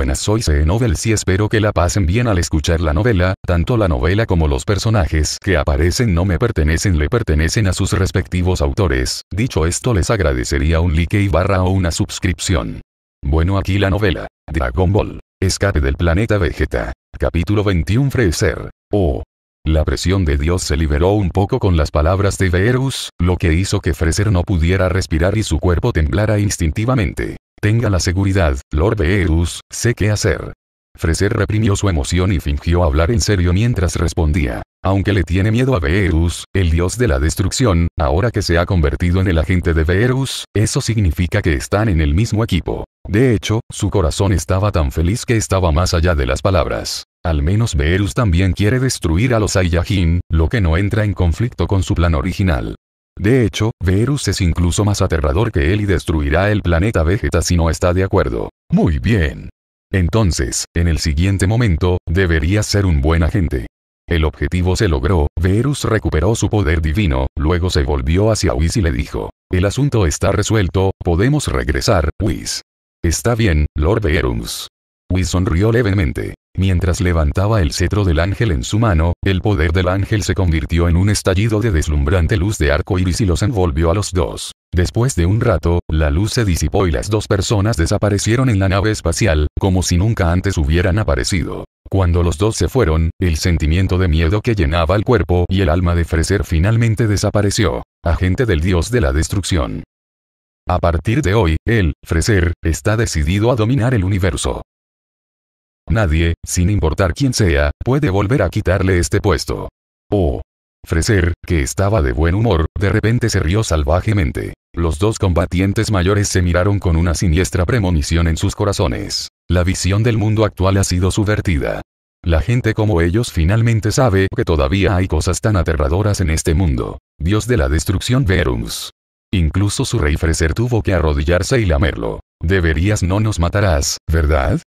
Buenas soy Novel y espero que la pasen bien al escuchar la novela, tanto la novela como los personajes que aparecen no me pertenecen le pertenecen a sus respectivos autores, dicho esto les agradecería un like y barra o una suscripción. Bueno aquí la novela. Dragon Ball. Escape del planeta Vegeta. Capítulo 21 Freezer. Oh. La presión de Dios se liberó un poco con las palabras de Verus, lo que hizo que Freezer no pudiera respirar y su cuerpo temblara instintivamente. Tenga la seguridad, Lord Beerus, sé qué hacer. Freser reprimió su emoción y fingió hablar en serio mientras respondía. Aunque le tiene miedo a Beerus, el dios de la destrucción, ahora que se ha convertido en el agente de Beerus, eso significa que están en el mismo equipo. De hecho, su corazón estaba tan feliz que estaba más allá de las palabras. Al menos Beerus también quiere destruir a los Saiyajin, lo que no entra en conflicto con su plan original. De hecho, Verus es incluso más aterrador que él y destruirá el planeta Vegeta si no está de acuerdo. Muy bien. Entonces, en el siguiente momento, debería ser un buen agente. El objetivo se logró, Verus recuperó su poder divino, luego se volvió hacia Whis y le dijo, el asunto está resuelto, podemos regresar, Whis. Está bien, Lord Verus. Whis sonrió levemente. Mientras levantaba el cetro del ángel en su mano, el poder del ángel se convirtió en un estallido de deslumbrante luz de arco iris y los envolvió a los dos. Después de un rato, la luz se disipó y las dos personas desaparecieron en la nave espacial, como si nunca antes hubieran aparecido. Cuando los dos se fueron, el sentimiento de miedo que llenaba el cuerpo y el alma de Freser finalmente desapareció. Agente del dios de la destrucción. A partir de hoy, él, Freser, está decidido a dominar el universo. Nadie, sin importar quién sea, puede volver a quitarle este puesto. Oh. Freser, que estaba de buen humor, de repente se rió salvajemente. Los dos combatientes mayores se miraron con una siniestra premonición en sus corazones. La visión del mundo actual ha sido subvertida. La gente como ellos finalmente sabe que todavía hay cosas tan aterradoras en este mundo. Dios de la destrucción Verums. Incluso su rey Freser tuvo que arrodillarse y lamerlo. Deberías no nos matarás, ¿verdad?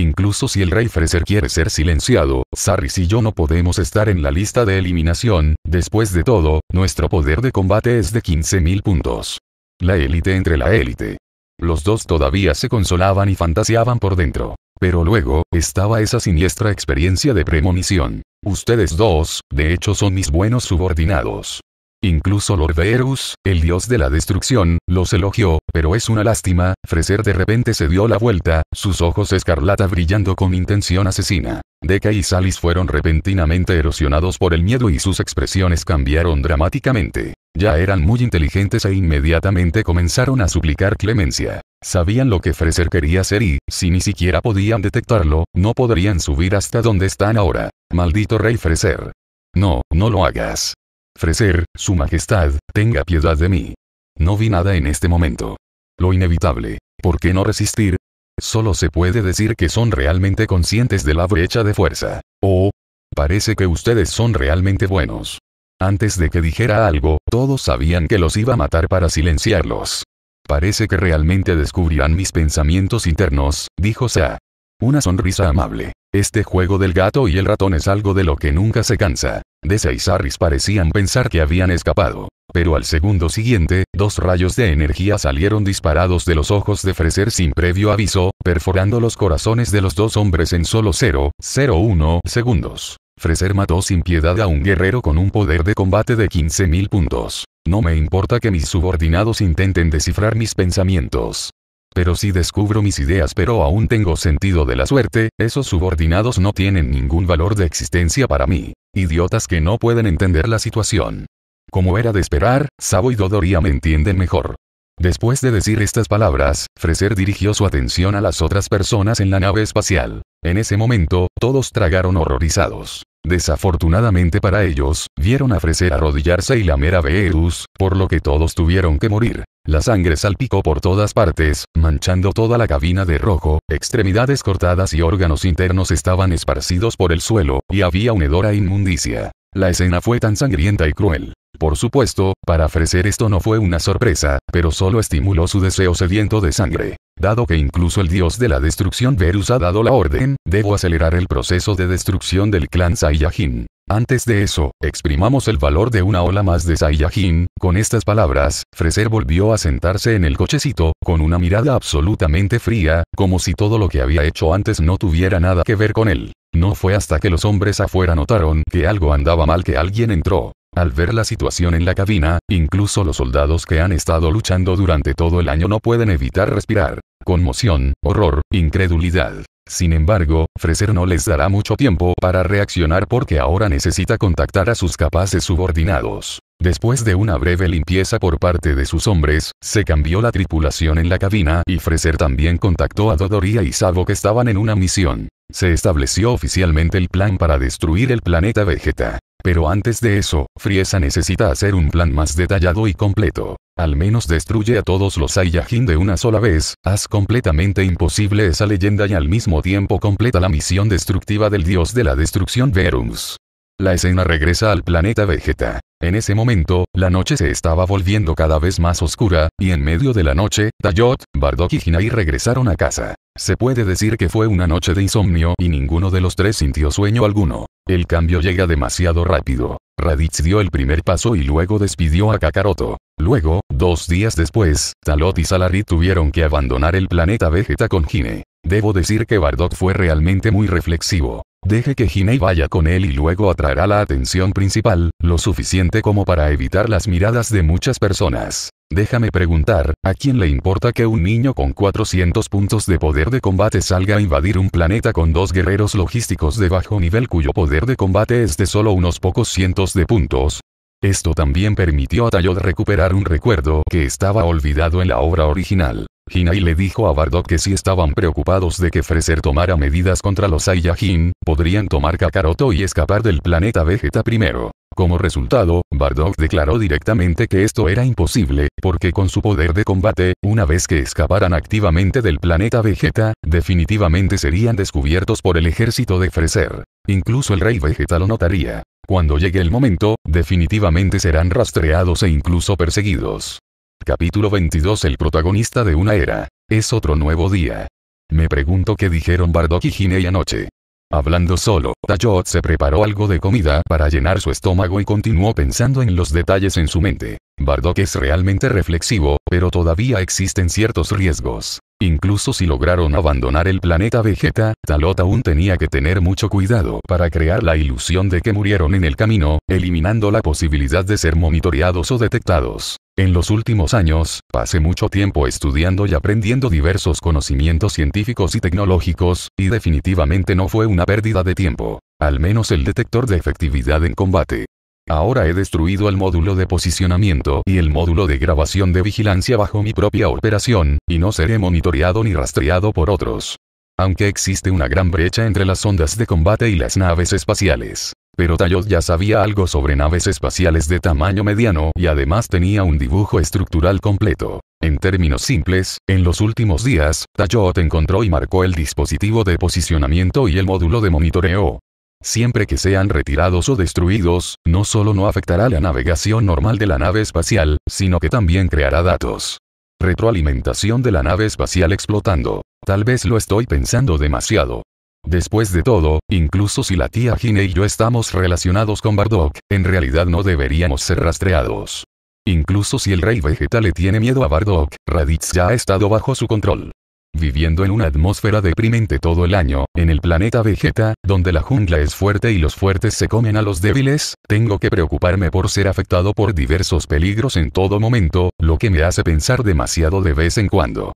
Incluso si el rey Freser quiere ser silenciado, Sarris y yo no podemos estar en la lista de eliminación, después de todo, nuestro poder de combate es de 15.000 puntos. La élite entre la élite. Los dos todavía se consolaban y fantaseaban por dentro. Pero luego, estaba esa siniestra experiencia de premonición. Ustedes dos, de hecho son mis buenos subordinados. Incluso Lord Verus, el dios de la destrucción, los elogió, pero es una lástima, Freser de repente se dio la vuelta, sus ojos escarlata brillando con intención asesina. Deka y Salis fueron repentinamente erosionados por el miedo y sus expresiones cambiaron dramáticamente. Ya eran muy inteligentes e inmediatamente comenzaron a suplicar clemencia. Sabían lo que Freser quería hacer y, si ni siquiera podían detectarlo, no podrían subir hasta donde están ahora. Maldito rey Freser. No, no lo hagas. Freser, Su Majestad, tenga piedad de mí. No vi nada en este momento. Lo inevitable. ¿Por qué no resistir? Solo se puede decir que son realmente conscientes de la brecha de fuerza. Oh. Parece que ustedes son realmente buenos. Antes de que dijera algo, todos sabían que los iba a matar para silenciarlos. Parece que realmente descubrirán mis pensamientos internos, dijo Sa. Una sonrisa amable. Este juego del gato y el ratón es algo de lo que nunca se cansa. Desa y Sarris parecían pensar que habían escapado. Pero al segundo siguiente, dos rayos de energía salieron disparados de los ojos de Freser sin previo aviso, perforando los corazones de los dos hombres en solo 0,01 segundos. Freser mató sin piedad a un guerrero con un poder de combate de 15.000 puntos. No me importa que mis subordinados intenten descifrar mis pensamientos. Pero si descubro mis ideas pero aún tengo sentido de la suerte, esos subordinados no tienen ningún valor de existencia para mí. Idiotas que no pueden entender la situación. Como era de esperar, Sabo y Dodoria me entienden mejor. Después de decir estas palabras, Freser dirigió su atención a las otras personas en la nave espacial. En ese momento, todos tragaron horrorizados. Desafortunadamente para ellos, vieron a Freser arrodillarse y lamer a Beerus, por lo que todos tuvieron que morir. La sangre salpicó por todas partes, manchando toda la cabina de rojo, extremidades cortadas y órganos internos estaban esparcidos por el suelo, y había un hedor a inmundicia. La escena fue tan sangrienta y cruel. Por supuesto, para ofrecer esto no fue una sorpresa, pero solo estimuló su deseo sediento de sangre. Dado que incluso el dios de la destrucción Verus ha dado la orden, debo acelerar el proceso de destrucción del clan Saiyajin. Antes de eso, exprimamos el valor de una ola más de Saiyajin, con estas palabras, Freser volvió a sentarse en el cochecito, con una mirada absolutamente fría, como si todo lo que había hecho antes no tuviera nada que ver con él. No fue hasta que los hombres afuera notaron que algo andaba mal que alguien entró. Al ver la situación en la cabina, incluso los soldados que han estado luchando durante todo el año no pueden evitar respirar. Conmoción, horror, incredulidad. Sin embargo, Freser no les dará mucho tiempo para reaccionar porque ahora necesita contactar a sus capaces subordinados. Después de una breve limpieza por parte de sus hombres, se cambió la tripulación en la cabina y Freser también contactó a Dodoria y Sabo que estaban en una misión. Se estableció oficialmente el plan para destruir el planeta Vegeta. Pero antes de eso, Friesa necesita hacer un plan más detallado y completo. Al menos destruye a todos los Saiyajin de una sola vez, haz completamente imposible esa leyenda y al mismo tiempo completa la misión destructiva del dios de la destrucción Verums. La escena regresa al planeta Vegeta. En ese momento, la noche se estaba volviendo cada vez más oscura, y en medio de la noche, Tayot, Bardock y Hinai regresaron a casa. Se puede decir que fue una noche de insomnio y ninguno de los tres sintió sueño alguno. El cambio llega demasiado rápido. Raditz dio el primer paso y luego despidió a Kakaroto. Luego, dos días después, Talot y Salarit tuvieron que abandonar el planeta Vegeta con Hine. Debo decir que Bardock fue realmente muy reflexivo. Deje que Hinei vaya con él y luego atraerá la atención principal, lo suficiente como para evitar las miradas de muchas personas. Déjame preguntar, ¿a quién le importa que un niño con 400 puntos de poder de combate salga a invadir un planeta con dos guerreros logísticos de bajo nivel cuyo poder de combate es de solo unos pocos cientos de puntos? Esto también permitió a Tayod recuperar un recuerdo que estaba olvidado en la obra original. Hinai le dijo a Bardock que si estaban preocupados de que Freser tomara medidas contra los Saiyajin, podrían tomar Kakaroto y escapar del planeta Vegeta primero. Como resultado, Bardock declaró directamente que esto era imposible, porque con su poder de combate, una vez que escaparan activamente del planeta Vegeta, definitivamente serían descubiertos por el ejército de Freser. Incluso el rey Vegeta lo notaría. Cuando llegue el momento, definitivamente serán rastreados e incluso perseguidos. Capítulo 22 El protagonista de una era. Es otro nuevo día. Me pregunto qué dijeron Bardock y Hinei anoche. Hablando solo, Tayot se preparó algo de comida para llenar su estómago y continuó pensando en los detalles en su mente. Bardock es realmente reflexivo, pero todavía existen ciertos riesgos. Incluso si lograron abandonar el planeta Vegeta, Talot aún tenía que tener mucho cuidado para crear la ilusión de que murieron en el camino, eliminando la posibilidad de ser monitoreados o detectados. En los últimos años, pasé mucho tiempo estudiando y aprendiendo diversos conocimientos científicos y tecnológicos, y definitivamente no fue una pérdida de tiempo. Al menos el detector de efectividad en combate. Ahora he destruido el módulo de posicionamiento y el módulo de grabación de vigilancia bajo mi propia operación, y no seré monitoreado ni rastreado por otros. Aunque existe una gran brecha entre las ondas de combate y las naves espaciales. Pero Tayot ya sabía algo sobre naves espaciales de tamaño mediano y además tenía un dibujo estructural completo. En términos simples, en los últimos días, Tayot encontró y marcó el dispositivo de posicionamiento y el módulo de monitoreo. Siempre que sean retirados o destruidos, no solo no afectará la navegación normal de la nave espacial, sino que también creará datos. Retroalimentación de la nave espacial explotando. Tal vez lo estoy pensando demasiado. Después de todo, incluso si la tía Gine y yo estamos relacionados con Bardock, en realidad no deberíamos ser rastreados. Incluso si el rey Vegeta le tiene miedo a Bardock, Raditz ya ha estado bajo su control. Viviendo en una atmósfera deprimente todo el año, en el planeta Vegeta, donde la jungla es fuerte y los fuertes se comen a los débiles, tengo que preocuparme por ser afectado por diversos peligros en todo momento, lo que me hace pensar demasiado de vez en cuando.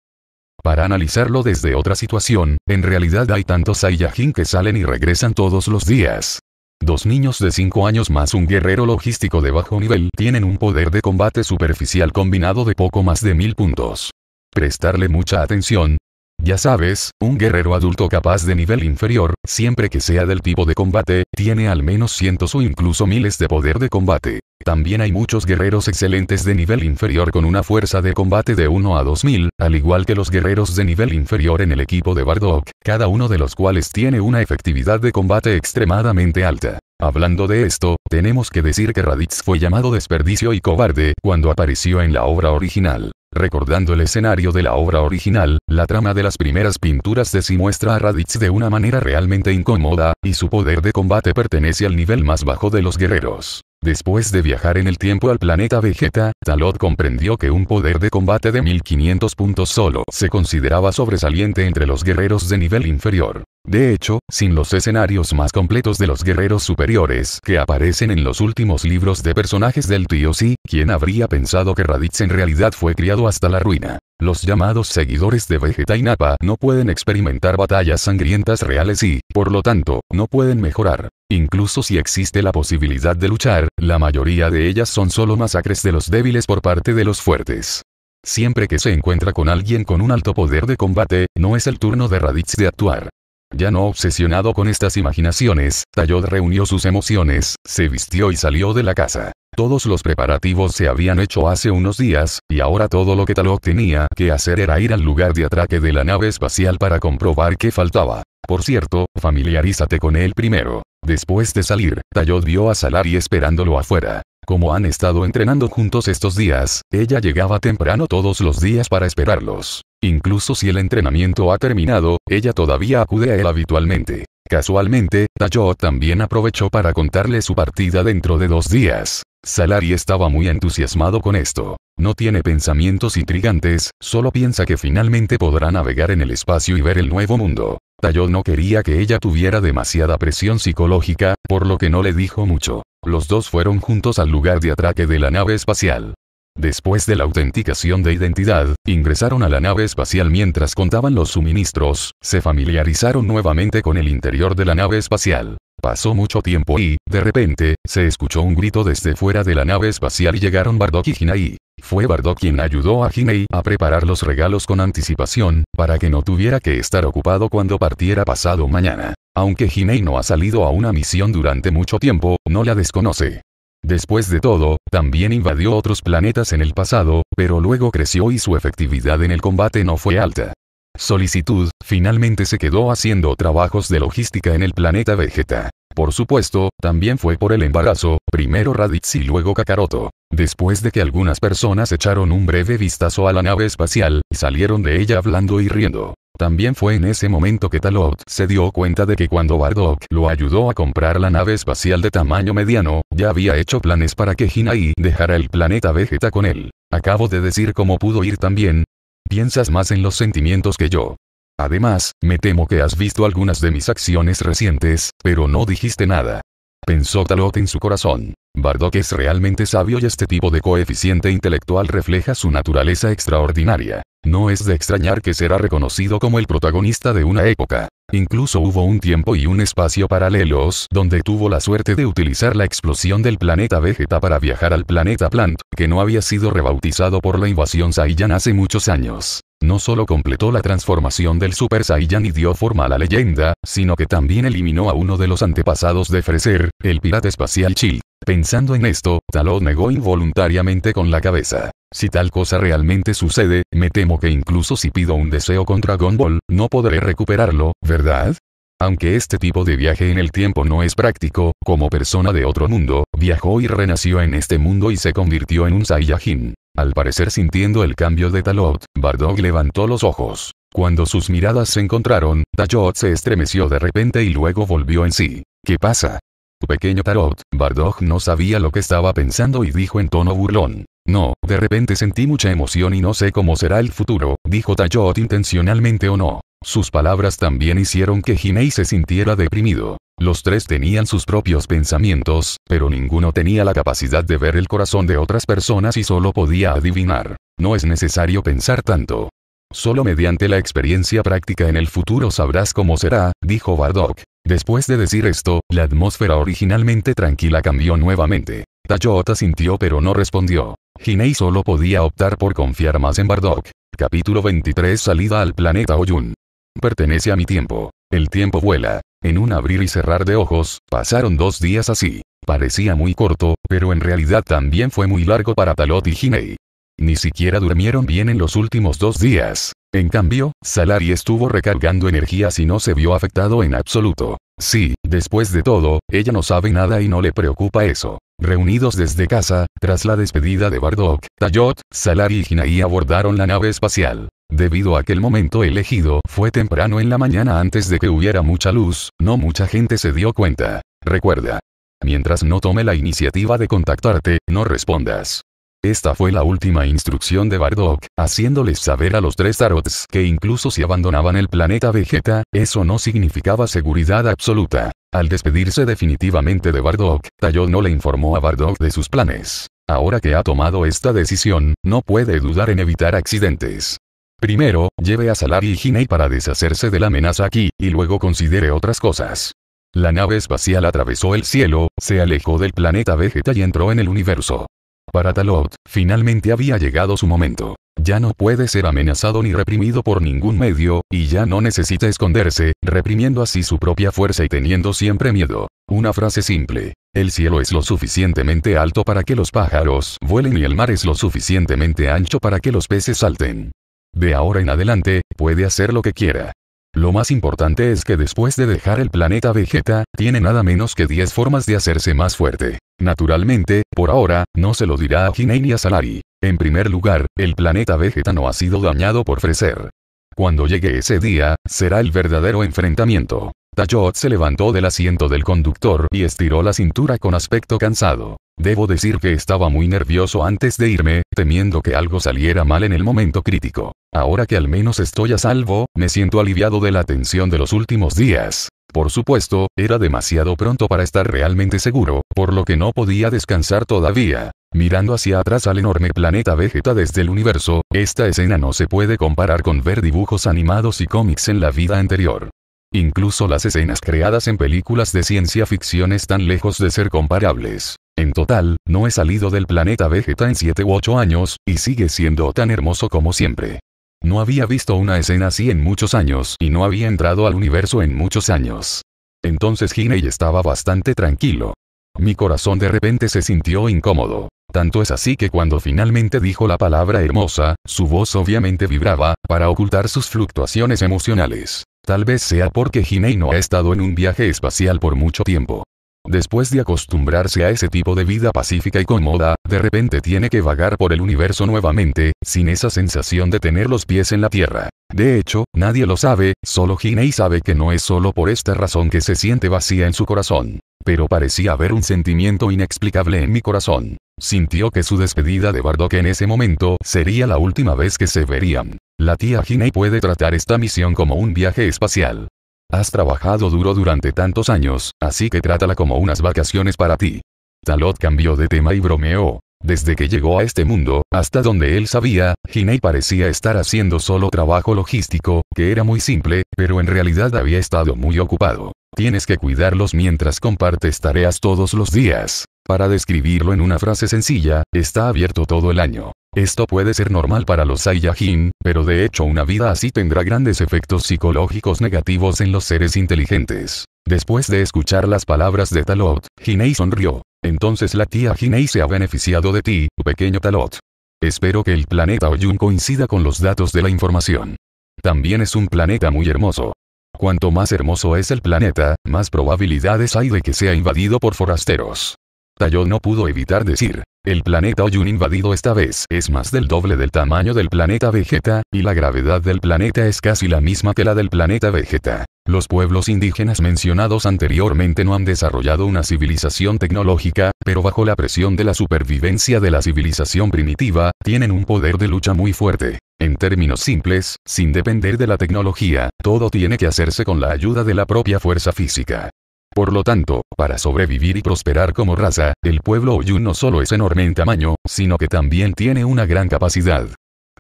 Para analizarlo desde otra situación, en realidad hay tantos Saiyajin que salen y regresan todos los días. Dos niños de 5 años más un guerrero logístico de bajo nivel tienen un poder de combate superficial combinado de poco más de mil puntos. Prestarle mucha atención, ya sabes, un guerrero adulto capaz de nivel inferior, siempre que sea del tipo de combate, tiene al menos cientos o incluso miles de poder de combate. También hay muchos guerreros excelentes de nivel inferior con una fuerza de combate de 1 a 2000, al igual que los guerreros de nivel inferior en el equipo de Bardock, cada uno de los cuales tiene una efectividad de combate extremadamente alta. Hablando de esto, tenemos que decir que Raditz fue llamado desperdicio y cobarde cuando apareció en la obra original. Recordando el escenario de la obra original, la trama de las primeras pinturas de sí muestra a Raditz de una manera realmente incómoda, y su poder de combate pertenece al nivel más bajo de los guerreros. Después de viajar en el tiempo al planeta Vegeta, Talot comprendió que un poder de combate de 1500 puntos solo se consideraba sobresaliente entre los guerreros de nivel inferior. De hecho, sin los escenarios más completos de los guerreros superiores que aparecen en los últimos libros de personajes del tío sí, ¿quién habría pensado que Raditz en realidad fue criado hasta la ruina? Los llamados seguidores de Vegeta y Nappa no pueden experimentar batallas sangrientas reales y, por lo tanto, no pueden mejorar. Incluso si existe la posibilidad de luchar, la mayoría de ellas son solo masacres de los débiles por parte de los fuertes. Siempre que se encuentra con alguien con un alto poder de combate, no es el turno de Raditz de actuar. Ya no obsesionado con estas imaginaciones, Tayod reunió sus emociones, se vistió y salió de la casa. Todos los preparativos se habían hecho hace unos días, y ahora todo lo que Talok tenía que hacer era ir al lugar de atraque de la nave espacial para comprobar qué faltaba. Por cierto, familiarízate con él primero. Después de salir, Tayod vio a Salari esperándolo afuera. Como han estado entrenando juntos estos días, ella llegaba temprano todos los días para esperarlos. Incluso si el entrenamiento ha terminado, ella todavía acude a él habitualmente. Casualmente, Tayod también aprovechó para contarle su partida dentro de dos días. Salari estaba muy entusiasmado con esto. No tiene pensamientos intrigantes, solo piensa que finalmente podrá navegar en el espacio y ver el nuevo mundo. Tayo no quería que ella tuviera demasiada presión psicológica, por lo que no le dijo mucho. Los dos fueron juntos al lugar de atraque de la nave espacial. Después de la autenticación de identidad, ingresaron a la nave espacial mientras contaban los suministros, se familiarizaron nuevamente con el interior de la nave espacial. Pasó mucho tiempo y, de repente, se escuchó un grito desde fuera de la nave espacial y llegaron Bardock y Hinei. Fue Bardock quien ayudó a Hinei a preparar los regalos con anticipación, para que no tuviera que estar ocupado cuando partiera pasado mañana. Aunque Hinei no ha salido a una misión durante mucho tiempo, no la desconoce. Después de todo, también invadió otros planetas en el pasado, pero luego creció y su efectividad en el combate no fue alta. Solicitud, finalmente se quedó haciendo trabajos de logística en el planeta Vegeta. Por supuesto, también fue por el embarazo, primero Raditz y luego Kakaroto. Después de que algunas personas echaron un breve vistazo a la nave espacial, salieron de ella hablando y riendo. También fue en ese momento que Talot se dio cuenta de que cuando Bardock lo ayudó a comprar la nave espacial de tamaño mediano, ya había hecho planes para que Hinai dejara el planeta Vegeta con él. Acabo de decir cómo pudo ir también, Piensas más en los sentimientos que yo. Además, me temo que has visto algunas de mis acciones recientes, pero no dijiste nada. Pensó Talot en su corazón. Bardock es realmente sabio y este tipo de coeficiente intelectual refleja su naturaleza extraordinaria. No es de extrañar que será reconocido como el protagonista de una época. Incluso hubo un tiempo y un espacio paralelos donde tuvo la suerte de utilizar la explosión del planeta Vegeta para viajar al planeta Plant, que no había sido rebautizado por la invasión Saiyan hace muchos años. No solo completó la transformación del Super Saiyan y dio forma a la leyenda, sino que también eliminó a uno de los antepasados de Freser, el pirata espacial Chill. Pensando en esto, Talot negó involuntariamente con la cabeza. Si tal cosa realmente sucede, me temo que incluso si pido un deseo con Dragon Ball, no podré recuperarlo, ¿verdad? Aunque este tipo de viaje en el tiempo no es práctico, como persona de otro mundo, viajó y renació en este mundo y se convirtió en un Saiyajin. Al parecer sintiendo el cambio de Talot, Bardock levantó los ojos. Cuando sus miradas se encontraron, Talot se estremeció de repente y luego volvió en sí. ¿Qué pasa? Pequeño Tarot, Bardock no sabía lo que estaba pensando y dijo en tono burlón. No, de repente sentí mucha emoción y no sé cómo será el futuro, dijo Tayot intencionalmente o no. Sus palabras también hicieron que Hinei se sintiera deprimido. Los tres tenían sus propios pensamientos, pero ninguno tenía la capacidad de ver el corazón de otras personas y solo podía adivinar. No es necesario pensar tanto. Solo mediante la experiencia práctica en el futuro sabrás cómo será, dijo Bardock. Después de decir esto, la atmósfera originalmente tranquila cambió nuevamente. Tayota sintió pero no respondió. Hinei solo podía optar por confiar más en Bardock. Capítulo 23 Salida al planeta Oyun. Pertenece a mi tiempo. El tiempo vuela. En un abrir y cerrar de ojos, pasaron dos días así. Parecía muy corto, pero en realidad también fue muy largo para Talot y Hinei. Ni siquiera durmieron bien en los últimos dos días. En cambio, Salari estuvo recargando energías y no se vio afectado en absoluto. Sí, después de todo, ella no sabe nada y no le preocupa eso. Reunidos desde casa, tras la despedida de Bardock, Tayot, Salari y Hinai abordaron la nave espacial. Debido a que el momento elegido fue temprano en la mañana antes de que hubiera mucha luz, no mucha gente se dio cuenta. Recuerda. Mientras no tome la iniciativa de contactarte, no respondas. Esta fue la última instrucción de Bardock, haciéndoles saber a los tres Tarots que incluso si abandonaban el planeta Vegeta, eso no significaba seguridad absoluta. Al despedirse definitivamente de Bardock, Tayo no le informó a Bardock de sus planes. Ahora que ha tomado esta decisión, no puede dudar en evitar accidentes. Primero, lleve a Salari y Hinei para deshacerse de la amenaza aquí, y luego considere otras cosas. La nave espacial atravesó el cielo, se alejó del planeta Vegeta y entró en el universo. Para Talot, finalmente había llegado su momento. Ya no puede ser amenazado ni reprimido por ningún medio, y ya no necesita esconderse, reprimiendo así su propia fuerza y teniendo siempre miedo. Una frase simple. El cielo es lo suficientemente alto para que los pájaros vuelen y el mar es lo suficientemente ancho para que los peces salten. De ahora en adelante, puede hacer lo que quiera. Lo más importante es que después de dejar el planeta Vegeta, tiene nada menos que 10 formas de hacerse más fuerte. Naturalmente, por ahora, no se lo dirá a Hinei ni a Salari. En primer lugar, el planeta Vegeta no ha sido dañado por Freser. Cuando llegue ese día, será el verdadero enfrentamiento. Tachot se levantó del asiento del conductor y estiró la cintura con aspecto cansado. Debo decir que estaba muy nervioso antes de irme, temiendo que algo saliera mal en el momento crítico. Ahora que al menos estoy a salvo, me siento aliviado de la tensión de los últimos días. Por supuesto, era demasiado pronto para estar realmente seguro, por lo que no podía descansar todavía. Mirando hacia atrás al enorme planeta Vegeta desde el universo, esta escena no se puede comparar con ver dibujos animados y cómics en la vida anterior. Incluso las escenas creadas en películas de ciencia ficción están lejos de ser comparables. En total, no he salido del planeta Vegeta en 7 u 8 años, y sigue siendo tan hermoso como siempre. No había visto una escena así en muchos años y no había entrado al universo en muchos años. Entonces Hinei estaba bastante tranquilo. Mi corazón de repente se sintió incómodo. Tanto es así que cuando finalmente dijo la palabra hermosa, su voz obviamente vibraba, para ocultar sus fluctuaciones emocionales. Tal vez sea porque Hinei no ha estado en un viaje espacial por mucho tiempo. Después de acostumbrarse a ese tipo de vida pacífica y cómoda, de repente tiene que vagar por el universo nuevamente, sin esa sensación de tener los pies en la tierra. De hecho, nadie lo sabe, solo Hinei sabe que no es solo por esta razón que se siente vacía en su corazón. Pero parecía haber un sentimiento inexplicable en mi corazón. Sintió que su despedida de Bardock en ese momento sería la última vez que se verían. La tía Hinei puede tratar esta misión como un viaje espacial. Has trabajado duro durante tantos años, así que trátala como unas vacaciones para ti. Talot cambió de tema y bromeó. Desde que llegó a este mundo, hasta donde él sabía, Hinei parecía estar haciendo solo trabajo logístico, que era muy simple, pero en realidad había estado muy ocupado. Tienes que cuidarlos mientras compartes tareas todos los días. Para describirlo en una frase sencilla, está abierto todo el año. Esto puede ser normal para los Saiyajin, pero de hecho una vida así tendrá grandes efectos psicológicos negativos en los seres inteligentes. Después de escuchar las palabras de Talot, Hinei sonrió. Entonces la tía Hinei se ha beneficiado de ti, pequeño Talot. Espero que el planeta Oyun coincida con los datos de la información. También es un planeta muy hermoso. Cuanto más hermoso es el planeta, más probabilidades hay de que sea invadido por forasteros. Tayo no pudo evitar decir, el planeta Oyun invadido esta vez es más del doble del tamaño del planeta Vegeta, y la gravedad del planeta es casi la misma que la del planeta Vegeta. Los pueblos indígenas mencionados anteriormente no han desarrollado una civilización tecnológica, pero bajo la presión de la supervivencia de la civilización primitiva, tienen un poder de lucha muy fuerte. En términos simples, sin depender de la tecnología, todo tiene que hacerse con la ayuda de la propia fuerza física. Por lo tanto, para sobrevivir y prosperar como raza, el pueblo Oyun no solo es enorme en tamaño, sino que también tiene una gran capacidad.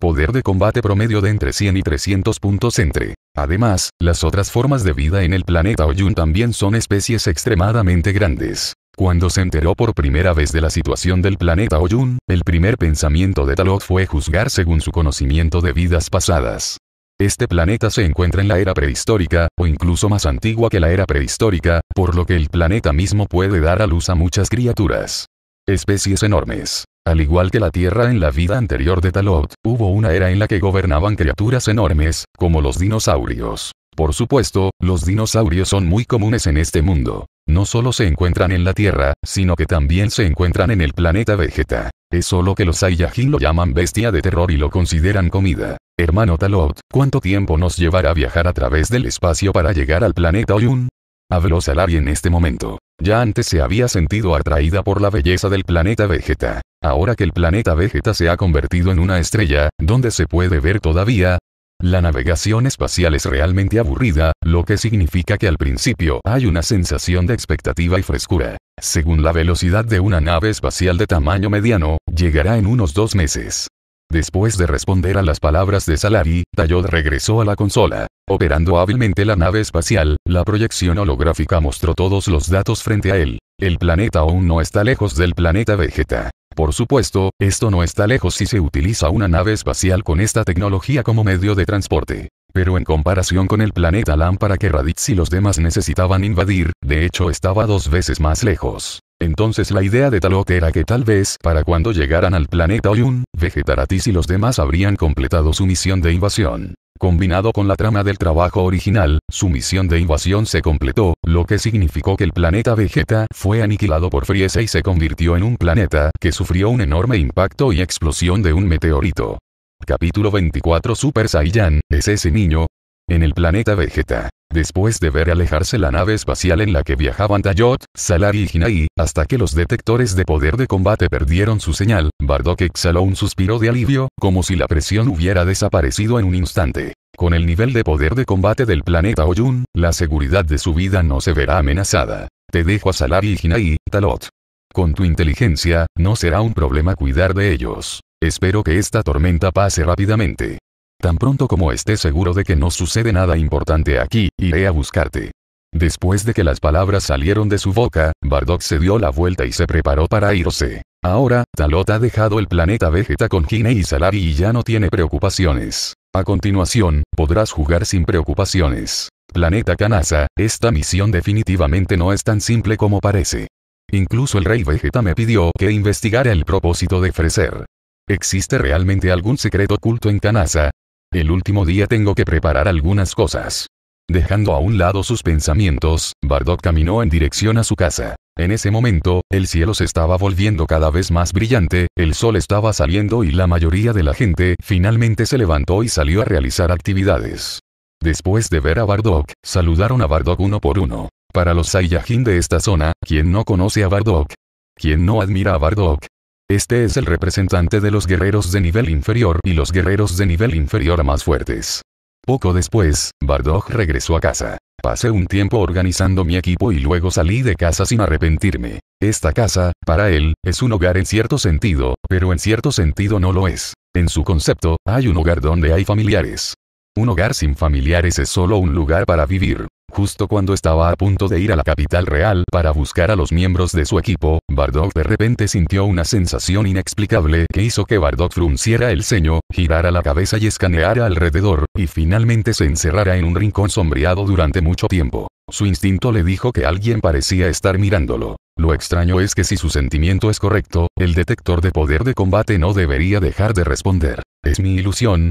Poder de combate promedio de entre 100 y 300 puntos entre. Además, las otras formas de vida en el planeta Oyun también son especies extremadamente grandes. Cuando se enteró por primera vez de la situación del planeta Oyun, el primer pensamiento de Talot fue juzgar según su conocimiento de vidas pasadas. Este planeta se encuentra en la era prehistórica, o incluso más antigua que la era prehistórica, por lo que el planeta mismo puede dar a luz a muchas criaturas. Especies enormes. Al igual que la Tierra en la vida anterior de Talot, hubo una era en la que gobernaban criaturas enormes, como los dinosaurios. Por supuesto, los dinosaurios son muy comunes en este mundo. No solo se encuentran en la Tierra, sino que también se encuentran en el planeta Vegeta. Es solo que los Saiyajin lo llaman bestia de terror y lo consideran comida. Hermano Talot, ¿cuánto tiempo nos llevará viajar a través del espacio para llegar al planeta Oyun? Habló Salari en este momento. Ya antes se había sentido atraída por la belleza del planeta Vegeta. Ahora que el planeta Vegeta se ha convertido en una estrella, donde se puede ver todavía, la navegación espacial es realmente aburrida, lo que significa que al principio hay una sensación de expectativa y frescura. Según la velocidad de una nave espacial de tamaño mediano, llegará en unos dos meses. Después de responder a las palabras de Salari, Tayod regresó a la consola. Operando hábilmente la nave espacial, la proyección holográfica mostró todos los datos frente a él. El planeta aún no está lejos del planeta Vegeta. Por supuesto, esto no está lejos si se utiliza una nave espacial con esta tecnología como medio de transporte. Pero en comparación con el planeta Lámpara que Raditz y los demás necesitaban invadir, de hecho estaba dos veces más lejos. Entonces la idea de Talot era que tal vez, para cuando llegaran al planeta Oyun, Vegetaratis y los demás habrían completado su misión de invasión. Combinado con la trama del trabajo original, su misión de invasión se completó, lo que significó que el planeta Vegeta fue aniquilado por Frieza y se convirtió en un planeta que sufrió un enorme impacto y explosión de un meteorito. Capítulo 24 Super Saiyan, es ese niño. En el planeta Vegeta. Después de ver alejarse la nave espacial en la que viajaban Tayot, Salari y Hinai, hasta que los detectores de poder de combate perdieron su señal, Bardock exhaló un suspiro de alivio, como si la presión hubiera desaparecido en un instante. Con el nivel de poder de combate del planeta Oyun, la seguridad de su vida no se verá amenazada. Te dejo a Salari y Hinai, Talot. Con tu inteligencia, no será un problema cuidar de ellos. Espero que esta tormenta pase rápidamente. Tan pronto como esté seguro de que no sucede nada importante aquí, iré a buscarte. Después de que las palabras salieron de su boca, Bardock se dio la vuelta y se preparó para irse. Ahora, Talot ha dejado el planeta Vegeta con Gine y Salari y ya no tiene preocupaciones. A continuación, podrás jugar sin preocupaciones. Planeta Kanasa, esta misión definitivamente no es tan simple como parece. Incluso el rey Vegeta me pidió que investigara el propósito de Freser. ¿Existe realmente algún secreto oculto en Kanasa? El último día tengo que preparar algunas cosas. Dejando a un lado sus pensamientos, Bardock caminó en dirección a su casa. En ese momento, el cielo se estaba volviendo cada vez más brillante, el sol estaba saliendo y la mayoría de la gente finalmente se levantó y salió a realizar actividades. Después de ver a Bardock, saludaron a Bardock uno por uno. Para los Saiyajin de esta zona, ¿quién no conoce a Bardock? ¿Quién no admira a Bardock? Este es el representante de los guerreros de nivel inferior y los guerreros de nivel inferior más fuertes. Poco después, Bardock regresó a casa. Pasé un tiempo organizando mi equipo y luego salí de casa sin arrepentirme. Esta casa, para él, es un hogar en cierto sentido, pero en cierto sentido no lo es. En su concepto, hay un hogar donde hay familiares. Un hogar sin familiares es solo un lugar para vivir. Justo cuando estaba a punto de ir a la capital real para buscar a los miembros de su equipo, Bardock de repente sintió una sensación inexplicable que hizo que Bardock frunciera el ceño, girara la cabeza y escaneara alrededor, y finalmente se encerrara en un rincón sombreado durante mucho tiempo. Su instinto le dijo que alguien parecía estar mirándolo. Lo extraño es que si su sentimiento es correcto, el detector de poder de combate no debería dejar de responder. ¿Es mi ilusión?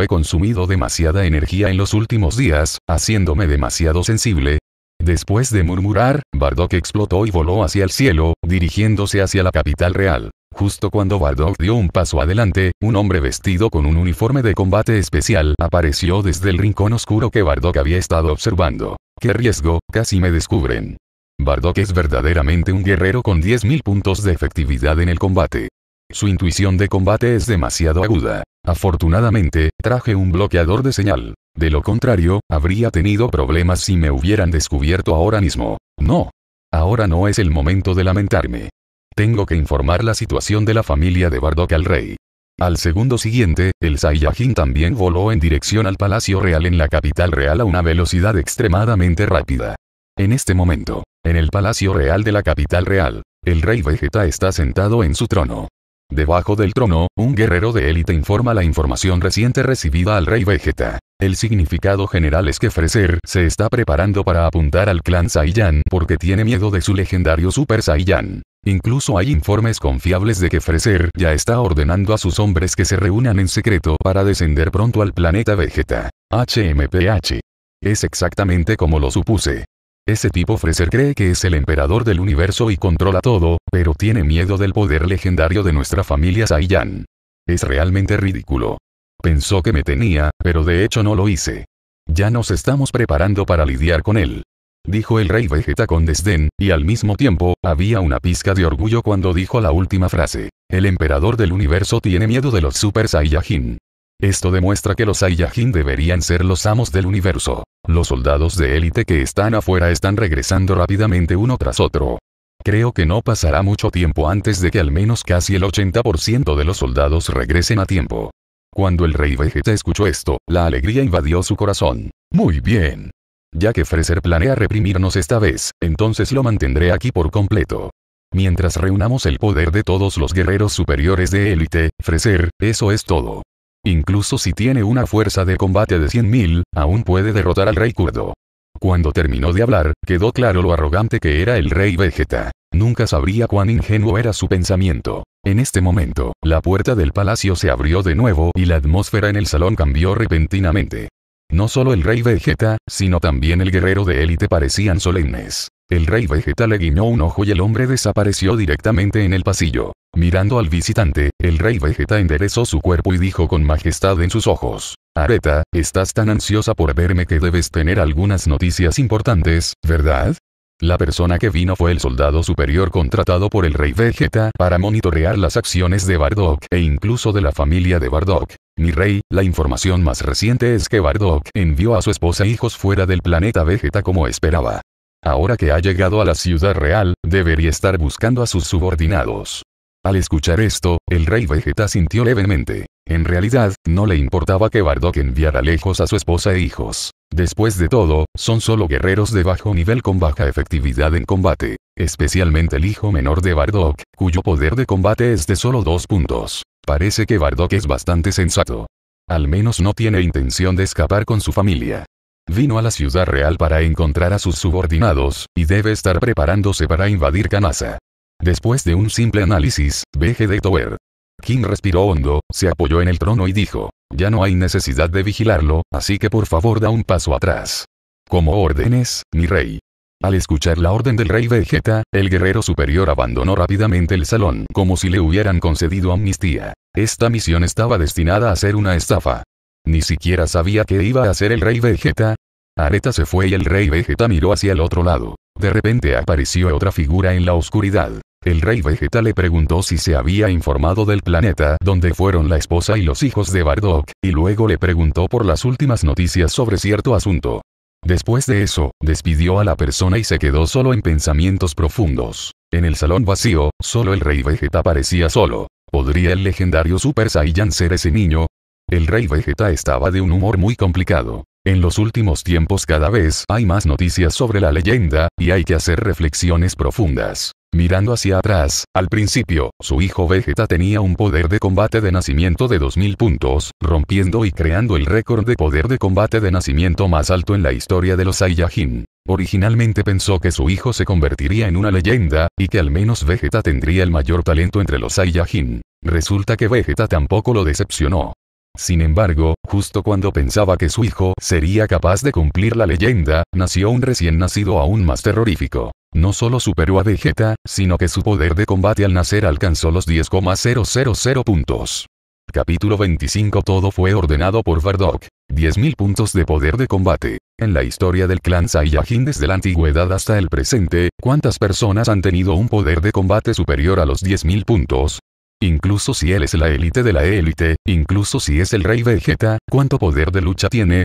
He consumido demasiada energía en los últimos días, haciéndome demasiado sensible. Después de murmurar, Bardock explotó y voló hacia el cielo, dirigiéndose hacia la capital real. Justo cuando Bardock dio un paso adelante, un hombre vestido con un uniforme de combate especial apareció desde el rincón oscuro que Bardock había estado observando. ¡Qué riesgo! Casi me descubren. Bardock es verdaderamente un guerrero con 10.000 puntos de efectividad en el combate. Su intuición de combate es demasiado aguda. Afortunadamente, traje un bloqueador de señal. De lo contrario, habría tenido problemas si me hubieran descubierto ahora mismo. No. Ahora no es el momento de lamentarme. Tengo que informar la situación de la familia de Bardock al rey. Al segundo siguiente, el Saiyajin también voló en dirección al Palacio Real en la capital real a una velocidad extremadamente rápida. En este momento, en el Palacio Real de la capital real, el rey Vegeta está sentado en su trono. Debajo del trono, un guerrero de élite informa la información reciente recibida al rey Vegeta. El significado general es que Freser se está preparando para apuntar al clan Saiyan porque tiene miedo de su legendario Super Saiyan. Incluso hay informes confiables de que Freser ya está ordenando a sus hombres que se reúnan en secreto para descender pronto al planeta Vegeta. HMPH. Es exactamente como lo supuse. Ese tipo Freser cree que es el emperador del universo y controla todo, pero tiene miedo del poder legendario de nuestra familia Saiyan. Es realmente ridículo. Pensó que me tenía, pero de hecho no lo hice. Ya nos estamos preparando para lidiar con él. Dijo el rey Vegeta con desdén, y al mismo tiempo, había una pizca de orgullo cuando dijo la última frase. El emperador del universo tiene miedo de los Super Saiyajin. Esto demuestra que los Saiyajin deberían ser los amos del universo. Los soldados de élite que están afuera están regresando rápidamente uno tras otro. Creo que no pasará mucho tiempo antes de que al menos casi el 80% de los soldados regresen a tiempo. Cuando el rey Vegeta escuchó esto, la alegría invadió su corazón. Muy bien. Ya que Freser planea reprimirnos esta vez, entonces lo mantendré aquí por completo. Mientras reunamos el poder de todos los guerreros superiores de élite, Freser, eso es todo. Incluso si tiene una fuerza de combate de 100.000, aún puede derrotar al rey kurdo. Cuando terminó de hablar, quedó claro lo arrogante que era el rey Vegeta. Nunca sabría cuán ingenuo era su pensamiento. En este momento, la puerta del palacio se abrió de nuevo y la atmósfera en el salón cambió repentinamente. No solo el rey Vegeta, sino también el guerrero de élite parecían solemnes. El rey Vegeta le guiñó un ojo y el hombre desapareció directamente en el pasillo. Mirando al visitante, el rey Vegeta enderezó su cuerpo y dijo con majestad en sus ojos. Areta, estás tan ansiosa por verme que debes tener algunas noticias importantes, ¿verdad? La persona que vino fue el soldado superior contratado por el rey Vegeta para monitorear las acciones de Bardock e incluso de la familia de Bardock. Mi rey, la información más reciente es que Bardock envió a su esposa e hijos fuera del planeta Vegeta como esperaba. Ahora que ha llegado a la ciudad real, debería estar buscando a sus subordinados. Al escuchar esto, el rey Vegeta sintió levemente. En realidad, no le importaba que Bardock enviara lejos a su esposa e hijos. Después de todo, son solo guerreros de bajo nivel con baja efectividad en combate. Especialmente el hijo menor de Bardock, cuyo poder de combate es de solo dos puntos. Parece que Bardock es bastante sensato. Al menos no tiene intención de escapar con su familia. Vino a la ciudad real para encontrar a sus subordinados, y debe estar preparándose para invadir Kanasa. Después de un simple análisis, de Tower. King respiró hondo, se apoyó en el trono y dijo, ya no hay necesidad de vigilarlo, así que por favor da un paso atrás. Como órdenes, mi rey. Al escuchar la orden del rey Vegeta, el guerrero superior abandonó rápidamente el salón, como si le hubieran concedido amnistía. Esta misión estaba destinada a ser una estafa. Ni siquiera sabía qué iba a hacer el rey Vegeta. Areta se fue y el rey Vegeta miró hacia el otro lado. De repente apareció otra figura en la oscuridad. El rey Vegeta le preguntó si se había informado del planeta donde fueron la esposa y los hijos de Bardock, y luego le preguntó por las últimas noticias sobre cierto asunto. Después de eso, despidió a la persona y se quedó solo en pensamientos profundos. En el salón vacío, solo el rey Vegeta parecía solo. ¿Podría el legendario Super Saiyan ser ese niño? El rey Vegeta estaba de un humor muy complicado. En los últimos tiempos cada vez hay más noticias sobre la leyenda, y hay que hacer reflexiones profundas. Mirando hacia atrás, al principio, su hijo Vegeta tenía un poder de combate de nacimiento de 2000 puntos, rompiendo y creando el récord de poder de combate de nacimiento más alto en la historia de los Saiyajin. Originalmente pensó que su hijo se convertiría en una leyenda, y que al menos Vegeta tendría el mayor talento entre los Saiyajin. Resulta que Vegeta tampoco lo decepcionó. Sin embargo, justo cuando pensaba que su hijo sería capaz de cumplir la leyenda, nació un recién nacido aún más terrorífico. No solo superó a Vegeta, sino que su poder de combate al nacer alcanzó los 10,000 puntos. Capítulo 25 Todo fue ordenado por Bardock. 10.000 puntos de poder de combate. En la historia del clan Saiyajin desde la antigüedad hasta el presente, ¿cuántas personas han tenido un poder de combate superior a los 10.000 puntos? Incluso si él es la élite de la élite, incluso si es el rey Vegeta, ¿cuánto poder de lucha tiene?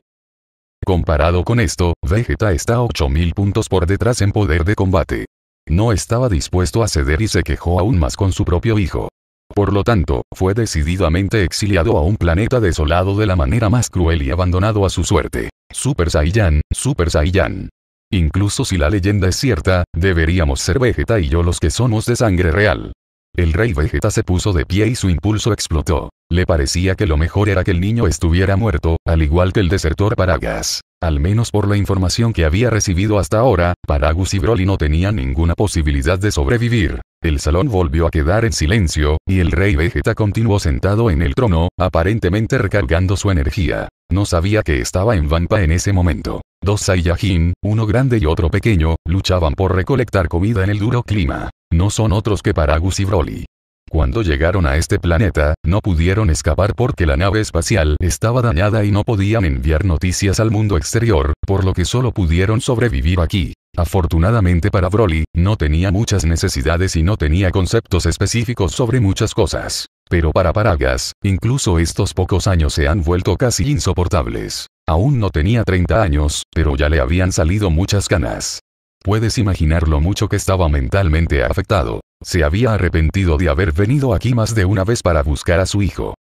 Comparado con esto, Vegeta está 8000 puntos por detrás en poder de combate. No estaba dispuesto a ceder y se quejó aún más con su propio hijo. Por lo tanto, fue decididamente exiliado a un planeta desolado de la manera más cruel y abandonado a su suerte. Super Saiyan, Super Saiyan. Incluso si la leyenda es cierta, deberíamos ser Vegeta y yo los que somos de sangre real. El rey Vegeta se puso de pie y su impulso explotó. Le parecía que lo mejor era que el niño estuviera muerto, al igual que el desertor Paragas. Al menos por la información que había recibido hasta ahora, Paragus y Broly no tenían ninguna posibilidad de sobrevivir. El salón volvió a quedar en silencio, y el rey Vegeta continuó sentado en el trono, aparentemente recargando su energía. No sabía que estaba en Vampa en ese momento. Dos Saiyajin, uno grande y otro pequeño, luchaban por recolectar comida en el duro clima. No son otros que Paragus y Broly. Cuando llegaron a este planeta, no pudieron escapar porque la nave espacial estaba dañada y no podían enviar noticias al mundo exterior, por lo que solo pudieron sobrevivir aquí. Afortunadamente para Broly, no tenía muchas necesidades y no tenía conceptos específicos sobre muchas cosas. Pero para Paragas, incluso estos pocos años se han vuelto casi insoportables. Aún no tenía 30 años, pero ya le habían salido muchas canas. Puedes imaginar lo mucho que estaba mentalmente afectado. Se había arrepentido de haber venido aquí más de una vez para buscar a su hijo.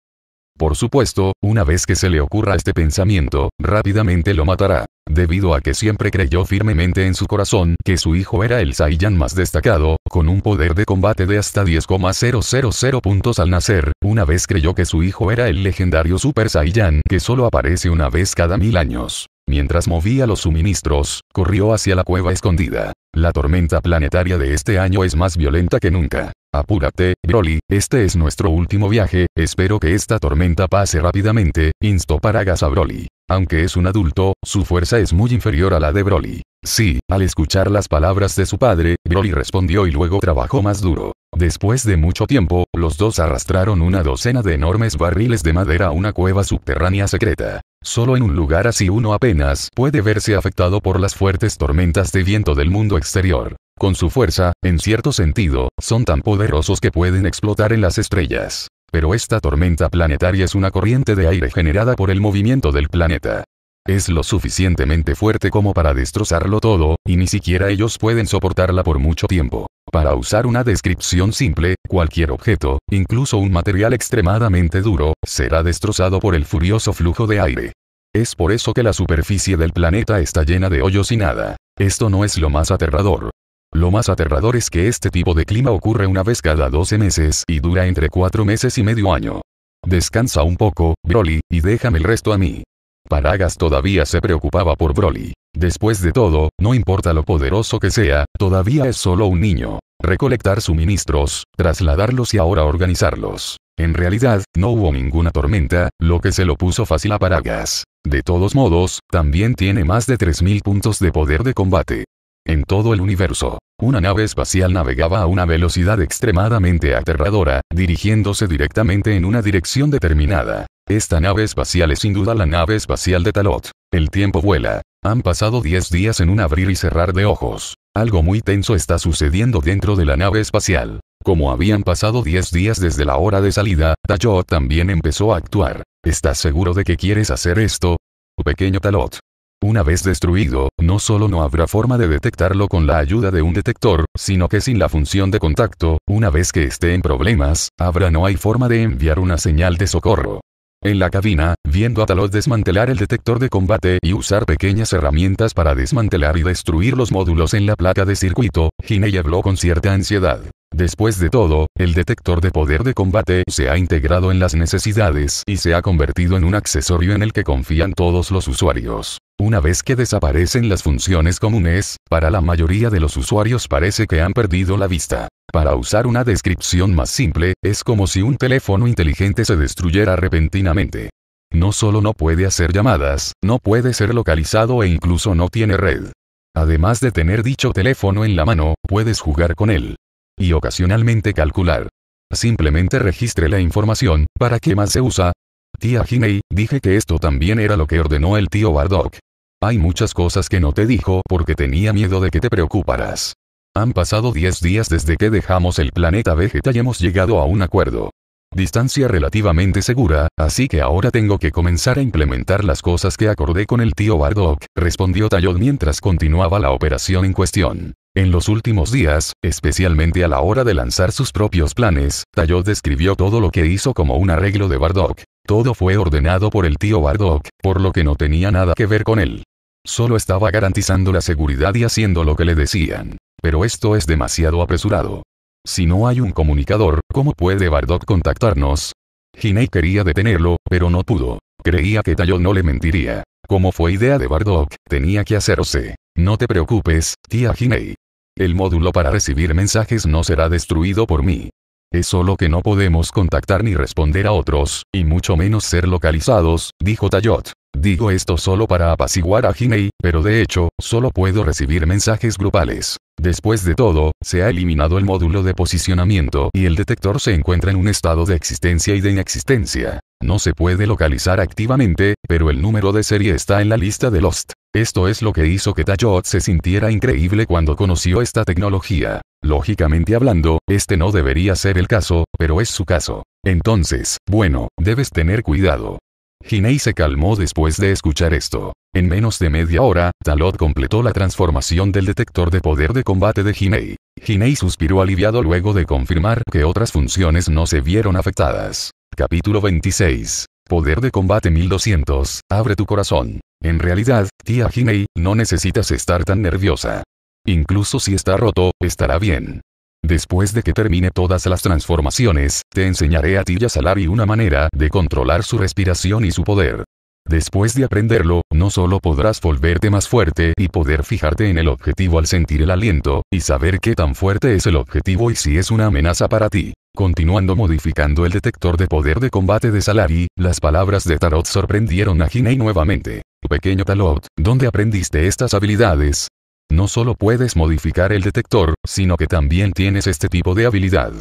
Por supuesto, una vez que se le ocurra este pensamiento, rápidamente lo matará, debido a que siempre creyó firmemente en su corazón que su hijo era el Saiyan más destacado, con un poder de combate de hasta 10,000 puntos al nacer, una vez creyó que su hijo era el legendario Super Saiyan que solo aparece una vez cada mil años. Mientras movía los suministros, corrió hacia la cueva escondida. La tormenta planetaria de este año es más violenta que nunca. Apúrate, Broly, este es nuestro último viaje, espero que esta tormenta pase rápidamente, instó Paragas a Broly. Aunque es un adulto, su fuerza es muy inferior a la de Broly. Sí, al escuchar las palabras de su padre, Broly respondió y luego trabajó más duro. Después de mucho tiempo, los dos arrastraron una docena de enormes barriles de madera a una cueva subterránea secreta. Solo en un lugar así uno apenas puede verse afectado por las fuertes tormentas de viento del mundo exterior. Con su fuerza, en cierto sentido, son tan poderosos que pueden explotar en las estrellas. Pero esta tormenta planetaria es una corriente de aire generada por el movimiento del planeta. Es lo suficientemente fuerte como para destrozarlo todo, y ni siquiera ellos pueden soportarla por mucho tiempo. Para usar una descripción simple, cualquier objeto, incluso un material extremadamente duro, será destrozado por el furioso flujo de aire. Es por eso que la superficie del planeta está llena de hoyos y nada. Esto no es lo más aterrador. Lo más aterrador es que este tipo de clima ocurre una vez cada 12 meses y dura entre 4 meses y medio año. Descansa un poco, Broly, y déjame el resto a mí. Paragas todavía se preocupaba por Broly. Después de todo, no importa lo poderoso que sea, todavía es solo un niño. Recolectar suministros, trasladarlos y ahora organizarlos. En realidad, no hubo ninguna tormenta, lo que se lo puso fácil a Paragas. De todos modos, también tiene más de 3.000 puntos de poder de combate. En todo el universo, una nave espacial navegaba a una velocidad extremadamente aterradora, dirigiéndose directamente en una dirección determinada. Esta nave espacial es sin duda la nave espacial de Talot. El tiempo vuela. Han pasado 10 días en un abrir y cerrar de ojos. Algo muy tenso está sucediendo dentro de la nave espacial. Como habían pasado 10 días desde la hora de salida, Talot también empezó a actuar. ¿Estás seguro de que quieres hacer esto? Pequeño Talot. Una vez destruido, no solo no habrá forma de detectarlo con la ayuda de un detector, sino que sin la función de contacto, una vez que esté en problemas, habrá no hay forma de enviar una señal de socorro. En la cabina, viendo a Talot desmantelar el detector de combate y usar pequeñas herramientas para desmantelar y destruir los módulos en la placa de circuito, Hinei habló con cierta ansiedad. Después de todo, el detector de poder de combate se ha integrado en las necesidades y se ha convertido en un accesorio en el que confían todos los usuarios. Una vez que desaparecen las funciones comunes, para la mayoría de los usuarios parece que han perdido la vista. Para usar una descripción más simple, es como si un teléfono inteligente se destruyera repentinamente. No solo no puede hacer llamadas, no puede ser localizado e incluso no tiene red. Además de tener dicho teléfono en la mano, puedes jugar con él. Y ocasionalmente calcular. Simplemente registre la información, ¿para qué más se usa? Tía Hinei, dije que esto también era lo que ordenó el tío Bardock. Hay muchas cosas que no te dijo porque tenía miedo de que te preocuparas. Han pasado 10 días desde que dejamos el planeta Vegeta y hemos llegado a un acuerdo. Distancia relativamente segura, así que ahora tengo que comenzar a implementar las cosas que acordé con el tío Bardock, respondió Tayod mientras continuaba la operación en cuestión. En los últimos días, especialmente a la hora de lanzar sus propios planes, Tayod describió todo lo que hizo como un arreglo de Bardock. Todo fue ordenado por el tío Bardock, por lo que no tenía nada que ver con él. Solo estaba garantizando la seguridad y haciendo lo que le decían. Pero esto es demasiado apresurado. Si no hay un comunicador, ¿cómo puede Bardock contactarnos? Hinei quería detenerlo, pero no pudo. Creía que Tayo no le mentiría. Como fue idea de Bardock, tenía que hacerse. No te preocupes, tía Hinei. El módulo para recibir mensajes no será destruido por mí. Es solo que no podemos contactar ni responder a otros, y mucho menos ser localizados, dijo Tayot. Digo esto solo para apaciguar a Hinei, pero de hecho, solo puedo recibir mensajes grupales. Después de todo, se ha eliminado el módulo de posicionamiento y el detector se encuentra en un estado de existencia y de inexistencia. No se puede localizar activamente, pero el número de serie está en la lista de Lost. Esto es lo que hizo que Tayot se sintiera increíble cuando conoció esta tecnología. Lógicamente hablando, este no debería ser el caso, pero es su caso. Entonces, bueno, debes tener cuidado. Hinei se calmó después de escuchar esto. En menos de media hora, Talot completó la transformación del detector de poder de combate de Hinei. Hinei suspiró aliviado luego de confirmar que otras funciones no se vieron afectadas. Capítulo 26. Poder de combate 1200. Abre tu corazón. En realidad, tía Hinei, no necesitas estar tan nerviosa. Incluso si está roto, estará bien. Después de que termine todas las transformaciones, te enseñaré a ti y a Salari una manera de controlar su respiración y su poder. Después de aprenderlo, no solo podrás volverte más fuerte y poder fijarte en el objetivo al sentir el aliento, y saber qué tan fuerte es el objetivo y si es una amenaza para ti. Continuando modificando el detector de poder de combate de Salari, las palabras de Tarot sorprendieron a Hinei nuevamente. Pequeño Talot, ¿dónde aprendiste estas habilidades? No solo puedes modificar el detector, sino que también tienes este tipo de habilidad.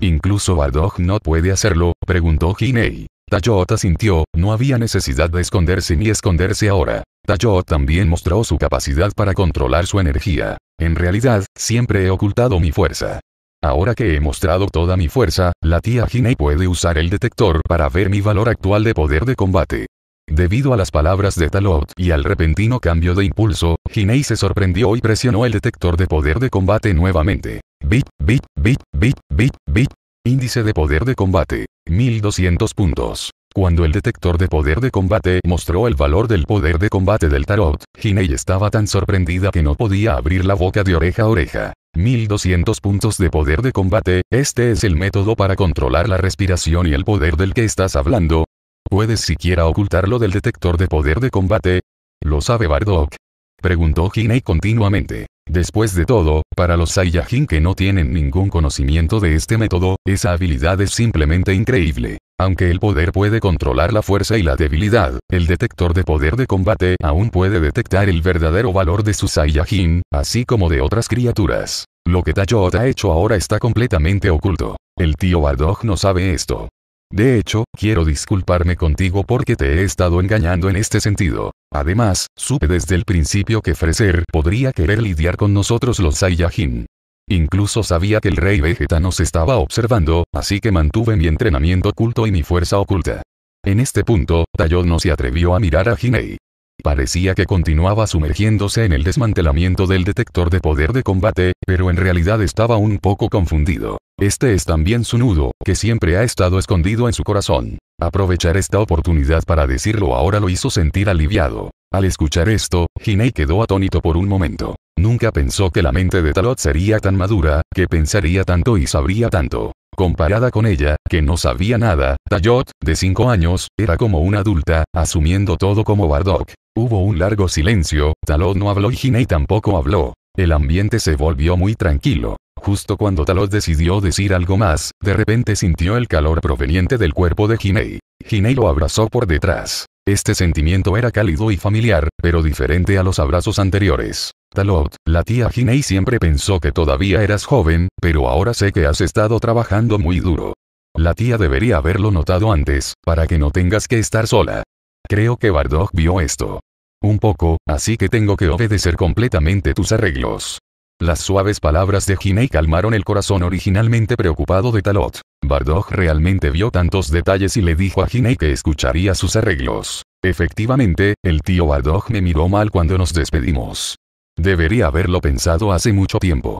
Incluso Bardock no puede hacerlo, preguntó Hinei. Tayot sintió, no había necesidad de esconderse ni esconderse ahora. Tayot también mostró su capacidad para controlar su energía. En realidad, siempre he ocultado mi fuerza. Ahora que he mostrado toda mi fuerza, la tía Hinei puede usar el detector para ver mi valor actual de poder de combate. Debido a las palabras de Talot y al repentino cambio de impulso, Hinei se sorprendió y presionó el detector de poder de combate nuevamente. Bit, bit, bit, bit, bit, bit. Índice de poder de combate. 1200 puntos. Cuando el detector de poder de combate mostró el valor del poder de combate del tarot, Hinei estaba tan sorprendida que no podía abrir la boca de oreja a oreja. 1200 puntos de poder de combate, este es el método para controlar la respiración y el poder del que estás hablando, ¿Puedes siquiera ocultarlo del detector de poder de combate? ¿Lo sabe Bardock? Preguntó Hinei continuamente. Después de todo, para los Saiyajin que no tienen ningún conocimiento de este método, esa habilidad es simplemente increíble. Aunque el poder puede controlar la fuerza y la debilidad, el detector de poder de combate aún puede detectar el verdadero valor de su Saiyajin, así como de otras criaturas. Lo que Tayot ha hecho ahora está completamente oculto. El tío Bardock no sabe esto. De hecho, quiero disculparme contigo porque te he estado engañando en este sentido. Además, supe desde el principio que Freser podría querer lidiar con nosotros los Saiyajin. Incluso sabía que el rey Vegeta nos estaba observando, así que mantuve mi entrenamiento oculto y mi fuerza oculta. En este punto, Tayo no se atrevió a mirar a Hinei. Parecía que continuaba sumergiéndose en el desmantelamiento del detector de poder de combate, pero en realidad estaba un poco confundido. Este es también su nudo, que siempre ha estado escondido en su corazón. Aprovechar esta oportunidad para decirlo ahora lo hizo sentir aliviado. Al escuchar esto, Hinei quedó atónito por un momento. Nunca pensó que la mente de Talot sería tan madura, que pensaría tanto y sabría tanto. Comparada con ella, que no sabía nada, Tayot, de 5 años, era como una adulta, asumiendo todo como Bardock. Hubo un largo silencio, Talot no habló y Hinei tampoco habló. El ambiente se volvió muy tranquilo. Justo cuando Talot decidió decir algo más, de repente sintió el calor proveniente del cuerpo de Hinei. Hinei lo abrazó por detrás. Este sentimiento era cálido y familiar, pero diferente a los abrazos anteriores. Talot, la tía Hinei siempre pensó que todavía eras joven, pero ahora sé que has estado trabajando muy duro. La tía debería haberlo notado antes, para que no tengas que estar sola. Creo que Bardock vio esto. Un poco, así que tengo que obedecer completamente tus arreglos. Las suaves palabras de Hinei calmaron el corazón originalmente preocupado de Talot. Bardock realmente vio tantos detalles y le dijo a Hinei que escucharía sus arreglos. Efectivamente, el tío Bardock me miró mal cuando nos despedimos. Debería haberlo pensado hace mucho tiempo.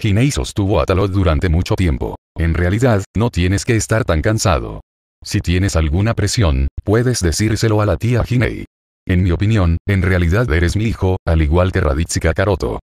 Hinei sostuvo a Talot durante mucho tiempo. En realidad, no tienes que estar tan cansado. Si tienes alguna presión, puedes decírselo a la tía Hinei. En mi opinión, en realidad eres mi hijo, al igual que Raditz Kakaroto.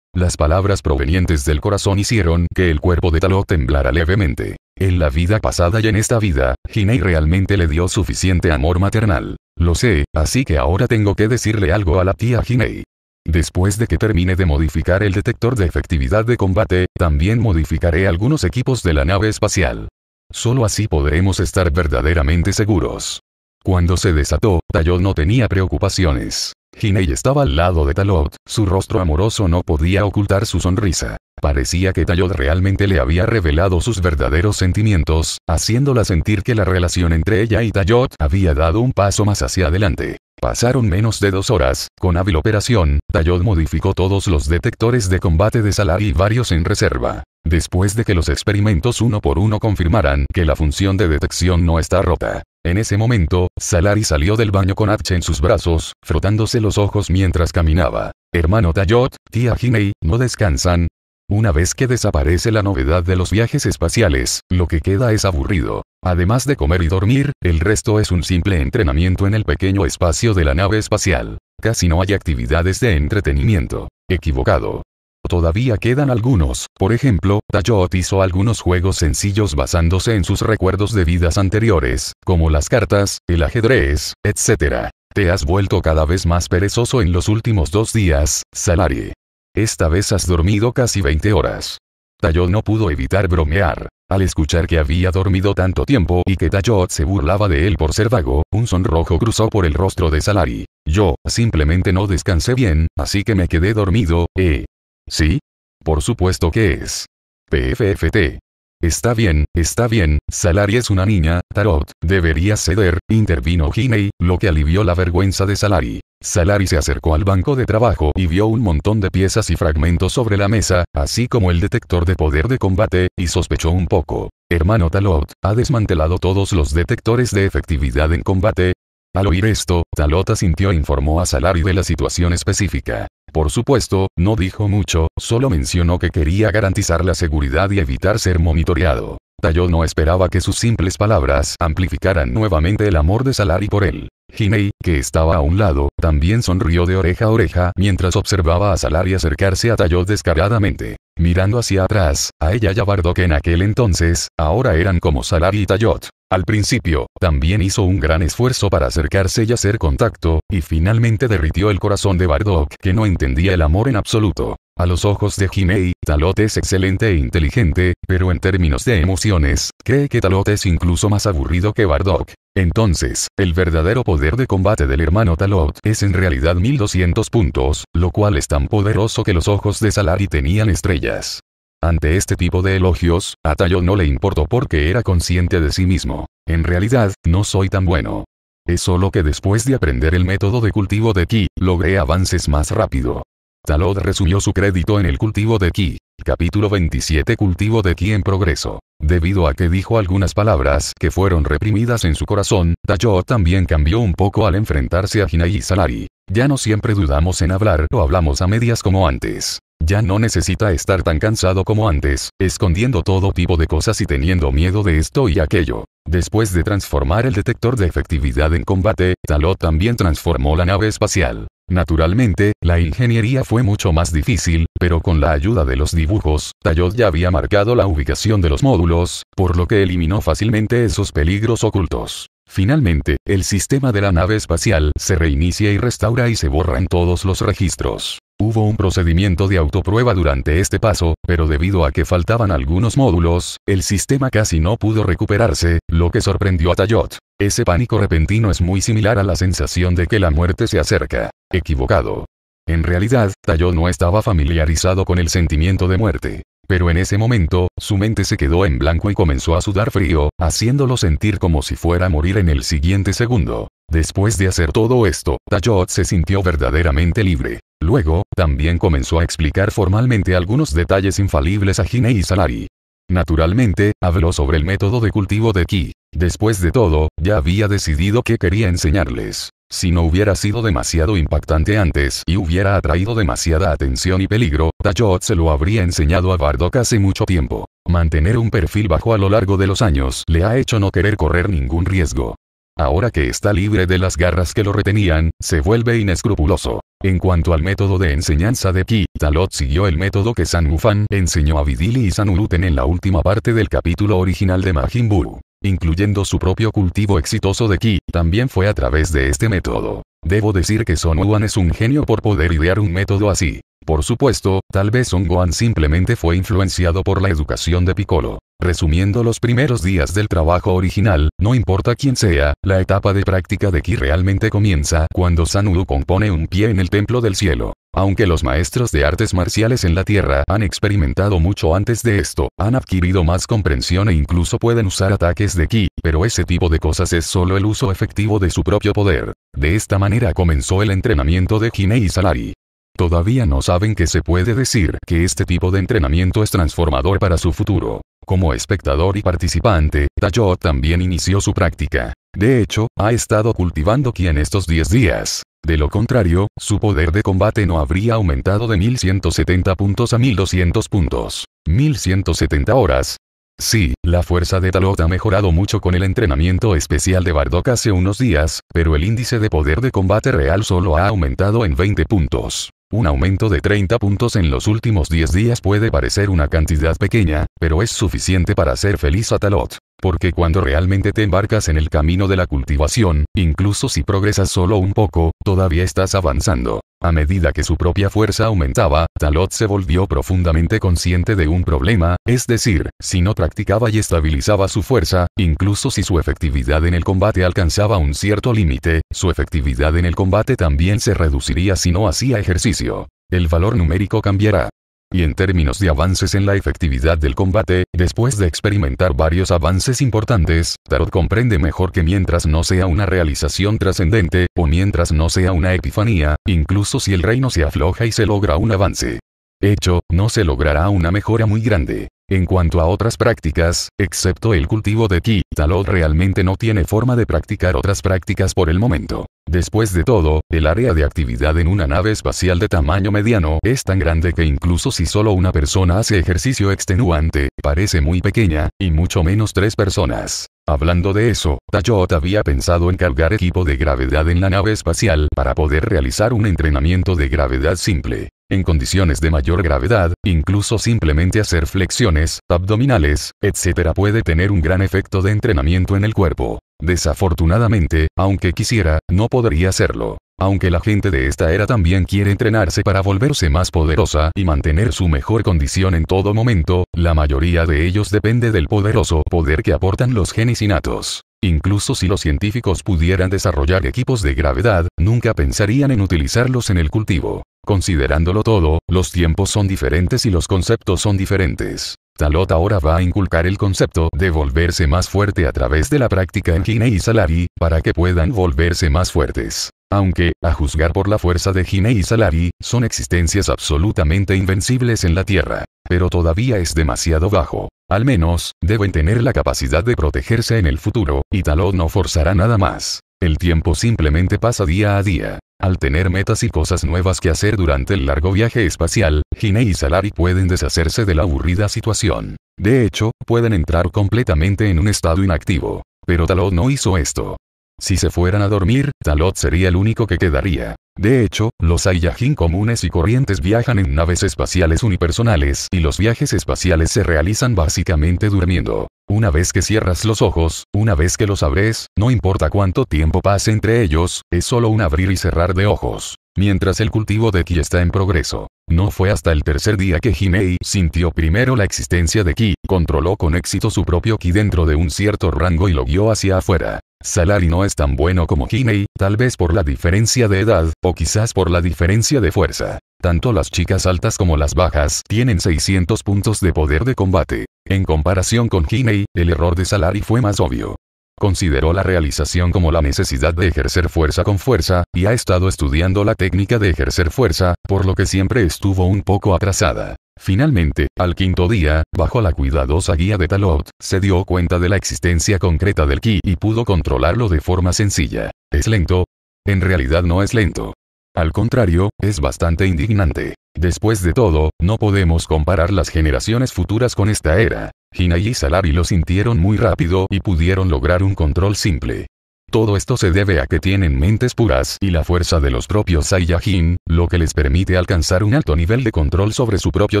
Las palabras provenientes del corazón hicieron que el cuerpo de Talot temblara levemente. En la vida pasada y en esta vida, Hinei realmente le dio suficiente amor maternal. Lo sé, así que ahora tengo que decirle algo a la tía Hinei. Después de que termine de modificar el detector de efectividad de combate, también modificaré algunos equipos de la nave espacial. Solo así podremos estar verdaderamente seguros. Cuando se desató, Talot no tenía preocupaciones. Hinei estaba al lado de Talot, su rostro amoroso no podía ocultar su sonrisa. Parecía que Talot realmente le había revelado sus verdaderos sentimientos, haciéndola sentir que la relación entre ella y Talot había dado un paso más hacia adelante. Pasaron menos de dos horas, con hábil operación, Talot modificó todos los detectores de combate de Salar y varios en reserva. Después de que los experimentos uno por uno confirmaran que la función de detección no está rota. En ese momento, Salari salió del baño con Atche en sus brazos, frotándose los ojos mientras caminaba. Hermano Tayot, tía Hinei, ¿no descansan? Una vez que desaparece la novedad de los viajes espaciales, lo que queda es aburrido. Además de comer y dormir, el resto es un simple entrenamiento en el pequeño espacio de la nave espacial. Casi no hay actividades de entretenimiento. Equivocado. Todavía quedan algunos, por ejemplo, Tayot hizo algunos juegos sencillos basándose en sus recuerdos de vidas anteriores, como las cartas, el ajedrez, etc. Te has vuelto cada vez más perezoso en los últimos dos días, Salari. Esta vez has dormido casi 20 horas. Tayot no pudo evitar bromear. Al escuchar que había dormido tanto tiempo y que Tayot se burlaba de él por ser vago, un sonrojo cruzó por el rostro de Salari. Yo, simplemente no descansé bien, así que me quedé dormido, eh. ¿Sí? Por supuesto que es. PFFT. Está bien, está bien, Salari es una niña, Tarot, debería ceder, intervino Hinei, lo que alivió la vergüenza de Salari. Salari se acercó al banco de trabajo y vio un montón de piezas y fragmentos sobre la mesa, así como el detector de poder de combate, y sospechó un poco. Hermano Talot, ¿ha desmantelado todos los detectores de efectividad en combate? Al oír esto, Talot asintió e informó a Salari de la situación específica. Por supuesto, no dijo mucho, solo mencionó que quería garantizar la seguridad y evitar ser monitoreado. Tayo no esperaba que sus simples palabras amplificaran nuevamente el amor de Salari por él. Hinei, que estaba a un lado, también sonrió de oreja a oreja mientras observaba a Salari acercarse a Tayo descaradamente. Mirando hacia atrás, a ella y a Bardock en aquel entonces, ahora eran como Salari y Tayot. Al principio, también hizo un gran esfuerzo para acercarse y hacer contacto, y finalmente derritió el corazón de Bardock que no entendía el amor en absoluto. A los ojos de Jinei, Talot es excelente e inteligente, pero en términos de emociones, cree que Talot es incluso más aburrido que Bardock. Entonces, el verdadero poder de combate del hermano Talot es en realidad 1200 puntos, lo cual es tan poderoso que los ojos de Salari tenían estrellas. Ante este tipo de elogios, a Tayo no le importó porque era consciente de sí mismo. En realidad, no soy tan bueno. Es solo que después de aprender el método de cultivo de Ki, logré avances más rápido. Talot resumió su crédito en el cultivo de Ki. Capítulo 27 Cultivo de Ki en progreso. Debido a que dijo algunas palabras que fueron reprimidas en su corazón, Tayo también cambió un poco al enfrentarse a Hinai y Salari. Ya no siempre dudamos en hablar o hablamos a medias como antes. Ya no necesita estar tan cansado como antes, escondiendo todo tipo de cosas y teniendo miedo de esto y aquello. Después de transformar el detector de efectividad en combate, Talot también transformó la nave espacial. Naturalmente, la ingeniería fue mucho más difícil, pero con la ayuda de los dibujos, Talot ya había marcado la ubicación de los módulos, por lo que eliminó fácilmente esos peligros ocultos. Finalmente, el sistema de la nave espacial se reinicia y restaura y se borran todos los registros. Hubo un procedimiento de autoprueba durante este paso, pero debido a que faltaban algunos módulos, el sistema casi no pudo recuperarse, lo que sorprendió a Tayot. Ese pánico repentino es muy similar a la sensación de que la muerte se acerca. Equivocado. En realidad, Tayot no estaba familiarizado con el sentimiento de muerte. Pero en ese momento, su mente se quedó en blanco y comenzó a sudar frío, haciéndolo sentir como si fuera a morir en el siguiente segundo. Después de hacer todo esto, Tayot se sintió verdaderamente libre. Luego, también comenzó a explicar formalmente algunos detalles infalibles a Hine y Salari. Naturalmente, habló sobre el método de cultivo de Ki. Después de todo, ya había decidido qué quería enseñarles. Si no hubiera sido demasiado impactante antes y hubiera atraído demasiada atención y peligro, Tayot se lo habría enseñado a Bardock hace mucho tiempo. Mantener un perfil bajo a lo largo de los años le ha hecho no querer correr ningún riesgo. Ahora que está libre de las garras que lo retenían, se vuelve inescrupuloso. En cuanto al método de enseñanza de Ki, Talot siguió el método que San Wufan enseñó a Vidili y San Uluten en la última parte del capítulo original de Majin Buu. incluyendo su propio cultivo exitoso de ki, también fue a través de este método. Debo decir que Son Gohan es un genio por poder idear un método así. Por supuesto, tal vez Son Gohan simplemente fue influenciado por la educación de Piccolo. Resumiendo los primeros días del trabajo original, no importa quién sea, la etapa de práctica de Ki realmente comienza cuando Sanudu compone un pie en el templo del cielo. Aunque los maestros de artes marciales en la Tierra han experimentado mucho antes de esto, han adquirido más comprensión e incluso pueden usar ataques de Ki, pero ese tipo de cosas es solo el uso efectivo de su propio poder. De esta manera comenzó el entrenamiento de Hine y Salari. Todavía no saben que se puede decir que este tipo de entrenamiento es transformador para su futuro. Como espectador y participante, Tayo también inició su práctica. De hecho, ha estado cultivando ki en estos 10 días. De lo contrario, su poder de combate no habría aumentado de 1170 puntos a 1200 puntos. 1170 horas. Sí, la fuerza de Talot ha mejorado mucho con el entrenamiento especial de Bardock hace unos días, pero el índice de poder de combate real solo ha aumentado en 20 puntos. Un aumento de 30 puntos en los últimos 10 días puede parecer una cantidad pequeña, pero es suficiente para hacer feliz a Talot. Porque cuando realmente te embarcas en el camino de la cultivación, incluso si progresas solo un poco, todavía estás avanzando. A medida que su propia fuerza aumentaba, Talot se volvió profundamente consciente de un problema, es decir, si no practicaba y estabilizaba su fuerza, incluso si su efectividad en el combate alcanzaba un cierto límite, su efectividad en el combate también se reduciría si no hacía ejercicio. El valor numérico cambiará. Y en términos de avances en la efectividad del combate, después de experimentar varios avances importantes, Tarot comprende mejor que mientras no sea una realización trascendente, o mientras no sea una epifanía, incluso si el reino se afloja y se logra un avance. Hecho, no se logrará una mejora muy grande. En cuanto a otras prácticas, excepto el cultivo de ki, Talot realmente no tiene forma de practicar otras prácticas por el momento. Después de todo, el área de actividad en una nave espacial de tamaño mediano es tan grande que incluso si solo una persona hace ejercicio extenuante, parece muy pequeña, y mucho menos tres personas. Hablando de eso, Tayot había pensado en cargar equipo de gravedad en la nave espacial para poder realizar un entrenamiento de gravedad simple. En condiciones de mayor gravedad, incluso simplemente hacer flexiones, abdominales, etc. puede tener un gran efecto de entrenamiento en el cuerpo. Desafortunadamente, aunque quisiera, no podría hacerlo. Aunque la gente de esta era también quiere entrenarse para volverse más poderosa y mantener su mejor condición en todo momento, la mayoría de ellos depende del poderoso poder que aportan los genes innatos. Incluso si los científicos pudieran desarrollar equipos de gravedad, nunca pensarían en utilizarlos en el cultivo. Considerándolo todo, los tiempos son diferentes y los conceptos son diferentes. Talot ahora va a inculcar el concepto de volverse más fuerte a través de la práctica en Hine y Salari, para que puedan volverse más fuertes. Aunque, a juzgar por la fuerza de Hine y Salari, son existencias absolutamente invencibles en la Tierra. Pero todavía es demasiado bajo. Al menos, deben tener la capacidad de protegerse en el futuro, y Talot no forzará nada más. El tiempo simplemente pasa día a día. Al tener metas y cosas nuevas que hacer durante el largo viaje espacial, Gine y Salari pueden deshacerse de la aburrida situación. De hecho, pueden entrar completamente en un estado inactivo. Pero Talot no hizo esto. Si se fueran a dormir, Talot sería el único que quedaría. De hecho, los Saiyajin comunes y corrientes viajan en naves espaciales unipersonales y los viajes espaciales se realizan básicamente durmiendo. Una vez que cierras los ojos, una vez que los abres, no importa cuánto tiempo pase entre ellos, es solo un abrir y cerrar de ojos. Mientras el cultivo de Ki está en progreso. No fue hasta el tercer día que Hinei sintió primero la existencia de Ki, controló con éxito su propio Ki dentro de un cierto rango y lo guió hacia afuera. Salari no es tan bueno como Hinei, tal vez por la diferencia de edad, o quizás por la diferencia de fuerza. Tanto las chicas altas como las bajas tienen 600 puntos de poder de combate. En comparación con Hinei, el error de Salari fue más obvio. Consideró la realización como la necesidad de ejercer fuerza con fuerza, y ha estado estudiando la técnica de ejercer fuerza, por lo que siempre estuvo un poco atrasada. Finalmente, al quinto día, bajo la cuidadosa guía de Talot, se dio cuenta de la existencia concreta del ki y pudo controlarlo de forma sencilla. ¿Es lento? En realidad no es lento. Al contrario, es bastante indignante. Después de todo, no podemos comparar las generaciones futuras con esta era. Hina y Salari lo sintieron muy rápido y pudieron lograr un control simple. Todo esto se debe a que tienen mentes puras y la fuerza de los propios Saiyajin, lo que les permite alcanzar un alto nivel de control sobre su propio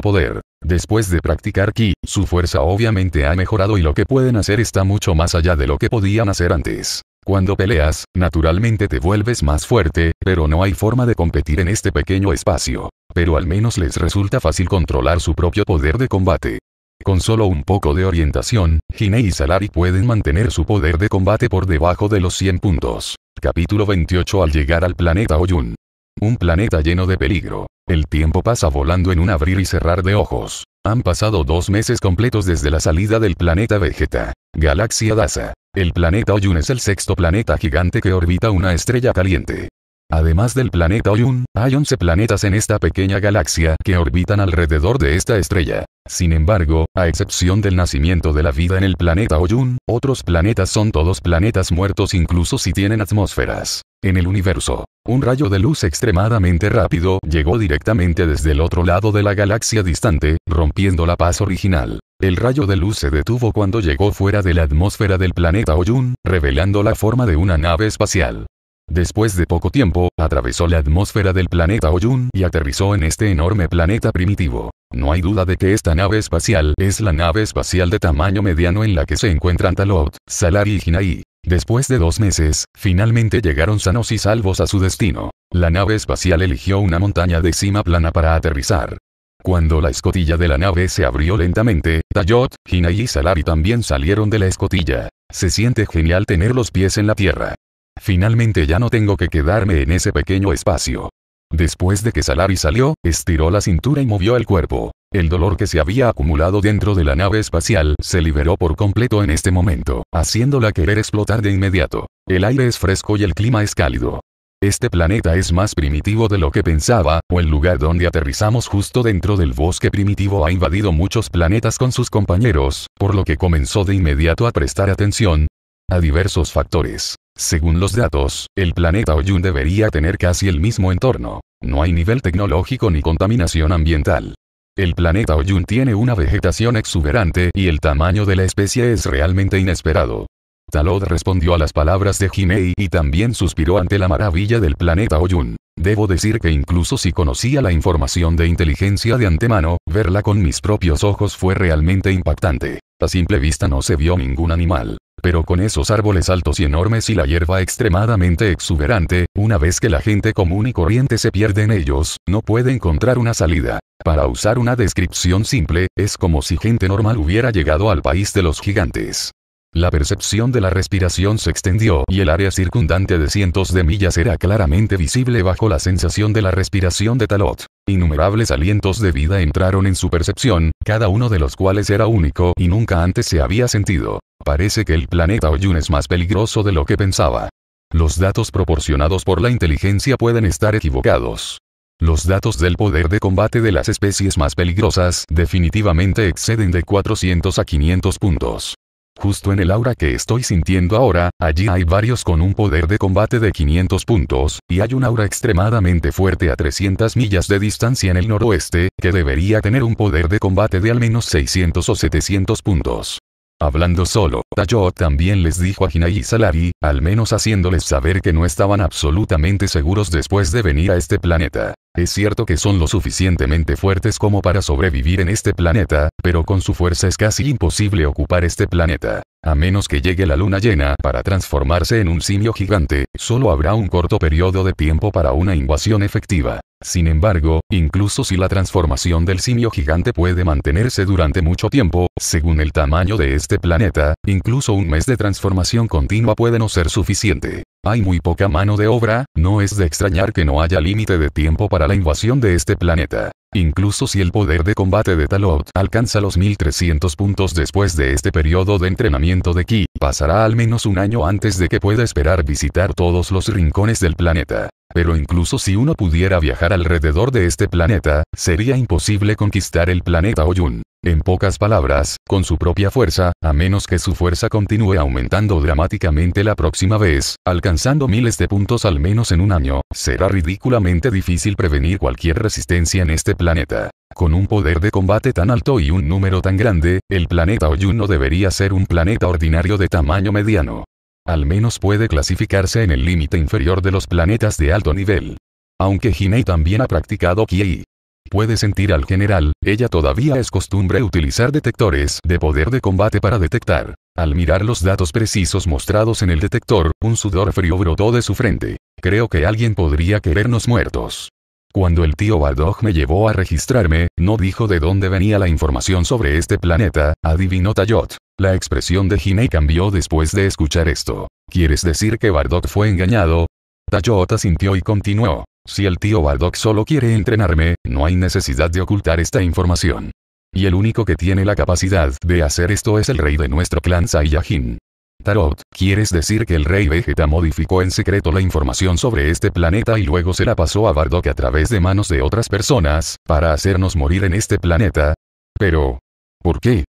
poder. Después de practicar Ki, su fuerza obviamente ha mejorado y lo que pueden hacer está mucho más allá de lo que podían hacer antes. Cuando peleas, naturalmente te vuelves más fuerte, pero no hay forma de competir en este pequeño espacio. Pero al menos les resulta fácil controlar su propio poder de combate. Con solo un poco de orientación, Hine y Salari pueden mantener su poder de combate por debajo de los 100 puntos. Capítulo 28 Al llegar al planeta Oyun. Un planeta lleno de peligro. El tiempo pasa volando en un abrir y cerrar de ojos. Han pasado dos meses completos desde la salida del planeta Vegeta. Galaxia Dasa. El planeta Oyun es el sexto planeta gigante que orbita una estrella caliente. Además del planeta Oyun, hay 11 planetas en esta pequeña galaxia que orbitan alrededor de esta estrella. Sin embargo, a excepción del nacimiento de la vida en el planeta Oyun, otros planetas son todos planetas muertos incluso si tienen atmósferas. En el universo, un rayo de luz extremadamente rápido llegó directamente desde el otro lado de la galaxia distante, rompiendo la paz original. El rayo de luz se detuvo cuando llegó fuera de la atmósfera del planeta Oyun, revelando la forma de una nave espacial. Después de poco tiempo, atravesó la atmósfera del planeta Oyun y aterrizó en este enorme planeta primitivo. No hay duda de que esta nave espacial es la nave espacial de tamaño mediano en la que se encuentran Talot, Salari y Hinai. Después de dos meses, finalmente llegaron sanos y salvos a su destino. La nave espacial eligió una montaña de cima plana para aterrizar. Cuando la escotilla de la nave se abrió lentamente, Tayot, Hinai y Salari también salieron de la escotilla. Se siente genial tener los pies en la tierra. Finalmente ya no tengo que quedarme en ese pequeño espacio. Después de que Salari salió, estiró la cintura y movió el cuerpo. El dolor que se había acumulado dentro de la nave espacial se liberó por completo en este momento, haciéndola querer explotar de inmediato. El aire es fresco y el clima es cálido. Este planeta es más primitivo de lo que pensaba, o el lugar donde aterrizamos justo dentro del bosque primitivo ha invadido muchos planetas con sus compañeros, por lo que comenzó de inmediato a prestar atención a diversos factores. Según los datos, el planeta Oyun debería tener casi el mismo entorno. No hay nivel tecnológico ni contaminación ambiental. El planeta Oyun tiene una vegetación exuberante y el tamaño de la especie es realmente inesperado. Talod respondió a las palabras de Jinei y también suspiró ante la maravilla del planeta Oyun. Debo decir que incluso si conocía la información de inteligencia de antemano, verla con mis propios ojos fue realmente impactante. A simple vista no se vio ningún animal. Pero con esos árboles altos y enormes y la hierba extremadamente exuberante, una vez que la gente común y corriente se pierde en ellos, no puede encontrar una salida. Para usar una descripción simple, es como si gente normal hubiera llegado al país de los gigantes. La percepción de la respiración se extendió y el área circundante de cientos de millas era claramente visible bajo la sensación de la respiración de Talot. Innumerables alientos de vida entraron en su percepción, cada uno de los cuales era único y nunca antes se había sentido. Parece que el planeta Oyun es más peligroso de lo que pensaba. Los datos proporcionados por la inteligencia pueden estar equivocados. Los datos del poder de combate de las especies más peligrosas definitivamente exceden de 400 a 500 puntos. Justo en el aura que estoy sintiendo ahora, allí hay varios con un poder de combate de 500 puntos, y hay un aura extremadamente fuerte a 300 millas de distancia en el noroeste, que debería tener un poder de combate de al menos 600 o 700 puntos. Hablando solo, Tayo también les dijo a Hinai y Salari, al menos haciéndoles saber que no estaban absolutamente seguros después de venir a este planeta. Es cierto que son lo suficientemente fuertes como para sobrevivir en este planeta, pero con su fuerza es casi imposible ocupar este planeta. A menos que llegue la luna llena para transformarse en un simio gigante, solo habrá un corto periodo de tiempo para una invasión efectiva. Sin embargo, incluso si la transformación del simio gigante puede mantenerse durante mucho tiempo, según el tamaño de este planeta, incluso un mes de transformación continua puede no ser suficiente. Hay muy poca mano de obra, no es de extrañar que no haya límite de tiempo para la invasión de este planeta. Incluso si el poder de combate de Talot alcanza los 1300 puntos después de este periodo de entrenamiento de Ki, pasará al menos un año antes de que pueda esperar visitar todos los rincones del planeta. Pero incluso si uno pudiera viajar alrededor de este planeta, sería imposible conquistar el planeta Oyun. En pocas palabras, con su propia fuerza, a menos que su fuerza continúe aumentando dramáticamente la próxima vez, alcanzando miles de puntos al menos en un año, será ridículamente difícil prevenir cualquier resistencia en este planeta. Con un poder de combate tan alto y un número tan grande, el planeta Oyun no debería ser un planeta ordinario de tamaño mediano. Al menos puede clasificarse en el límite inferior de los planetas de alto nivel. Aunque Hinei también ha practicado Ki. Puede sentir al general, ella todavía es costumbre utilizar detectores de poder de combate para detectar. Al mirar los datos precisos mostrados en el detector, un sudor frío brotó de su frente. Creo que alguien podría querernos muertos. Cuando el tío Bardog me llevó a registrarme, no dijo de dónde venía la información sobre este planeta, adivinó Tayot. La expresión de Jinei cambió después de escuchar esto. ¿Quieres decir que Bardock fue engañado? Tayot asintió y continuó. Si el tío Bardock solo quiere entrenarme, no hay necesidad de ocultar esta información. Y el único que tiene la capacidad de hacer esto es el rey de nuestro clan Saiyajin. Tarot, ¿quieres decir que el rey Vegeta modificó en secreto la información sobre este planeta y luego se la pasó a Bardock a través de manos de otras personas, para hacernos morir en este planeta? Pero... ¿Por qué?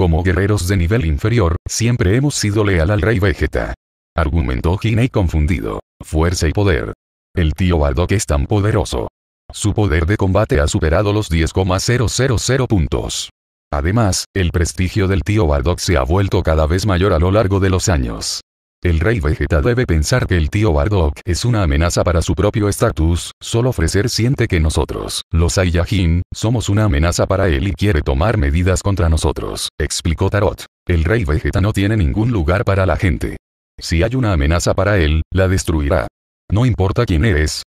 Como guerreros de nivel inferior, siempre hemos sido leal al rey Vegeta. Argumentó Hinei confundido. Fuerza y poder. El tío Bardock es tan poderoso. Su poder de combate ha superado los 10,000 puntos. Además, el prestigio del tío Bardock se ha vuelto cada vez mayor a lo largo de los años. El rey Vegeta debe pensar que el tío Bardock es una amenaza para su propio estatus, solo ofrecer siente que nosotros, los Saiyajin, somos una amenaza para él y quiere tomar medidas contra nosotros, explicó Tarot. El rey Vegeta no tiene ningún lugar para la gente. Si hay una amenaza para él, la destruirá. No importa quién eres,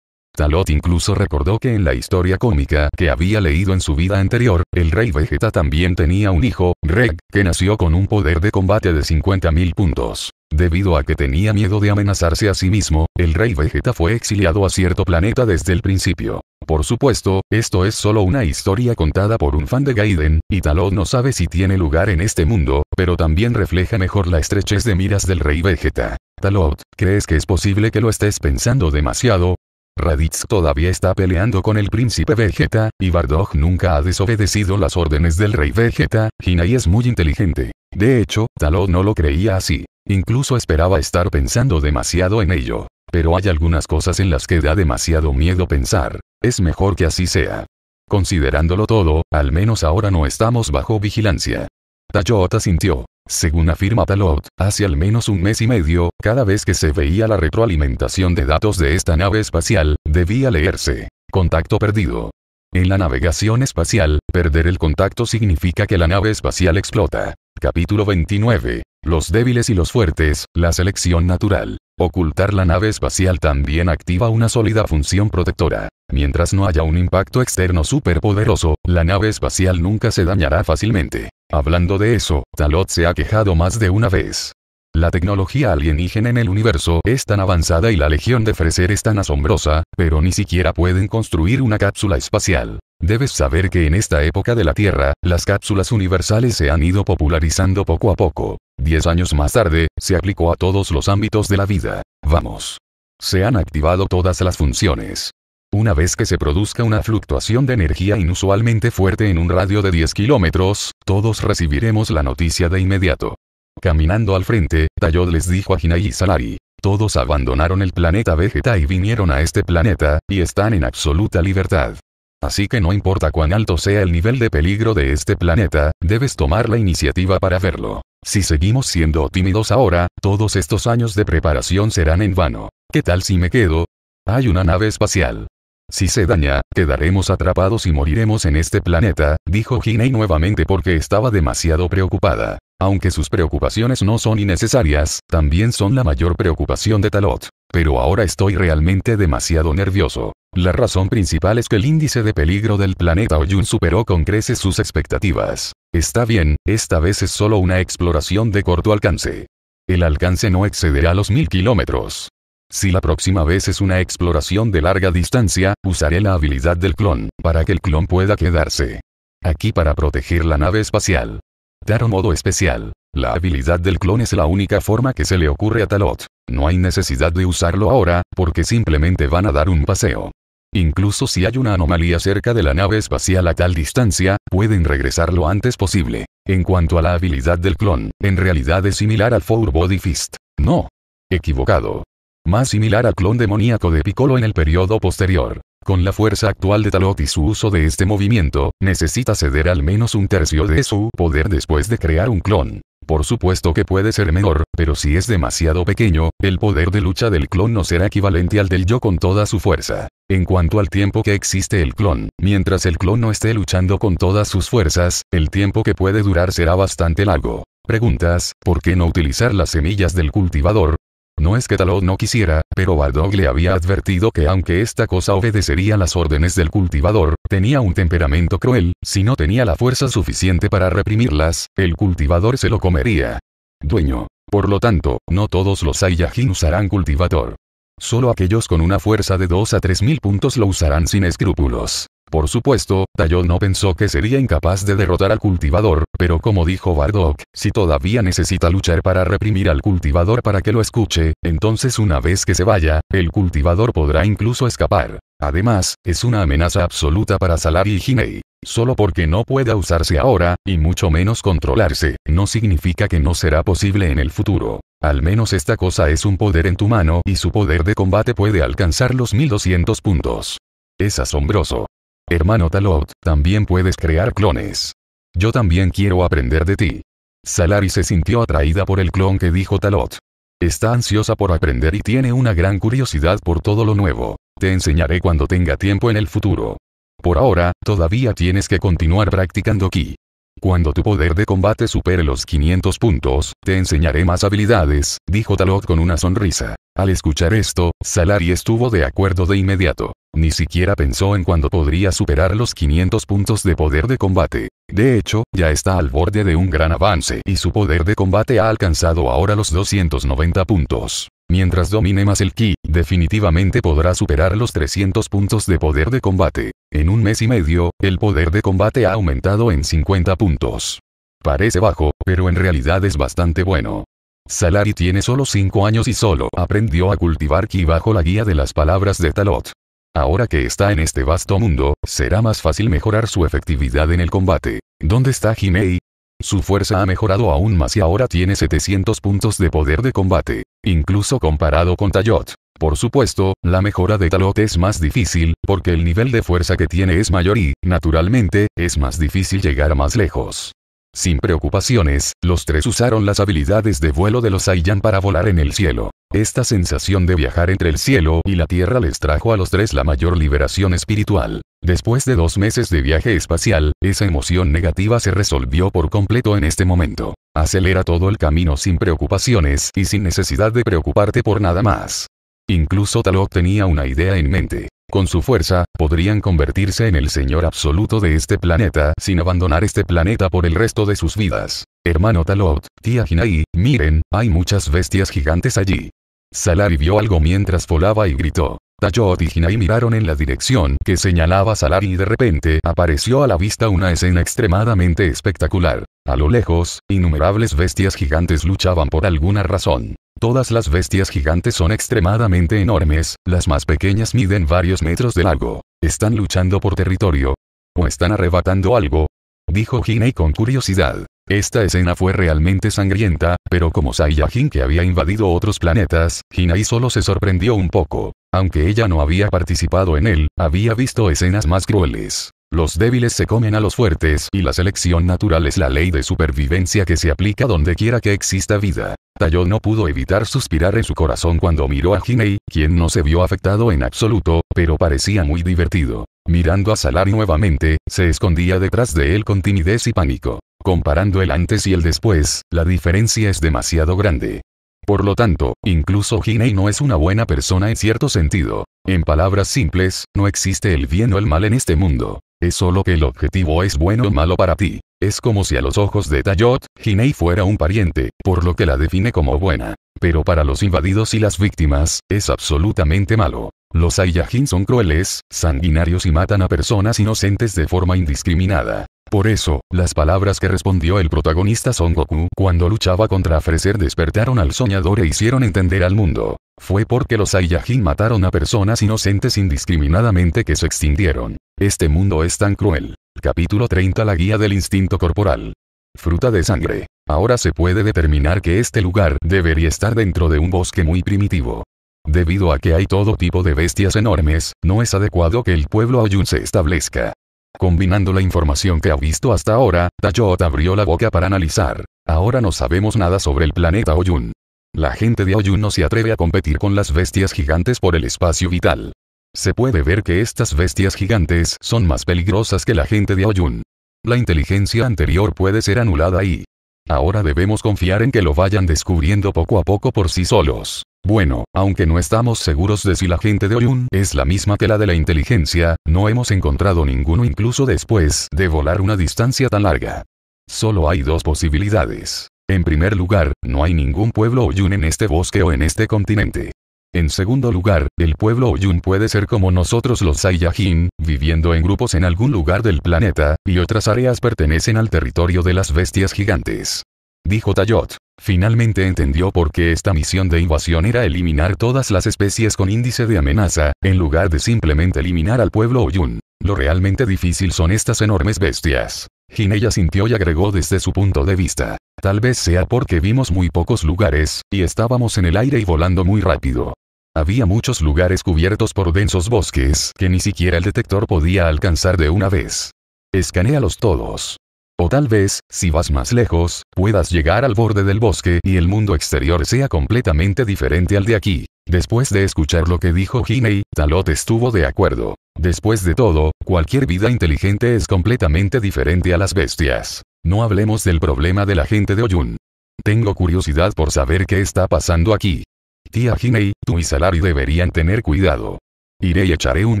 Talot incluso recordó que en la historia cómica que había leído en su vida anterior, el rey Vegeta también tenía un hijo, Reg, que nació con un poder de combate de 50.000 puntos. Debido a que tenía miedo de amenazarse a sí mismo, el rey Vegeta fue exiliado a cierto planeta desde el principio. Por supuesto, esto es solo una historia contada por un fan de Gaiden, y Talot no sabe si tiene lugar en este mundo, pero también refleja mejor la estrechez de miras del rey Vegeta. Talot, ¿crees que es posible que lo estés pensando demasiado? Raditz todavía está peleando con el príncipe Vegeta, y Bardock nunca ha desobedecido las órdenes del rey Vegeta, Hinai es muy inteligente. De hecho, Talot no lo creía así. Incluso esperaba estar pensando demasiado en ello. Pero hay algunas cosas en las que da demasiado miedo pensar. Es mejor que así sea. Considerándolo todo, al menos ahora no estamos bajo vigilancia. Tayota sintió. Según afirma Talot, hace al menos un mes y medio, cada vez que se veía la retroalimentación de datos de esta nave espacial, debía leerse. Contacto perdido. En la navegación espacial, perder el contacto significa que la nave espacial explota. Capítulo 29. Los débiles y los fuertes, la selección natural. Ocultar la nave espacial también activa una sólida función protectora. Mientras no haya un impacto externo superpoderoso, la nave espacial nunca se dañará fácilmente. Hablando de eso, Talot se ha quejado más de una vez. La tecnología alienígena en el universo es tan avanzada y la legión de Freser es tan asombrosa, pero ni siquiera pueden construir una cápsula espacial. Debes saber que en esta época de la Tierra, las cápsulas universales se han ido popularizando poco a poco. Diez años más tarde, se aplicó a todos los ámbitos de la vida. Vamos. Se han activado todas las funciones. Una vez que se produzca una fluctuación de energía inusualmente fuerte en un radio de 10 kilómetros, todos recibiremos la noticia de inmediato. Caminando al frente, Tayod les dijo a Hinai y Salari. Todos abandonaron el planeta Vegeta y vinieron a este planeta, y están en absoluta libertad. Así que no importa cuán alto sea el nivel de peligro de este planeta, debes tomar la iniciativa para verlo. Si seguimos siendo tímidos ahora, todos estos años de preparación serán en vano. ¿Qué tal si me quedo? Hay una nave espacial. Si se daña, quedaremos atrapados y moriremos en este planeta, dijo Hinei nuevamente porque estaba demasiado preocupada. Aunque sus preocupaciones no son innecesarias, también son la mayor preocupación de Talot. Pero ahora estoy realmente demasiado nervioso. La razón principal es que el índice de peligro del planeta Oyun superó con creces sus expectativas. Está bien, esta vez es solo una exploración de corto alcance. El alcance no excederá los mil kilómetros. Si la próxima vez es una exploración de larga distancia, usaré la habilidad del clon, para que el clon pueda quedarse aquí para proteger la nave espacial. Taro modo especial. La habilidad del clon es la única forma que se le ocurre a Talot. No hay necesidad de usarlo ahora, porque simplemente van a dar un paseo. Incluso si hay una anomalía cerca de la nave espacial a tal distancia, pueden regresar lo antes posible. En cuanto a la habilidad del clon, en realidad es similar al Four Body Fist. No. Equivocado más similar al clon demoníaco de Piccolo en el periodo posterior. Con la fuerza actual de Talot y su uso de este movimiento, necesita ceder al menos un tercio de su poder después de crear un clon. Por supuesto que puede ser menor, pero si es demasiado pequeño, el poder de lucha del clon no será equivalente al del yo con toda su fuerza. En cuanto al tiempo que existe el clon, mientras el clon no esté luchando con todas sus fuerzas, el tiempo que puede durar será bastante largo. Preguntas, ¿por qué no utilizar las semillas del cultivador? No es que Talot no quisiera, pero Bardog le había advertido que aunque esta cosa obedecería las órdenes del cultivador, tenía un temperamento cruel, si no tenía la fuerza suficiente para reprimirlas, el cultivador se lo comería. Dueño. Por lo tanto, no todos los Saiyajin usarán cultivador. Solo aquellos con una fuerza de 2 a 3 mil puntos lo usarán sin escrúpulos. Por supuesto, Tayo no pensó que sería incapaz de derrotar al cultivador, pero como dijo Bardock, si todavía necesita luchar para reprimir al cultivador para que lo escuche, entonces una vez que se vaya, el cultivador podrá incluso escapar. Además, es una amenaza absoluta para Salari y Hinei. Solo porque no pueda usarse ahora, y mucho menos controlarse, no significa que no será posible en el futuro. Al menos esta cosa es un poder en tu mano y su poder de combate puede alcanzar los 1200 puntos. Es asombroso. Hermano Talot, también puedes crear clones. Yo también quiero aprender de ti. Salari se sintió atraída por el clon que dijo Talot. Está ansiosa por aprender y tiene una gran curiosidad por todo lo nuevo. Te enseñaré cuando tenga tiempo en el futuro. Por ahora, todavía tienes que continuar practicando ki. Cuando tu poder de combate supere los 500 puntos, te enseñaré más habilidades, dijo Talot con una sonrisa. Al escuchar esto, Salari estuvo de acuerdo de inmediato. Ni siquiera pensó en cuándo podría superar los 500 puntos de poder de combate. De hecho, ya está al borde de un gran avance y su poder de combate ha alcanzado ahora los 290 puntos. Mientras domine más el ki, definitivamente podrá superar los 300 puntos de poder de combate. En un mes y medio, el poder de combate ha aumentado en 50 puntos. Parece bajo, pero en realidad es bastante bueno. Salari tiene solo 5 años y solo aprendió a cultivar ki bajo la guía de las palabras de Talot. Ahora que está en este vasto mundo, será más fácil mejorar su efectividad en el combate. ¿Dónde está Hinei? Su fuerza ha mejorado aún más y ahora tiene 700 puntos de poder de combate, incluso comparado con Tayot. Por supuesto, la mejora de Talot es más difícil, porque el nivel de fuerza que tiene es mayor y, naturalmente, es más difícil llegar más lejos. Sin preocupaciones, los tres usaron las habilidades de vuelo de los Saiyan para volar en el cielo. Esta sensación de viajar entre el cielo y la tierra les trajo a los tres la mayor liberación espiritual. Después de dos meses de viaje espacial, esa emoción negativa se resolvió por completo en este momento. Acelera todo el camino sin preocupaciones y sin necesidad de preocuparte por nada más. Incluso Talok tenía una idea en mente. Con su fuerza, podrían convertirse en el señor absoluto de este planeta sin abandonar este planeta por el resto de sus vidas. Hermano Talot, tía Hinai, miren, hay muchas bestias gigantes allí. Salari vio algo mientras volaba y gritó. Tayot y Hinai miraron en la dirección que señalaba Salari y de repente apareció a la vista una escena extremadamente espectacular. A lo lejos, innumerables bestias gigantes luchaban por alguna razón. Todas las bestias gigantes son extremadamente enormes, las más pequeñas miden varios metros de largo. ¿Están luchando por territorio? ¿O están arrebatando algo? Dijo Hinei con curiosidad. Esta escena fue realmente sangrienta, pero como Saiyajin que había invadido otros planetas, Hinei solo se sorprendió un poco. Aunque ella no había participado en él, había visto escenas más crueles. Los débiles se comen a los fuertes y la selección natural es la ley de supervivencia que se aplica donde quiera que exista vida. Tayo no pudo evitar suspirar en su corazón cuando miró a Hinei, quien no se vio afectado en absoluto, pero parecía muy divertido. Mirando a Salari nuevamente, se escondía detrás de él con timidez y pánico. Comparando el antes y el después, la diferencia es demasiado grande. Por lo tanto, incluso Hinei no es una buena persona en cierto sentido. En palabras simples, no existe el bien o el mal en este mundo. Es solo que el objetivo es bueno o malo para ti. Es como si a los ojos de Tayot, Hinei fuera un pariente, por lo que la define como buena. Pero para los invadidos y las víctimas, es absolutamente malo. Los Saiyajin son crueles, sanguinarios y matan a personas inocentes de forma indiscriminada. Por eso, las palabras que respondió el protagonista Son Goku cuando luchaba contra Freezer despertaron al soñador e hicieron entender al mundo. Fue porque los Saiyajin mataron a personas inocentes indiscriminadamente que se extinguieron. Este mundo es tan cruel. Capítulo 30 La guía del instinto corporal. Fruta de sangre. Ahora se puede determinar que este lugar debería estar dentro de un bosque muy primitivo. Debido a que hay todo tipo de bestias enormes, no es adecuado que el pueblo Ayun se establezca. Combinando la información que ha visto hasta ahora, Tayot abrió la boca para analizar. Ahora no sabemos nada sobre el planeta Oyun. La gente de Oyun no se atreve a competir con las bestias gigantes por el espacio vital. Se puede ver que estas bestias gigantes son más peligrosas que la gente de Oyun. La inteligencia anterior puede ser anulada ahí. Ahora debemos confiar en que lo vayan descubriendo poco a poco por sí solos. Bueno, aunque no estamos seguros de si la gente de Oyun es la misma que la de la inteligencia, no hemos encontrado ninguno incluso después de volar una distancia tan larga. Solo hay dos posibilidades. En primer lugar, no hay ningún pueblo Oyun en este bosque o en este continente. En segundo lugar, el pueblo Oyun puede ser como nosotros los Saiyajin, viviendo en grupos en algún lugar del planeta, y otras áreas pertenecen al territorio de las bestias gigantes. Dijo Tayot. Finalmente entendió por qué esta misión de invasión era eliminar todas las especies con índice de amenaza, en lugar de simplemente eliminar al pueblo Oyun. Lo realmente difícil son estas enormes bestias. Ginella sintió y agregó desde su punto de vista. Tal vez sea porque vimos muy pocos lugares, y estábamos en el aire y volando muy rápido. Había muchos lugares cubiertos por densos bosques que ni siquiera el detector podía alcanzar de una vez. Escanéalos todos. O tal vez, si vas más lejos, puedas llegar al borde del bosque y el mundo exterior sea completamente diferente al de aquí. Después de escuchar lo que dijo Hinei, Talot estuvo de acuerdo. Después de todo, cualquier vida inteligente es completamente diferente a las bestias. No hablemos del problema de la gente de Oyun. Tengo curiosidad por saber qué está pasando aquí. Tía Hinei, tú y Salari deberían tener cuidado. Iré y echaré un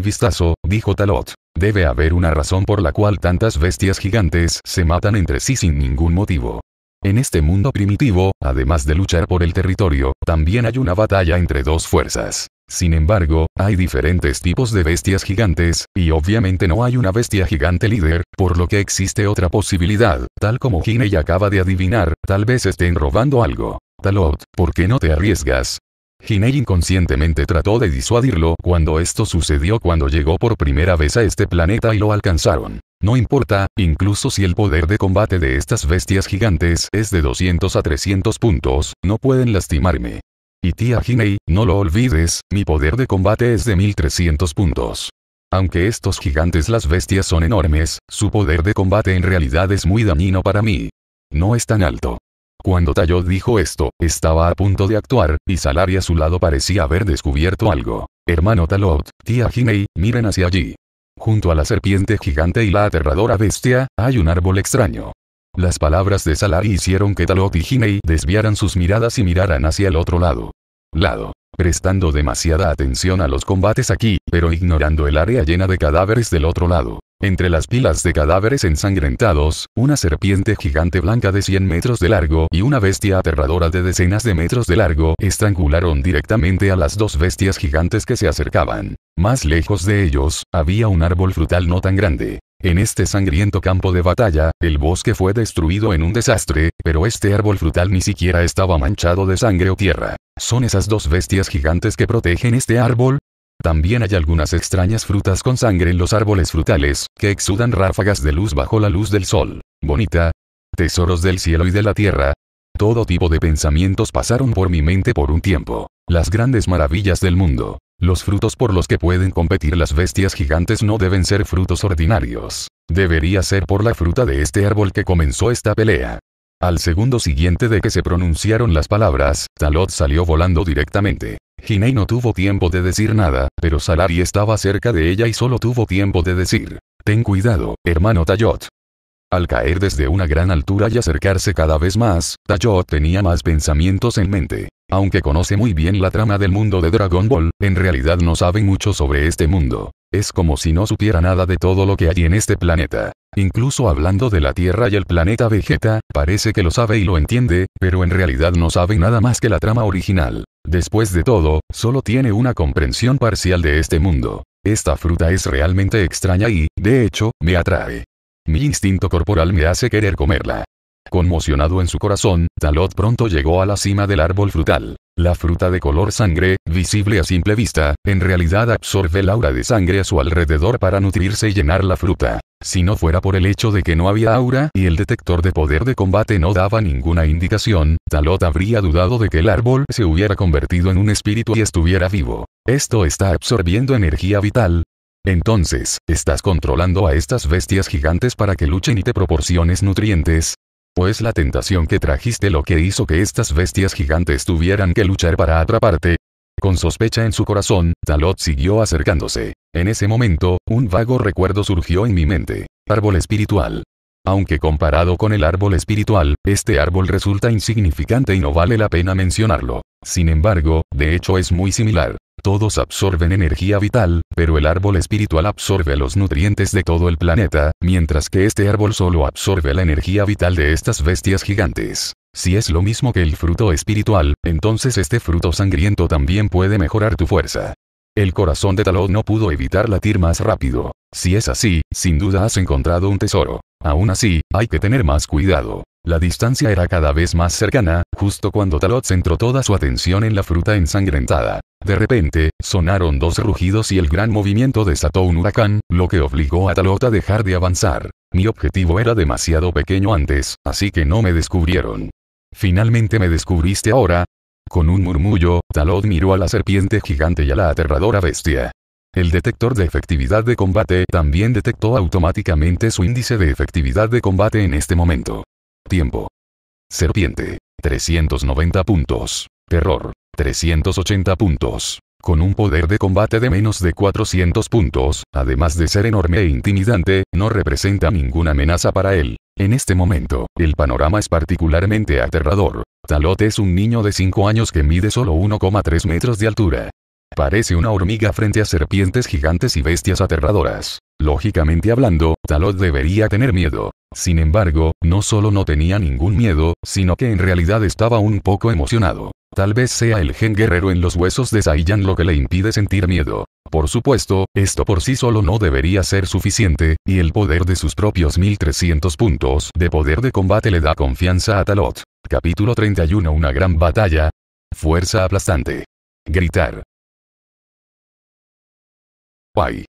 vistazo, dijo Talot. Debe haber una razón por la cual tantas bestias gigantes se matan entre sí sin ningún motivo. En este mundo primitivo, además de luchar por el territorio, también hay una batalla entre dos fuerzas. Sin embargo, hay diferentes tipos de bestias gigantes, y obviamente no hay una bestia gigante líder, por lo que existe otra posibilidad, tal como Hinei acaba de adivinar, tal vez estén robando algo. Talot, ¿por qué no te arriesgas? Hinei inconscientemente trató de disuadirlo cuando esto sucedió cuando llegó por primera vez a este planeta y lo alcanzaron. No importa, incluso si el poder de combate de estas bestias gigantes es de 200 a 300 puntos, no pueden lastimarme. Y tía Hinei, no lo olvides, mi poder de combate es de 1300 puntos. Aunque estos gigantes las bestias son enormes, su poder de combate en realidad es muy dañino para mí. No es tan alto. Cuando Tayo dijo esto, estaba a punto de actuar, y Salari a su lado parecía haber descubierto algo. Hermano Talot, tía Hinei, miren hacia allí. Junto a la serpiente gigante y la aterradora bestia, hay un árbol extraño. Las palabras de Salari hicieron que Talot y Hinei desviaran sus miradas y miraran hacia el otro lado. Lado. Prestando demasiada atención a los combates aquí, pero ignorando el área llena de cadáveres del otro lado. Entre las pilas de cadáveres ensangrentados, una serpiente gigante blanca de 100 metros de largo y una bestia aterradora de decenas de metros de largo estrangularon directamente a las dos bestias gigantes que se acercaban. Más lejos de ellos, había un árbol frutal no tan grande. En este sangriento campo de batalla, el bosque fue destruido en un desastre, pero este árbol frutal ni siquiera estaba manchado de sangre o tierra. ¿Son esas dos bestias gigantes que protegen este árbol? También hay algunas extrañas frutas con sangre en los árboles frutales, que exudan ráfagas de luz bajo la luz del sol. Bonita. Tesoros del cielo y de la tierra. Todo tipo de pensamientos pasaron por mi mente por un tiempo. Las grandes maravillas del mundo. Los frutos por los que pueden competir las bestias gigantes no deben ser frutos ordinarios. Debería ser por la fruta de este árbol que comenzó esta pelea. Al segundo siguiente de que se pronunciaron las palabras, Talot salió volando directamente. Hinei no tuvo tiempo de decir nada, pero Salari estaba cerca de ella y solo tuvo tiempo de decir, Ten cuidado, hermano Tayot. Al caer desde una gran altura y acercarse cada vez más, Tayot tenía más pensamientos en mente. Aunque conoce muy bien la trama del mundo de Dragon Ball, en realidad no sabe mucho sobre este mundo. Es como si no supiera nada de todo lo que hay en este planeta. Incluso hablando de la Tierra y el planeta Vegeta, parece que lo sabe y lo entiende, pero en realidad no sabe nada más que la trama original. Después de todo, solo tiene una comprensión parcial de este mundo. Esta fruta es realmente extraña y, de hecho, me atrae. Mi instinto corporal me hace querer comerla. Conmocionado en su corazón, Talot pronto llegó a la cima del árbol frutal. La fruta de color sangre, visible a simple vista, en realidad absorbe el aura de sangre a su alrededor para nutrirse y llenar la fruta. Si no fuera por el hecho de que no había aura y el detector de poder de combate no daba ninguna indicación, Talot habría dudado de que el árbol se hubiera convertido en un espíritu y estuviera vivo. Esto está absorbiendo energía vital. Entonces, ¿estás controlando a estas bestias gigantes para que luchen y te proporciones nutrientes? ¿O es la tentación que trajiste lo que hizo que estas bestias gigantes tuvieran que luchar para atraparte? Con sospecha en su corazón, Talot siguió acercándose. En ese momento, un vago recuerdo surgió en mi mente. Árbol espiritual. Aunque comparado con el árbol espiritual, este árbol resulta insignificante y no vale la pena mencionarlo. Sin embargo, de hecho es muy similar. Todos absorben energía vital, pero el árbol espiritual absorbe los nutrientes de todo el planeta, mientras que este árbol solo absorbe la energía vital de estas bestias gigantes. Si es lo mismo que el fruto espiritual, entonces este fruto sangriento también puede mejorar tu fuerza. El corazón de Talot no pudo evitar latir más rápido. Si es así, sin duda has encontrado un tesoro. Aún así, hay que tener más cuidado. La distancia era cada vez más cercana, justo cuando Talot centró toda su atención en la fruta ensangrentada. De repente, sonaron dos rugidos y el gran movimiento desató un huracán, lo que obligó a Talot a dejar de avanzar. Mi objetivo era demasiado pequeño antes, así que no me descubrieron. Finalmente me descubriste ahora. Con un murmullo, Talot miró a la serpiente gigante y a la aterradora bestia. El detector de efectividad de combate también detectó automáticamente su índice de efectividad de combate en este momento. Tiempo. Serpiente. 390 puntos. Terror. 380 puntos. Con un poder de combate de menos de 400 puntos, además de ser enorme e intimidante, no representa ninguna amenaza para él. En este momento, el panorama es particularmente aterrador. Talot es un niño de 5 años que mide solo 1,3 metros de altura. Parece una hormiga frente a serpientes gigantes y bestias aterradoras. Lógicamente hablando, Talot debería tener miedo. Sin embargo, no solo no tenía ningún miedo, sino que en realidad estaba un poco emocionado. Tal vez sea el gen guerrero en los huesos de Saiyan lo que le impide sentir miedo. Por supuesto, esto por sí solo no debería ser suficiente, y el poder de sus propios 1300 puntos de poder de combate le da confianza a Talot. Capítulo 31 Una gran batalla. Fuerza aplastante. Gritar. Guay.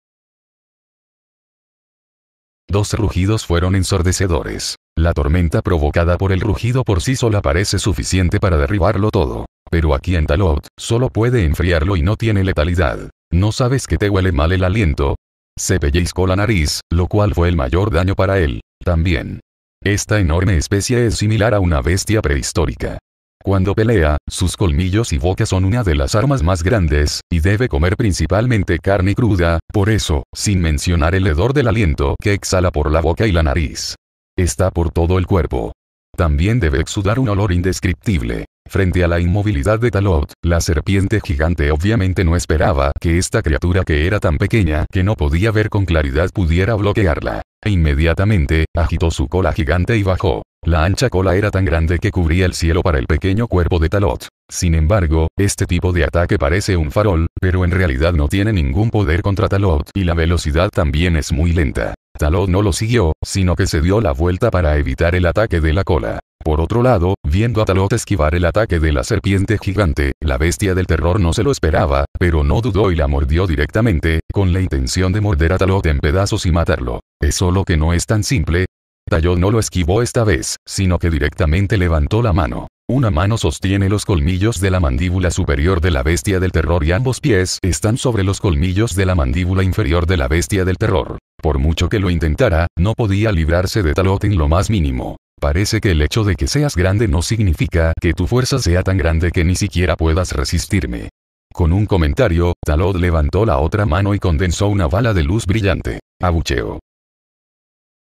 Dos rugidos fueron ensordecedores. La tormenta provocada por el rugido por sí sola parece suficiente para derribarlo todo. Pero aquí en Talot, solo puede enfriarlo y no tiene letalidad. ¿No sabes que te huele mal el aliento? Se pellizcó la nariz, lo cual fue el mayor daño para él. También. Esta enorme especie es similar a una bestia prehistórica. Cuando pelea, sus colmillos y boca son una de las armas más grandes, y debe comer principalmente carne cruda, por eso, sin mencionar el hedor del aliento que exhala por la boca y la nariz. Está por todo el cuerpo. También debe exudar un olor indescriptible. Frente a la inmovilidad de Talot, la serpiente gigante obviamente no esperaba que esta criatura que era tan pequeña que no podía ver con claridad pudiera bloquearla. E inmediatamente, agitó su cola gigante y bajó. La ancha cola era tan grande que cubría el cielo para el pequeño cuerpo de Talot. Sin embargo, este tipo de ataque parece un farol, pero en realidad no tiene ningún poder contra Talot y la velocidad también es muy lenta. Talot no lo siguió, sino que se dio la vuelta para evitar el ataque de la cola. Por otro lado, viendo a Talot esquivar el ataque de la serpiente gigante, la bestia del terror no se lo esperaba, pero no dudó y la mordió directamente, con la intención de morder a Talot en pedazos y matarlo. Es solo que no es tan simple, Talot no lo esquivó esta vez, sino que directamente levantó la mano. Una mano sostiene los colmillos de la mandíbula superior de la bestia del terror y ambos pies están sobre los colmillos de la mandíbula inferior de la bestia del terror. Por mucho que lo intentara, no podía librarse de Talot en lo más mínimo. Parece que el hecho de que seas grande no significa que tu fuerza sea tan grande que ni siquiera puedas resistirme. Con un comentario, Talot levantó la otra mano y condensó una bala de luz brillante. Abucheo.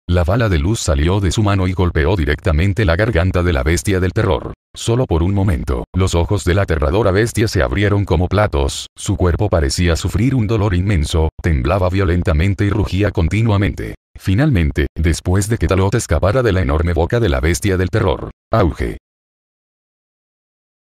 La bala de luz salió de su mano y golpeó directamente la garganta de la bestia del terror. Solo por un momento, los ojos de la aterradora bestia se abrieron como platos, su cuerpo parecía sufrir un dolor inmenso, temblaba violentamente y rugía continuamente. Finalmente, después de que Talot escapara de la enorme boca de la bestia del terror, auge,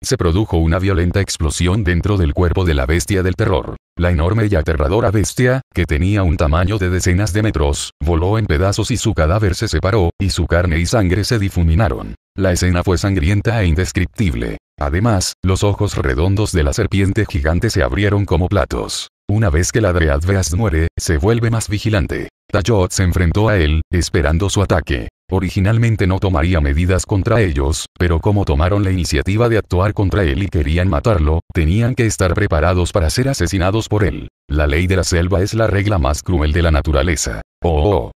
se produjo una violenta explosión dentro del cuerpo de la bestia del terror. La enorme y aterradora bestia, que tenía un tamaño de decenas de metros, voló en pedazos y su cadáver se separó, y su carne y sangre se difuminaron. La escena fue sangrienta e indescriptible. Además, los ojos redondos de la serpiente gigante se abrieron como platos. Una vez que la Dreadbeast muere, se vuelve más vigilante. Tayot se enfrentó a él, esperando su ataque. Originalmente no tomaría medidas contra ellos, pero como tomaron la iniciativa de actuar contra él y querían matarlo, tenían que estar preparados para ser asesinados por él. La ley de la selva es la regla más cruel de la naturaleza. Oh, oh.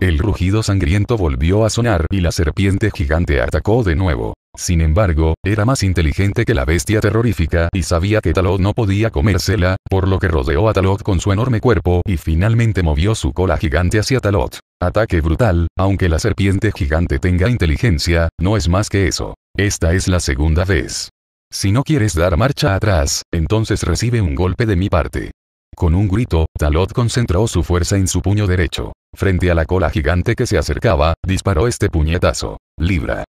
El rugido sangriento volvió a sonar y la serpiente gigante atacó de nuevo. Sin embargo, era más inteligente que la bestia terrorífica y sabía que Talot no podía comérsela, por lo que rodeó a Talot con su enorme cuerpo y finalmente movió su cola gigante hacia Talot. Ataque brutal, aunque la serpiente gigante tenga inteligencia, no es más que eso. Esta es la segunda vez. Si no quieres dar marcha atrás, entonces recibe un golpe de mi parte. Con un grito, Talot concentró su fuerza en su puño derecho. Frente a la cola gigante que se acercaba, disparó este puñetazo. Libra.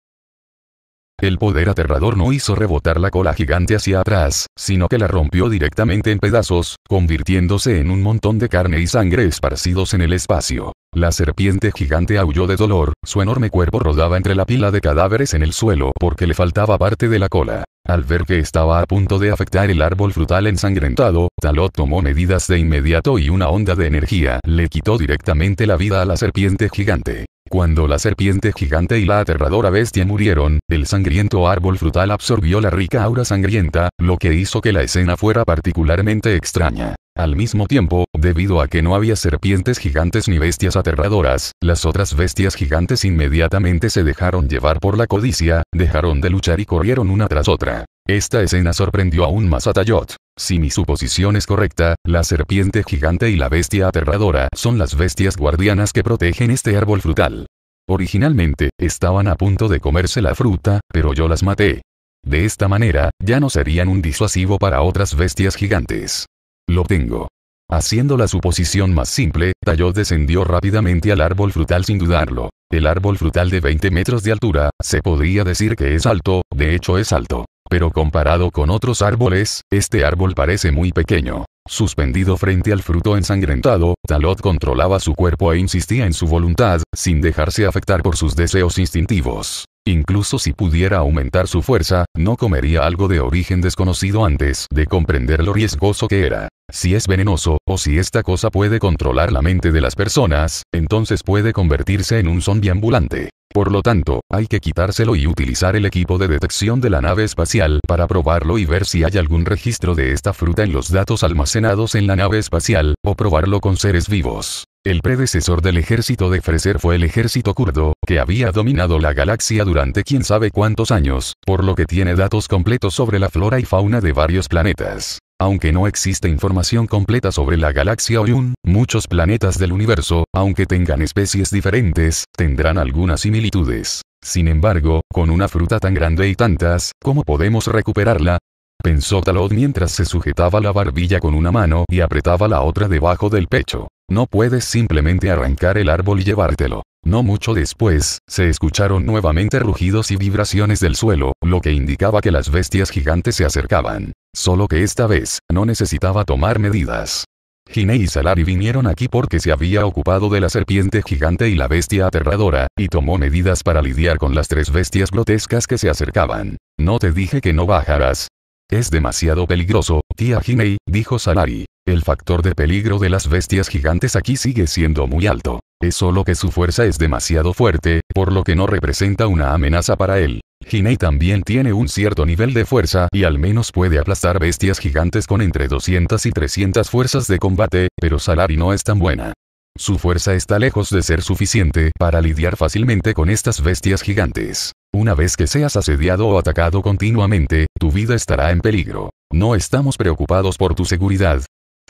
El poder aterrador no hizo rebotar la cola gigante hacia atrás, sino que la rompió directamente en pedazos, convirtiéndose en un montón de carne y sangre esparcidos en el espacio. La serpiente gigante aulló de dolor, su enorme cuerpo rodaba entre la pila de cadáveres en el suelo porque le faltaba parte de la cola. Al ver que estaba a punto de afectar el árbol frutal ensangrentado, Talot tomó medidas de inmediato y una onda de energía le quitó directamente la vida a la serpiente gigante. Cuando la serpiente gigante y la aterradora bestia murieron, el sangriento árbol frutal absorbió la rica aura sangrienta, lo que hizo que la escena fuera particularmente extraña. Al mismo tiempo, debido a que no había serpientes gigantes ni bestias aterradoras, las otras bestias gigantes inmediatamente se dejaron llevar por la codicia, dejaron de luchar y corrieron una tras otra. Esta escena sorprendió aún más a Tayot. Si mi suposición es correcta, la serpiente gigante y la bestia aterradora son las bestias guardianas que protegen este árbol frutal. Originalmente, estaban a punto de comerse la fruta, pero yo las maté. De esta manera, ya no serían un disuasivo para otras bestias gigantes. Lo tengo. Haciendo la suposición más simple, Tayot descendió rápidamente al árbol frutal sin dudarlo. El árbol frutal de 20 metros de altura, se podría decir que es alto, de hecho es alto. Pero comparado con otros árboles, este árbol parece muy pequeño. Suspendido frente al fruto ensangrentado, Talot controlaba su cuerpo e insistía en su voluntad, sin dejarse afectar por sus deseos instintivos. Incluso si pudiera aumentar su fuerza, no comería algo de origen desconocido antes de comprender lo riesgoso que era. Si es venenoso, o si esta cosa puede controlar la mente de las personas, entonces puede convertirse en un zombie ambulante. Por lo tanto, hay que quitárselo y utilizar el equipo de detección de la nave espacial para probarlo y ver si hay algún registro de esta fruta en los datos almacenados en la nave espacial, o probarlo con seres vivos. El predecesor del ejército de Freser fue el ejército kurdo, que había dominado la galaxia durante quién sabe cuántos años, por lo que tiene datos completos sobre la flora y fauna de varios planetas. Aunque no existe información completa sobre la galaxia Orion, muchos planetas del universo, aunque tengan especies diferentes, tendrán algunas similitudes. Sin embargo, con una fruta tan grande y tantas, ¿cómo podemos recuperarla? Pensó Talot mientras se sujetaba la barbilla con una mano y apretaba la otra debajo del pecho. No puedes simplemente arrancar el árbol y llevártelo. No mucho después, se escucharon nuevamente rugidos y vibraciones del suelo, lo que indicaba que las bestias gigantes se acercaban. Solo que esta vez, no necesitaba tomar medidas. Gine y Salari vinieron aquí porque se había ocupado de la serpiente gigante y la bestia aterradora, y tomó medidas para lidiar con las tres bestias grotescas que se acercaban. No te dije que no bajarás. Es demasiado peligroso, tía Hinei, dijo Salari. El factor de peligro de las bestias gigantes aquí sigue siendo muy alto. Es solo que su fuerza es demasiado fuerte, por lo que no representa una amenaza para él. Hinei también tiene un cierto nivel de fuerza y al menos puede aplastar bestias gigantes con entre 200 y 300 fuerzas de combate, pero Salari no es tan buena. Su fuerza está lejos de ser suficiente para lidiar fácilmente con estas bestias gigantes. Una vez que seas asediado o atacado continuamente, tu vida estará en peligro. No estamos preocupados por tu seguridad.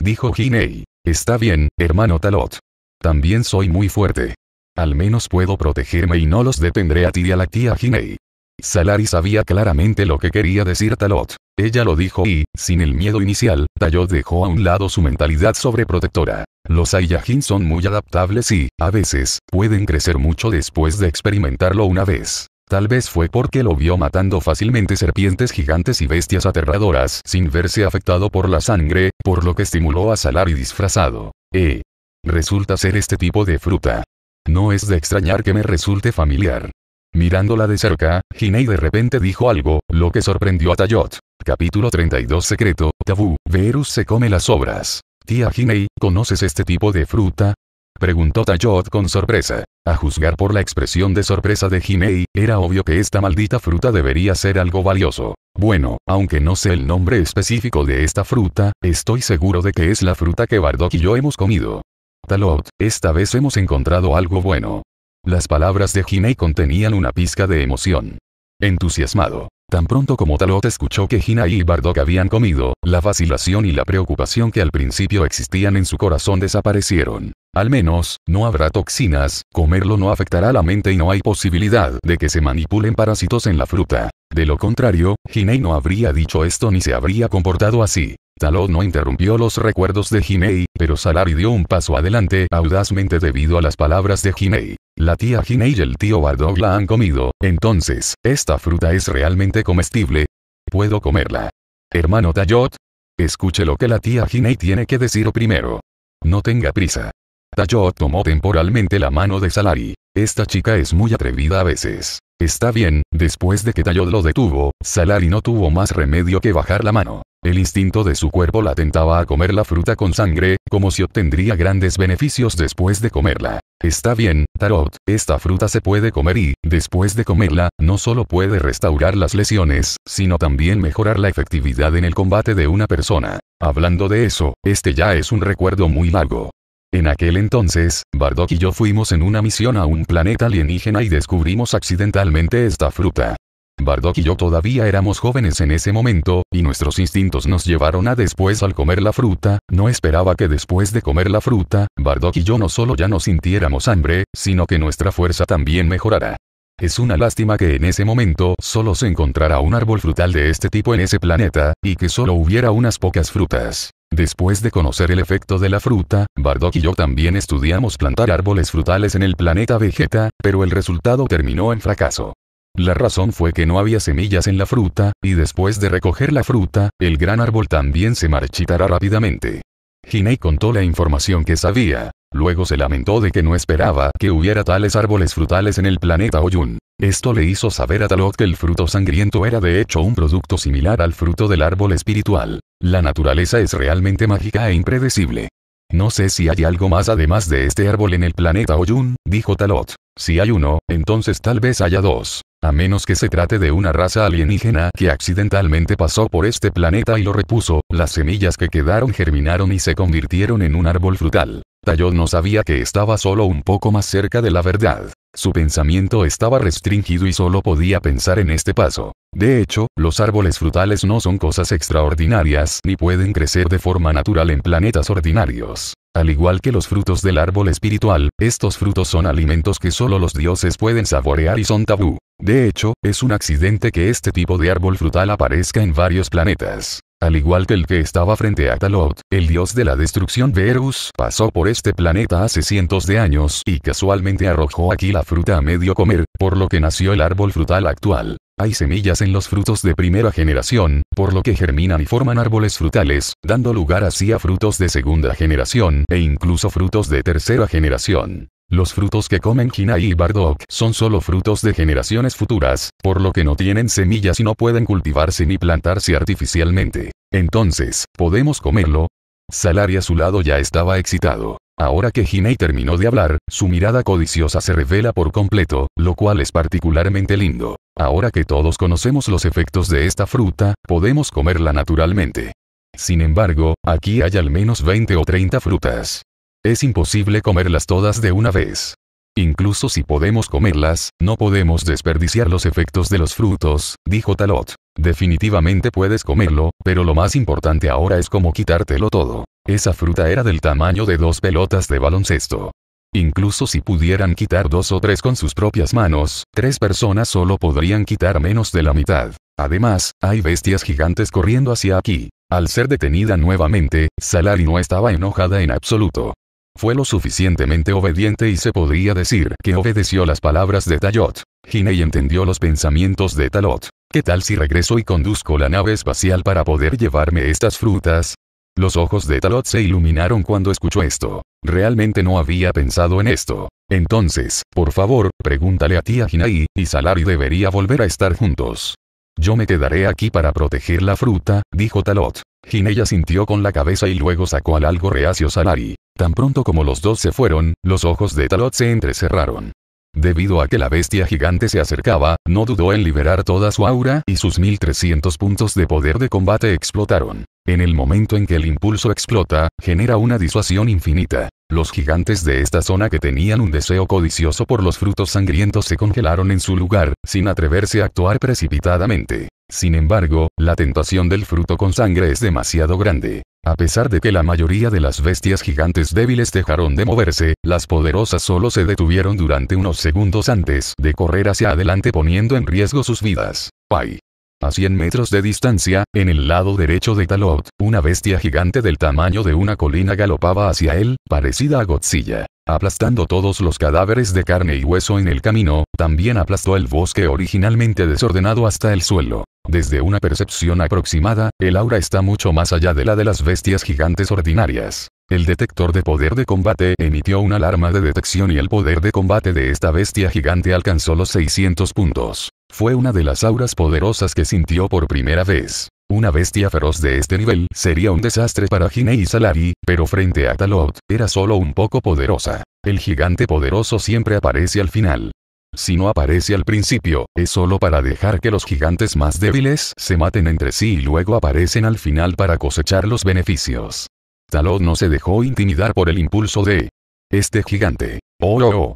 Dijo Hinei. Está bien, hermano Talot. También soy muy fuerte. Al menos puedo protegerme y no los detendré a ti y a la tía Hinei. Salari sabía claramente lo que quería decir Talot. Ella lo dijo y, sin el miedo inicial, Talot dejó a un lado su mentalidad sobreprotectora. Los Saiyajin son muy adaptables y, a veces, pueden crecer mucho después de experimentarlo una vez. Tal vez fue porque lo vio matando fácilmente serpientes gigantes y bestias aterradoras sin verse afectado por la sangre, por lo que estimuló a Salari disfrazado. Eh. Resulta ser este tipo de fruta. No es de extrañar que me resulte familiar. Mirándola de cerca, Hinei de repente dijo algo, lo que sorprendió a Tayot. Capítulo 32 Secreto, Tabú, Verus se come las obras. Tía Hinei, ¿conoces este tipo de fruta? Preguntó Tayot con sorpresa. A juzgar por la expresión de sorpresa de Hinei, era obvio que esta maldita fruta debería ser algo valioso. Bueno, aunque no sé el nombre específico de esta fruta, estoy seguro de que es la fruta que Bardock y yo hemos comido. Talot, esta vez hemos encontrado algo bueno. Las palabras de Hinei contenían una pizca de emoción. Entusiasmado. Tan pronto como Talot escuchó que Hina y Bardock habían comido, la vacilación y la preocupación que al principio existían en su corazón desaparecieron. Al menos, no habrá toxinas, comerlo no afectará la mente y no hay posibilidad de que se manipulen parásitos en la fruta. De lo contrario, Hinei no habría dicho esto ni se habría comportado así. Talot no interrumpió los recuerdos de Hinei, pero Salari dio un paso adelante audazmente debido a las palabras de Hinei. La tía Hinei y el tío Bardog la han comido, entonces, ¿esta fruta es realmente comestible? ¿Puedo comerla? Hermano Tayot. Escuche lo que la tía Hinei tiene que decir primero. No tenga prisa. Tayot tomó temporalmente la mano de Salari. Esta chica es muy atrevida a veces. Está bien, después de que Tayot lo detuvo, Salari no tuvo más remedio que bajar la mano. El instinto de su cuerpo la tentaba a comer la fruta con sangre, como si obtendría grandes beneficios después de comerla. Está bien, Tarot, esta fruta se puede comer y, después de comerla, no solo puede restaurar las lesiones, sino también mejorar la efectividad en el combate de una persona. Hablando de eso, este ya es un recuerdo muy largo. En aquel entonces, Bardock y yo fuimos en una misión a un planeta alienígena y descubrimos accidentalmente esta fruta. Bardock y yo todavía éramos jóvenes en ese momento, y nuestros instintos nos llevaron a después al comer la fruta, no esperaba que después de comer la fruta, Bardock y yo no solo ya no sintiéramos hambre, sino que nuestra fuerza también mejorara. Es una lástima que en ese momento solo se encontrara un árbol frutal de este tipo en ese planeta, y que solo hubiera unas pocas frutas. Después de conocer el efecto de la fruta, Bardock y yo también estudiamos plantar árboles frutales en el planeta Vegeta, pero el resultado terminó en fracaso. La razón fue que no había semillas en la fruta, y después de recoger la fruta, el gran árbol también se marchitará rápidamente. Hinei contó la información que sabía. Luego se lamentó de que no esperaba que hubiera tales árboles frutales en el planeta Oyun. Esto le hizo saber a Talot que el fruto sangriento era de hecho un producto similar al fruto del árbol espiritual. La naturaleza es realmente mágica e impredecible. No sé si hay algo más además de este árbol en el planeta Oyun, dijo Talot. Si hay uno, entonces tal vez haya dos. A menos que se trate de una raza alienígena que accidentalmente pasó por este planeta y lo repuso, las semillas que quedaron germinaron y se convirtieron en un árbol frutal. Tayot no sabía que estaba solo un poco más cerca de la verdad. Su pensamiento estaba restringido y solo podía pensar en este paso. De hecho, los árboles frutales no son cosas extraordinarias ni pueden crecer de forma natural en planetas ordinarios. Al igual que los frutos del árbol espiritual, estos frutos son alimentos que solo los dioses pueden saborear y son tabú. De hecho, es un accidente que este tipo de árbol frutal aparezca en varios planetas. Al igual que el que estaba frente a Talot, el dios de la destrucción Verus pasó por este planeta hace cientos de años y casualmente arrojó aquí la fruta a medio comer, por lo que nació el árbol frutal actual. Hay semillas en los frutos de primera generación, por lo que germinan y forman árboles frutales, dando lugar así a frutos de segunda generación e incluso frutos de tercera generación. Los frutos que comen Hina y Bardock son solo frutos de generaciones futuras, por lo que no tienen semillas y no pueden cultivarse ni plantarse artificialmente. Entonces, ¿podemos comerlo? Salari a su lado ya estaba excitado. Ahora que Hinei terminó de hablar, su mirada codiciosa se revela por completo, lo cual es particularmente lindo. Ahora que todos conocemos los efectos de esta fruta, podemos comerla naturalmente. Sin embargo, aquí hay al menos 20 o 30 frutas. Es imposible comerlas todas de una vez. Incluso si podemos comerlas, no podemos desperdiciar los efectos de los frutos, dijo Talot. Definitivamente puedes comerlo, pero lo más importante ahora es cómo quitártelo todo. Esa fruta era del tamaño de dos pelotas de baloncesto. Incluso si pudieran quitar dos o tres con sus propias manos, tres personas solo podrían quitar menos de la mitad. Además, hay bestias gigantes corriendo hacia aquí. Al ser detenida nuevamente, Salari no estaba enojada en absoluto. Fue lo suficientemente obediente y se podría decir que obedeció las palabras de Tayot. Hinei entendió los pensamientos de Talot. ¿Qué tal si regreso y conduzco la nave espacial para poder llevarme estas frutas? Los ojos de Talot se iluminaron cuando escuchó esto. Realmente no había pensado en esto. Entonces, por favor, pregúntale a tía Hinai, y Salari debería volver a estar juntos. Yo me quedaré aquí para proteger la fruta, dijo Talot. Hinei sintió con la cabeza y luego sacó al algo reacio Salari. Tan pronto como los dos se fueron, los ojos de Talot se entrecerraron. Debido a que la bestia gigante se acercaba, no dudó en liberar toda su aura y sus 1300 puntos de poder de combate explotaron. En el momento en que el impulso explota, genera una disuasión infinita. Los gigantes de esta zona que tenían un deseo codicioso por los frutos sangrientos se congelaron en su lugar, sin atreverse a actuar precipitadamente. Sin embargo, la tentación del fruto con sangre es demasiado grande. A pesar de que la mayoría de las bestias gigantes débiles dejaron de moverse, las poderosas solo se detuvieron durante unos segundos antes de correr hacia adelante poniendo en riesgo sus vidas. Pai. A 100 metros de distancia, en el lado derecho de Talot, una bestia gigante del tamaño de una colina galopaba hacia él, parecida a Godzilla. Aplastando todos los cadáveres de carne y hueso en el camino, también aplastó el bosque originalmente desordenado hasta el suelo. Desde una percepción aproximada, el aura está mucho más allá de la de las bestias gigantes ordinarias. El detector de poder de combate emitió una alarma de detección y el poder de combate de esta bestia gigante alcanzó los 600 puntos. Fue una de las auras poderosas que sintió por primera vez. Una bestia feroz de este nivel sería un desastre para Gine y Salari, pero frente a Talot, era solo un poco poderosa. El gigante poderoso siempre aparece al final. Si no aparece al principio, es solo para dejar que los gigantes más débiles se maten entre sí y luego aparecen al final para cosechar los beneficios. Talot no se dejó intimidar por el impulso de este gigante. Oh, oh, oh.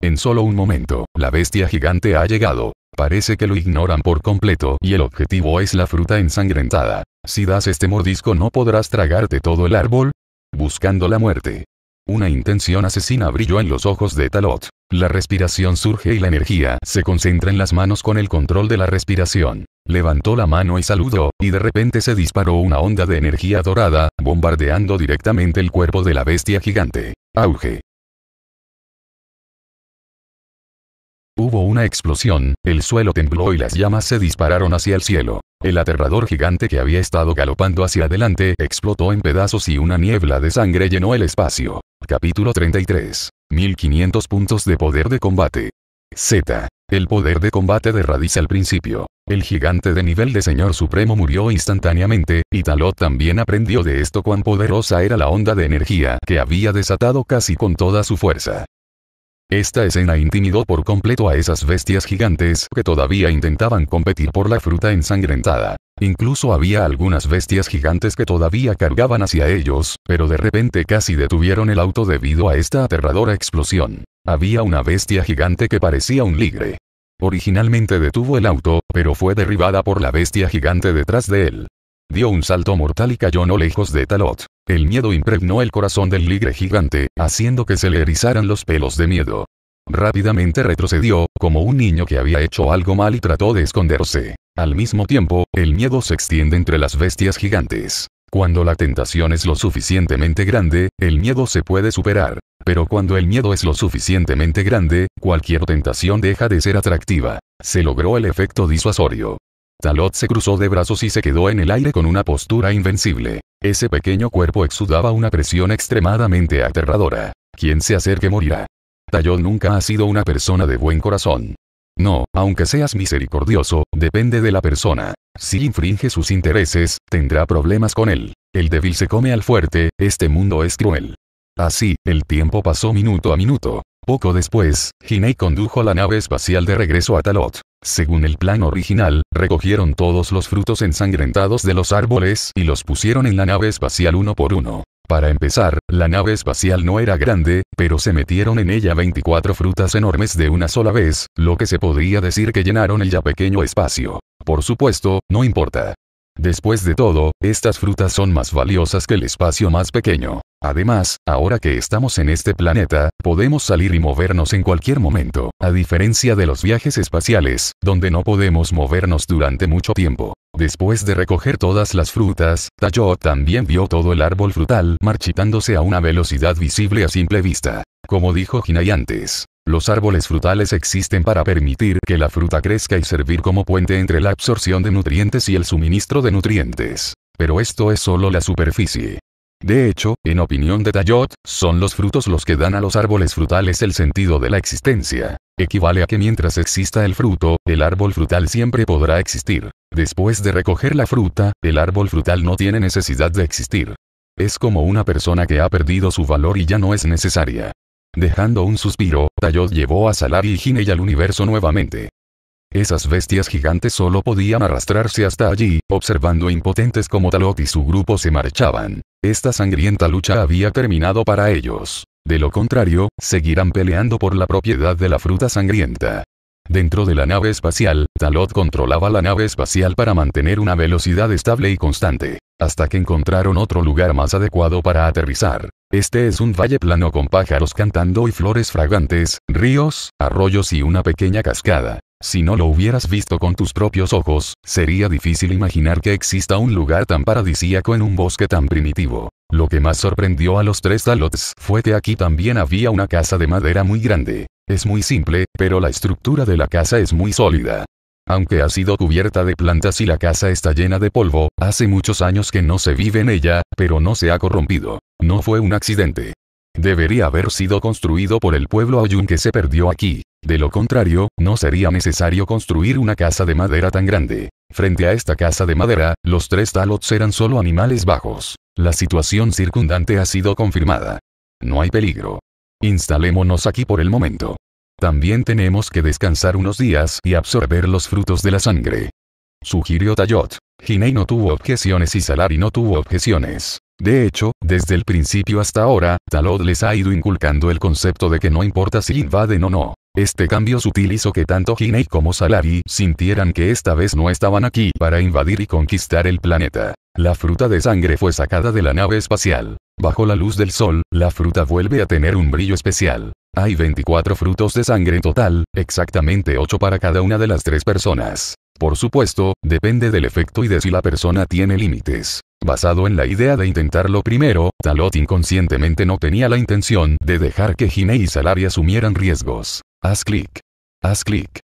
En solo un momento, la bestia gigante ha llegado. Parece que lo ignoran por completo y el objetivo es la fruta ensangrentada. Si das este mordisco no podrás tragarte todo el árbol. Buscando la muerte. Una intención asesina brilló en los ojos de Talot. La respiración surge y la energía se concentra en las manos con el control de la respiración. Levantó la mano y saludó, y de repente se disparó una onda de energía dorada, bombardeando directamente el cuerpo de la bestia gigante. Auge. Hubo una explosión, el suelo tembló y las llamas se dispararon hacia el cielo. El aterrador gigante que había estado galopando hacia adelante explotó en pedazos y una niebla de sangre llenó el espacio. Capítulo 33. 1500 puntos de poder de combate. Z. El poder de combate de Radiz al principio. El gigante de nivel de Señor Supremo murió instantáneamente, y Talot también aprendió de esto cuán poderosa era la onda de energía que había desatado casi con toda su fuerza. Esta escena intimidó por completo a esas bestias gigantes que todavía intentaban competir por la fruta ensangrentada. Incluso había algunas bestias gigantes que todavía cargaban hacia ellos, pero de repente casi detuvieron el auto debido a esta aterradora explosión. Había una bestia gigante que parecía un ligre. Originalmente detuvo el auto, pero fue derribada por la bestia gigante detrás de él. Dio un salto mortal y cayó no lejos de Talot. El miedo impregnó el corazón del ligre gigante, haciendo que se le erizaran los pelos de miedo. Rápidamente retrocedió, como un niño que había hecho algo mal y trató de esconderse. Al mismo tiempo, el miedo se extiende entre las bestias gigantes. Cuando la tentación es lo suficientemente grande, el miedo se puede superar. Pero cuando el miedo es lo suficientemente grande, cualquier tentación deja de ser atractiva. Se logró el efecto disuasorio. Talot se cruzó de brazos y se quedó en el aire con una postura invencible. Ese pequeño cuerpo exudaba una presión extremadamente aterradora. Quien se acerque morirá. Talot nunca ha sido una persona de buen corazón. No, aunque seas misericordioso, depende de la persona. Si infringe sus intereses, tendrá problemas con él. El débil se come al fuerte, este mundo es cruel. Así, el tiempo pasó minuto a minuto. Poco después, Hinei condujo la nave espacial de regreso a Talot. Según el plan original, recogieron todos los frutos ensangrentados de los árboles y los pusieron en la nave espacial uno por uno. Para empezar, la nave espacial no era grande, pero se metieron en ella 24 frutas enormes de una sola vez, lo que se podría decir que llenaron el ya pequeño espacio. Por supuesto, no importa. Después de todo, estas frutas son más valiosas que el espacio más pequeño. Además, ahora que estamos en este planeta, podemos salir y movernos en cualquier momento, a diferencia de los viajes espaciales, donde no podemos movernos durante mucho tiempo. Después de recoger todas las frutas, Tayo también vio todo el árbol frutal marchitándose a una velocidad visible a simple vista. Como dijo Hinai antes, los árboles frutales existen para permitir que la fruta crezca y servir como puente entre la absorción de nutrientes y el suministro de nutrientes. Pero esto es solo la superficie. De hecho, en opinión de Tayot, son los frutos los que dan a los árboles frutales el sentido de la existencia. Equivale a que mientras exista el fruto, el árbol frutal siempre podrá existir. Después de recoger la fruta, el árbol frutal no tiene necesidad de existir. Es como una persona que ha perdido su valor y ya no es necesaria. Dejando un suspiro, Tayot llevó a Salari y Hinei al universo nuevamente. Esas bestias gigantes solo podían arrastrarse hasta allí, observando impotentes como Talot y su grupo se marchaban. Esta sangrienta lucha había terminado para ellos. De lo contrario, seguirán peleando por la propiedad de la fruta sangrienta. Dentro de la nave espacial, Talot controlaba la nave espacial para mantener una velocidad estable y constante, hasta que encontraron otro lugar más adecuado para aterrizar. Este es un valle plano con pájaros cantando y flores fragantes, ríos, arroyos y una pequeña cascada. Si no lo hubieras visto con tus propios ojos, sería difícil imaginar que exista un lugar tan paradisíaco en un bosque tan primitivo. Lo que más sorprendió a los tres Talots fue que aquí también había una casa de madera muy grande. Es muy simple, pero la estructura de la casa es muy sólida. Aunque ha sido cubierta de plantas y la casa está llena de polvo, hace muchos años que no se vive en ella, pero no se ha corrompido. No fue un accidente. Debería haber sido construido por el pueblo Ayun que se perdió aquí. De lo contrario, no sería necesario construir una casa de madera tan grande. Frente a esta casa de madera, los tres talots eran solo animales bajos. La situación circundante ha sido confirmada. No hay peligro. Instalémonos aquí por el momento. También tenemos que descansar unos días y absorber los frutos de la sangre. Sugirió Tayot. Hinei no tuvo objeciones y Salari no tuvo objeciones. De hecho, desde el principio hasta ahora, Talot les ha ido inculcando el concepto de que no importa si invaden o no. Este cambio sutil hizo que tanto Hinei como Salari sintieran que esta vez no estaban aquí para invadir y conquistar el planeta. La fruta de sangre fue sacada de la nave espacial. Bajo la luz del sol, la fruta vuelve a tener un brillo especial. Hay 24 frutos de sangre en total, exactamente 8 para cada una de las tres personas. Por supuesto, depende del efecto y de si la persona tiene límites. Basado en la idea de intentarlo primero, Talot inconscientemente no tenía la intención de dejar que Gine y Salari asumieran riesgos. Haz clic. Haz clic.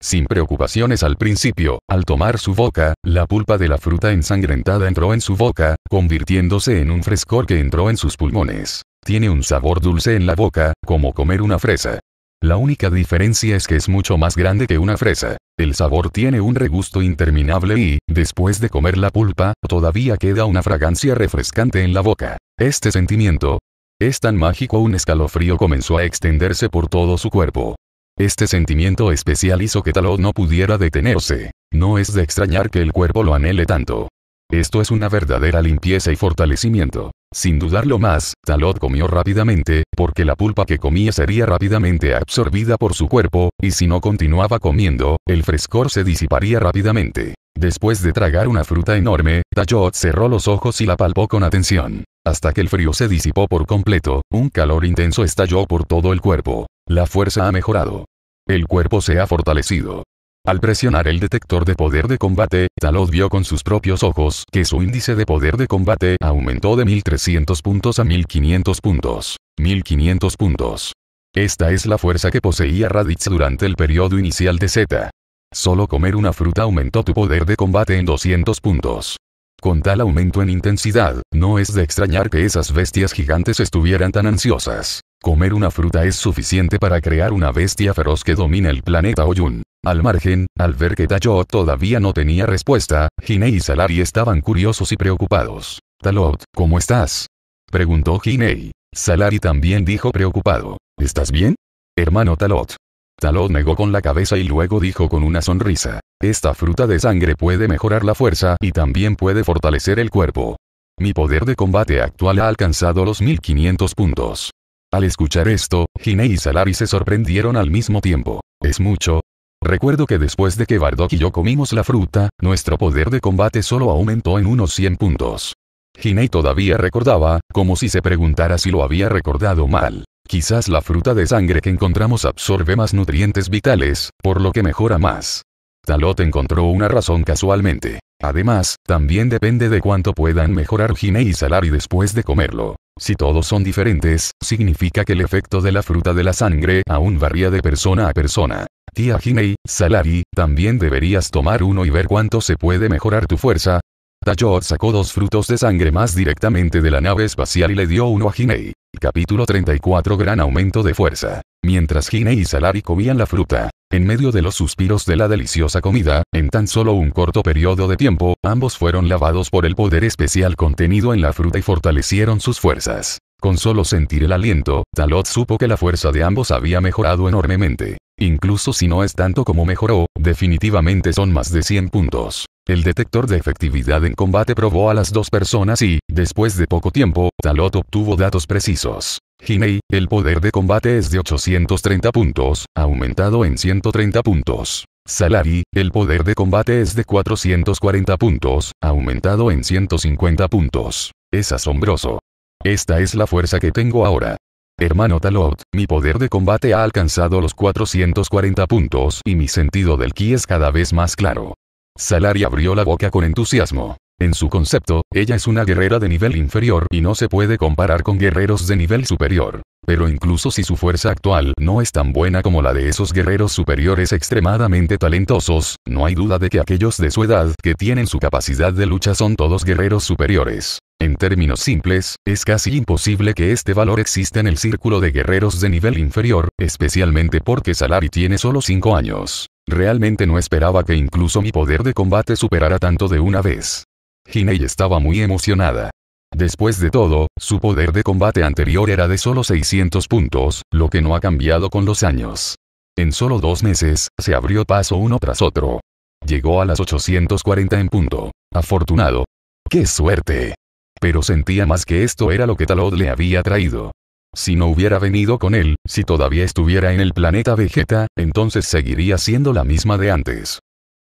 Sin preocupaciones al principio, al tomar su boca, la pulpa de la fruta ensangrentada entró en su boca, convirtiéndose en un frescor que entró en sus pulmones. Tiene un sabor dulce en la boca, como comer una fresa. La única diferencia es que es mucho más grande que una fresa. El sabor tiene un regusto interminable y, después de comer la pulpa, todavía queda una fragancia refrescante en la boca. Este sentimiento es tan mágico un escalofrío comenzó a extenderse por todo su cuerpo. Este sentimiento especial hizo que Talot no pudiera detenerse. No es de extrañar que el cuerpo lo anhele tanto. Esto es una verdadera limpieza y fortalecimiento. Sin dudarlo más, Talot comió rápidamente, porque la pulpa que comía sería rápidamente absorbida por su cuerpo, y si no continuaba comiendo, el frescor se disiparía rápidamente. Después de tragar una fruta enorme, Talot cerró los ojos y la palpó con atención. Hasta que el frío se disipó por completo, un calor intenso estalló por todo el cuerpo. La fuerza ha mejorado. El cuerpo se ha fortalecido. Al presionar el detector de poder de combate, Talot vio con sus propios ojos que su índice de poder de combate aumentó de 1300 puntos a 1500 puntos. 1500 puntos. Esta es la fuerza que poseía Raditz durante el periodo inicial de Z. Solo comer una fruta aumentó tu poder de combate en 200 puntos. Con tal aumento en intensidad, no es de extrañar que esas bestias gigantes estuvieran tan ansiosas. Comer una fruta es suficiente para crear una bestia feroz que domine el planeta Oyun. Al margen, al ver que Talot todavía no tenía respuesta, Ginei y Salari estaban curiosos y preocupados. Talot, ¿cómo estás? Preguntó Ginei. Salari también dijo preocupado. ¿Estás bien? Hermano Talot. Talot negó con la cabeza y luego dijo con una sonrisa. Esta fruta de sangre puede mejorar la fuerza y también puede fortalecer el cuerpo. Mi poder de combate actual ha alcanzado los 1500 puntos. Al escuchar esto, Ginei y Salari se sorprendieron al mismo tiempo. ¿Es mucho? Recuerdo que después de que Bardock y yo comimos la fruta, nuestro poder de combate solo aumentó en unos 100 puntos. Hinei todavía recordaba, como si se preguntara si lo había recordado mal. Quizás la fruta de sangre que encontramos absorbe más nutrientes vitales, por lo que mejora más. Talot encontró una razón casualmente. Además, también depende de cuánto puedan mejorar Hinei y Salari después de comerlo. Si todos son diferentes, significa que el efecto de la fruta de la sangre aún varía de persona a persona. Tía Hinei, Salari, también deberías tomar uno y ver cuánto se puede mejorar tu fuerza. Tayot sacó dos frutos de sangre más directamente de la nave espacial y le dio uno a Hinei. Capítulo 34 Gran aumento de fuerza. Mientras Hinei y Salari comían la fruta, en medio de los suspiros de la deliciosa comida, en tan solo un corto periodo de tiempo, ambos fueron lavados por el poder especial contenido en la fruta y fortalecieron sus fuerzas. Con solo sentir el aliento, Talot supo que la fuerza de ambos había mejorado enormemente. Incluso si no es tanto como mejoró, definitivamente son más de 100 puntos. El detector de efectividad en combate probó a las dos personas y, después de poco tiempo, Talot obtuvo datos precisos. Hinei, el poder de combate es de 830 puntos, aumentado en 130 puntos. Salari, el poder de combate es de 440 puntos, aumentado en 150 puntos. Es asombroso. Esta es la fuerza que tengo ahora. Hermano Talot, mi poder de combate ha alcanzado los 440 puntos y mi sentido del ki es cada vez más claro. Salari abrió la boca con entusiasmo. En su concepto, ella es una guerrera de nivel inferior y no se puede comparar con guerreros de nivel superior. Pero incluso si su fuerza actual no es tan buena como la de esos guerreros superiores extremadamente talentosos, no hay duda de que aquellos de su edad que tienen su capacidad de lucha son todos guerreros superiores. En términos simples, es casi imposible que este valor exista en el círculo de guerreros de nivel inferior, especialmente porque Salari tiene solo 5 años. Realmente no esperaba que incluso mi poder de combate superara tanto de una vez. Hinei estaba muy emocionada. Después de todo, su poder de combate anterior era de solo 600 puntos, lo que no ha cambiado con los años. En solo dos meses, se abrió paso uno tras otro. Llegó a las 840 en punto. Afortunado. ¡Qué suerte! Pero sentía más que esto era lo que Talod le había traído. Si no hubiera venido con él, si todavía estuviera en el planeta Vegeta, entonces seguiría siendo la misma de antes.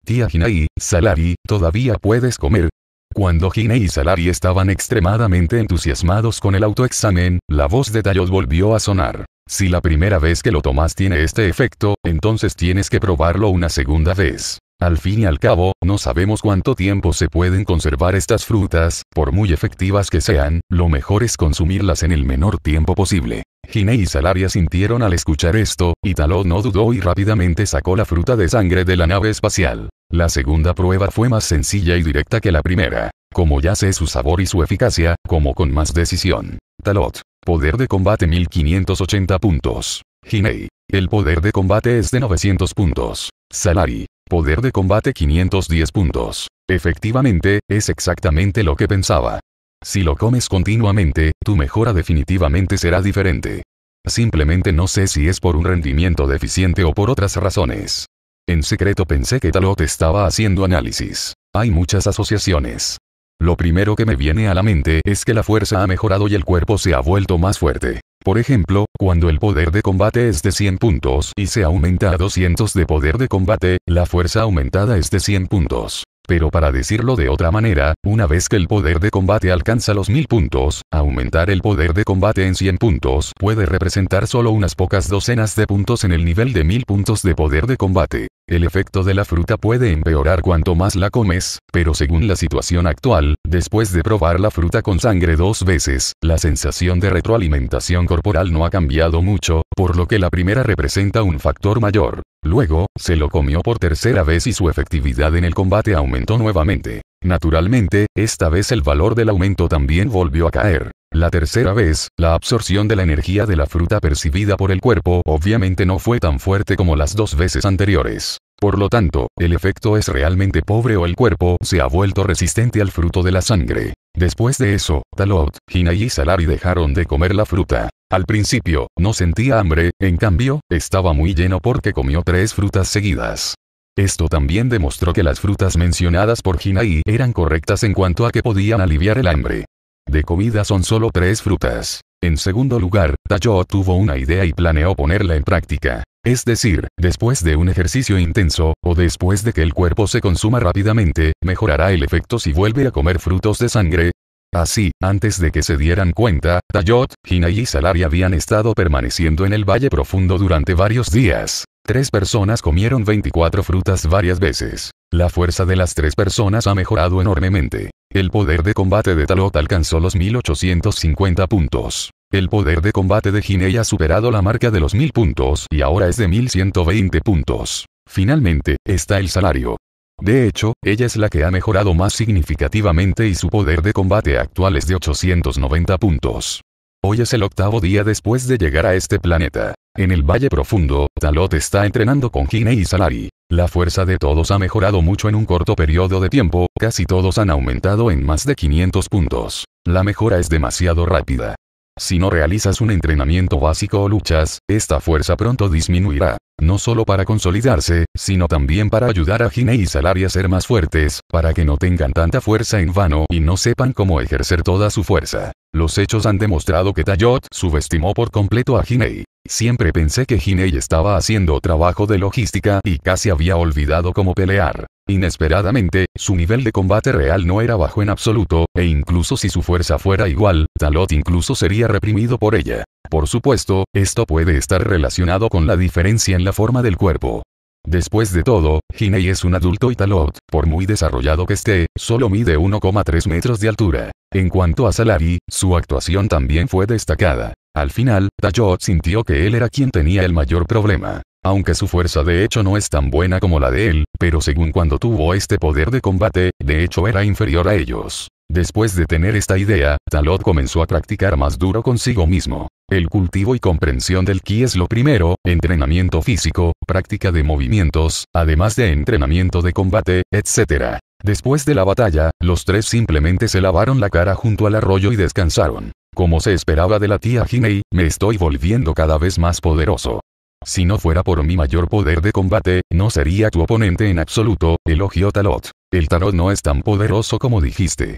Tía Hinai, Salari, todavía puedes comer, cuando Gine y Salari estaban extremadamente entusiasmados con el autoexamen, la voz de Tayot volvió a sonar. Si la primera vez que lo tomas tiene este efecto, entonces tienes que probarlo una segunda vez. Al fin y al cabo, no sabemos cuánto tiempo se pueden conservar estas frutas, por muy efectivas que sean, lo mejor es consumirlas en el menor tiempo posible. Gine y Salaria sintieron al escuchar esto, y Talot no dudó y rápidamente sacó la fruta de sangre de la nave espacial. La segunda prueba fue más sencilla y directa que la primera. Como ya sé su sabor y su eficacia, como con más decisión. Talot. Poder de combate 1580 puntos. Hinei. El poder de combate es de 900 puntos. Salari. Poder de combate 510 puntos. Efectivamente, es exactamente lo que pensaba. Si lo comes continuamente, tu mejora definitivamente será diferente. Simplemente no sé si es por un rendimiento deficiente o por otras razones. En secreto pensé que Talot estaba haciendo análisis. Hay muchas asociaciones. Lo primero que me viene a la mente es que la fuerza ha mejorado y el cuerpo se ha vuelto más fuerte. Por ejemplo, cuando el poder de combate es de 100 puntos y se aumenta a 200 de poder de combate, la fuerza aumentada es de 100 puntos. Pero para decirlo de otra manera, una vez que el poder de combate alcanza los 1000 puntos, aumentar el poder de combate en 100 puntos puede representar solo unas pocas docenas de puntos en el nivel de 1000 puntos de poder de combate. El efecto de la fruta puede empeorar cuanto más la comes, pero según la situación actual, después de probar la fruta con sangre dos veces, la sensación de retroalimentación corporal no ha cambiado mucho, por lo que la primera representa un factor mayor. Luego, se lo comió por tercera vez y su efectividad en el combate aumentó nuevamente. Naturalmente, esta vez el valor del aumento también volvió a caer. La tercera vez, la absorción de la energía de la fruta percibida por el cuerpo obviamente no fue tan fuerte como las dos veces anteriores. Por lo tanto, el efecto es realmente pobre o el cuerpo se ha vuelto resistente al fruto de la sangre. Después de eso, Talot, Hina y Salari dejaron de comer la fruta. Al principio, no sentía hambre, en cambio, estaba muy lleno porque comió tres frutas seguidas. Esto también demostró que las frutas mencionadas por Hinai eran correctas en cuanto a que podían aliviar el hambre de comida son solo tres frutas. En segundo lugar, Tayo tuvo una idea y planeó ponerla en práctica. Es decir, después de un ejercicio intenso, o después de que el cuerpo se consuma rápidamente, mejorará el efecto si vuelve a comer frutos de sangre. Así, antes de que se dieran cuenta, Tayot, Hina y Salari habían estado permaneciendo en el valle profundo durante varios días. Tres personas comieron 24 frutas varias veces. La fuerza de las tres personas ha mejorado enormemente. El poder de combate de Talot alcanzó los 1850 puntos. El poder de combate de Jinei ha superado la marca de los 1000 puntos y ahora es de 1120 puntos. Finalmente, está el salario. De hecho, ella es la que ha mejorado más significativamente y su poder de combate actual es de 890 puntos. Hoy es el octavo día después de llegar a este planeta. En el Valle Profundo, Talot está entrenando con Hine y Salari. La fuerza de todos ha mejorado mucho en un corto periodo de tiempo, casi todos han aumentado en más de 500 puntos. La mejora es demasiado rápida. Si no realizas un entrenamiento básico o luchas, esta fuerza pronto disminuirá. No solo para consolidarse, sino también para ayudar a Gine y Salari a ser más fuertes, para que no tengan tanta fuerza en vano y no sepan cómo ejercer toda su fuerza. Los hechos han demostrado que Tayot subestimó por completo a Hinei. Siempre pensé que Hinei estaba haciendo trabajo de logística y casi había olvidado cómo pelear. Inesperadamente, su nivel de combate real no era bajo en absoluto, e incluso si su fuerza fuera igual, Talot incluso sería reprimido por ella. Por supuesto, esto puede estar relacionado con la diferencia en la forma del cuerpo. Después de todo, Hinei es un adulto y Talot, por muy desarrollado que esté, solo mide 1,3 metros de altura. En cuanto a Salari, su actuación también fue destacada. Al final, Talot sintió que él era quien tenía el mayor problema. Aunque su fuerza de hecho no es tan buena como la de él, pero según cuando tuvo este poder de combate, de hecho era inferior a ellos. Después de tener esta idea, Talot comenzó a practicar más duro consigo mismo. El cultivo y comprensión del ki es lo primero, entrenamiento físico, práctica de movimientos, además de entrenamiento de combate, etc. Después de la batalla, los tres simplemente se lavaron la cara junto al arroyo y descansaron. Como se esperaba de la tía Hinei, me estoy volviendo cada vez más poderoso. Si no fuera por mi mayor poder de combate, no sería tu oponente en absoluto, elogió Talot. El tarot no es tan poderoso como dijiste.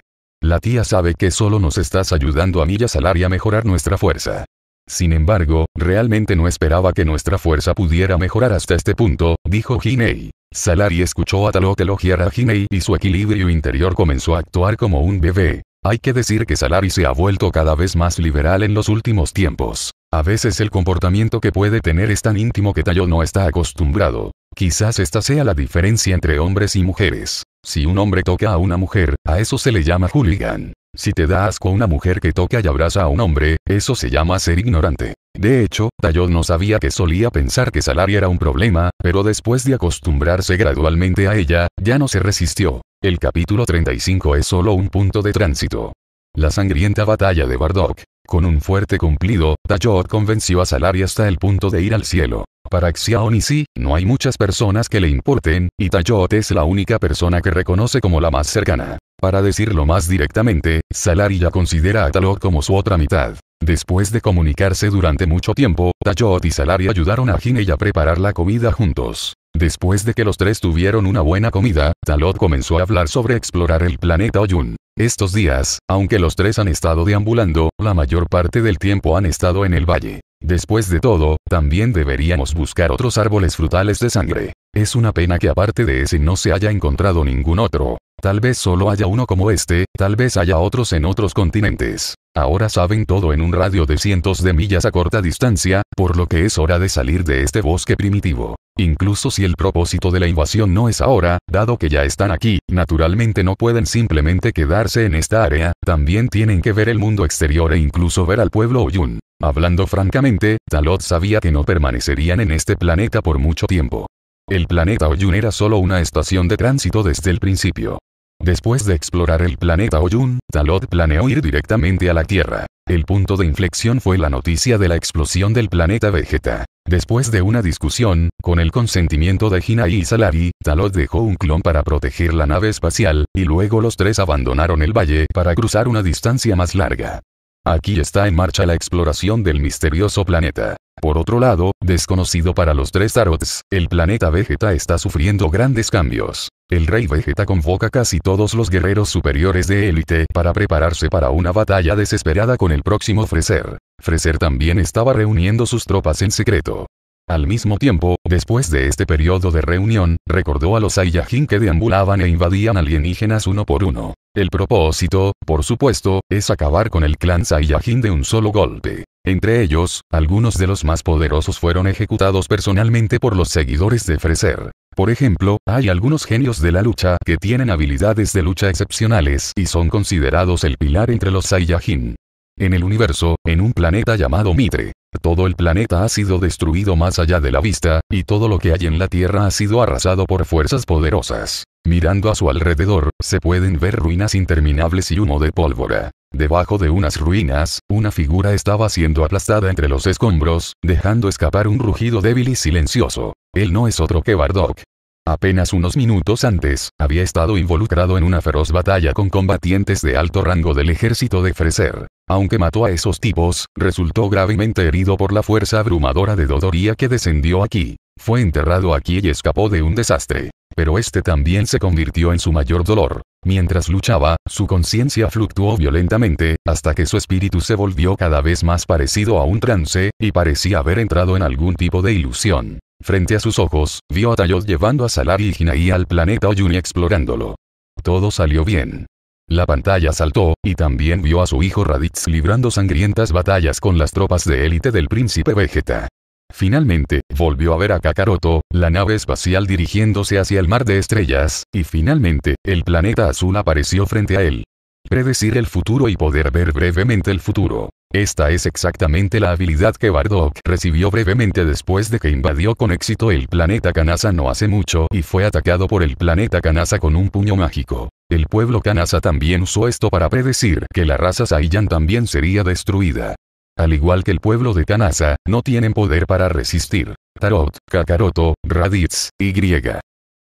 La tía sabe que solo nos estás ayudando a mí y a Salari a mejorar nuestra fuerza. Sin embargo, realmente no esperaba que nuestra fuerza pudiera mejorar hasta este punto, dijo Hinei. Salari escuchó a Talot elogiar a Hinei y su equilibrio interior comenzó a actuar como un bebé. Hay que decir que Salari se ha vuelto cada vez más liberal en los últimos tiempos. A veces el comportamiento que puede tener es tan íntimo que Tayo no está acostumbrado. Quizás esta sea la diferencia entre hombres y mujeres. Si un hombre toca a una mujer, a eso se le llama hooligan. Si te da asco una mujer que toca y abraza a un hombre, eso se llama ser ignorante. De hecho, Tayo no sabía que solía pensar que Salari era un problema, pero después de acostumbrarse gradualmente a ella, ya no se resistió. El capítulo 35 es solo un punto de tránsito. La sangrienta batalla de Bardock. Con un fuerte cumplido, Tayot convenció a Salari hasta el punto de ir al cielo. Para Xiaon y Si, no hay muchas personas que le importen, y Tayot es la única persona que reconoce como la más cercana. Para decirlo más directamente, Salari ya considera a Talot como su otra mitad. Después de comunicarse durante mucho tiempo, Tayot y Salari ayudaron a Jinei a preparar la comida juntos. Después de que los tres tuvieron una buena comida, Talot comenzó a hablar sobre explorar el planeta Oyun. Estos días, aunque los tres han estado deambulando, la mayor parte del tiempo han estado en el valle. Después de todo, también deberíamos buscar otros árboles frutales de sangre. Es una pena que aparte de ese no se haya encontrado ningún otro. Tal vez solo haya uno como este, tal vez haya otros en otros continentes. Ahora saben todo en un radio de cientos de millas a corta distancia, por lo que es hora de salir de este bosque primitivo. Incluso si el propósito de la invasión no es ahora, dado que ya están aquí, naturalmente no pueden simplemente quedarse en esta área, también tienen que ver el mundo exterior e incluso ver al pueblo Oyun. Hablando francamente, Talot sabía que no permanecerían en este planeta por mucho tiempo. El planeta Oyun era solo una estación de tránsito desde el principio. Después de explorar el planeta Oyun, Talot planeó ir directamente a la Tierra. El punto de inflexión fue la noticia de la explosión del planeta Vegeta. Después de una discusión, con el consentimiento de Hina y Salari, Talot dejó un clon para proteger la nave espacial, y luego los tres abandonaron el valle para cruzar una distancia más larga. Aquí está en marcha la exploración del misterioso planeta. Por otro lado, desconocido para los tres Tarots, el planeta Vegeta está sufriendo grandes cambios. El rey Vegeta convoca casi todos los guerreros superiores de élite para prepararse para una batalla desesperada con el próximo Freser. Freser también estaba reuniendo sus tropas en secreto. Al mismo tiempo, después de este periodo de reunión, recordó a los Saiyajin que deambulaban e invadían alienígenas uno por uno. El propósito, por supuesto, es acabar con el clan Saiyajin de un solo golpe. Entre ellos, algunos de los más poderosos fueron ejecutados personalmente por los seguidores de Freser. Por ejemplo, hay algunos genios de la lucha que tienen habilidades de lucha excepcionales y son considerados el pilar entre los Saiyajin. En el universo, en un planeta llamado Mitre, todo el planeta ha sido destruido más allá de la vista, y todo lo que hay en la Tierra ha sido arrasado por fuerzas poderosas. Mirando a su alrededor, se pueden ver ruinas interminables y humo de pólvora. Debajo de unas ruinas, una figura estaba siendo aplastada entre los escombros, dejando escapar un rugido débil y silencioso. Él no es otro que Bardock. Apenas unos minutos antes, había estado involucrado en una feroz batalla con combatientes de alto rango del ejército de Freser. Aunque mató a esos tipos, resultó gravemente herido por la fuerza abrumadora de Dodoria que descendió aquí. Fue enterrado aquí y escapó de un desastre. Pero este también se convirtió en su mayor dolor. Mientras luchaba, su conciencia fluctuó violentamente, hasta que su espíritu se volvió cada vez más parecido a un trance, y parecía haber entrado en algún tipo de ilusión. Frente a sus ojos, vio a Tayot llevando a Salar y al planeta Oyuni explorándolo. Todo salió bien. La pantalla saltó, y también vio a su hijo Raditz librando sangrientas batallas con las tropas de élite del príncipe Vegeta. Finalmente, volvió a ver a Kakaroto, la nave espacial dirigiéndose hacia el mar de estrellas, y finalmente, el planeta azul apareció frente a él. Predecir el futuro y poder ver brevemente el futuro. Esta es exactamente la habilidad que Bardock recibió brevemente después de que invadió con éxito el planeta Kanasa no hace mucho y fue atacado por el planeta Kanasa con un puño mágico. El pueblo Kanasa también usó esto para predecir que la raza Saiyan también sería destruida. Al igual que el pueblo de Kanasa, no tienen poder para resistir. Tarot, Kakaroto, Raditz, Y.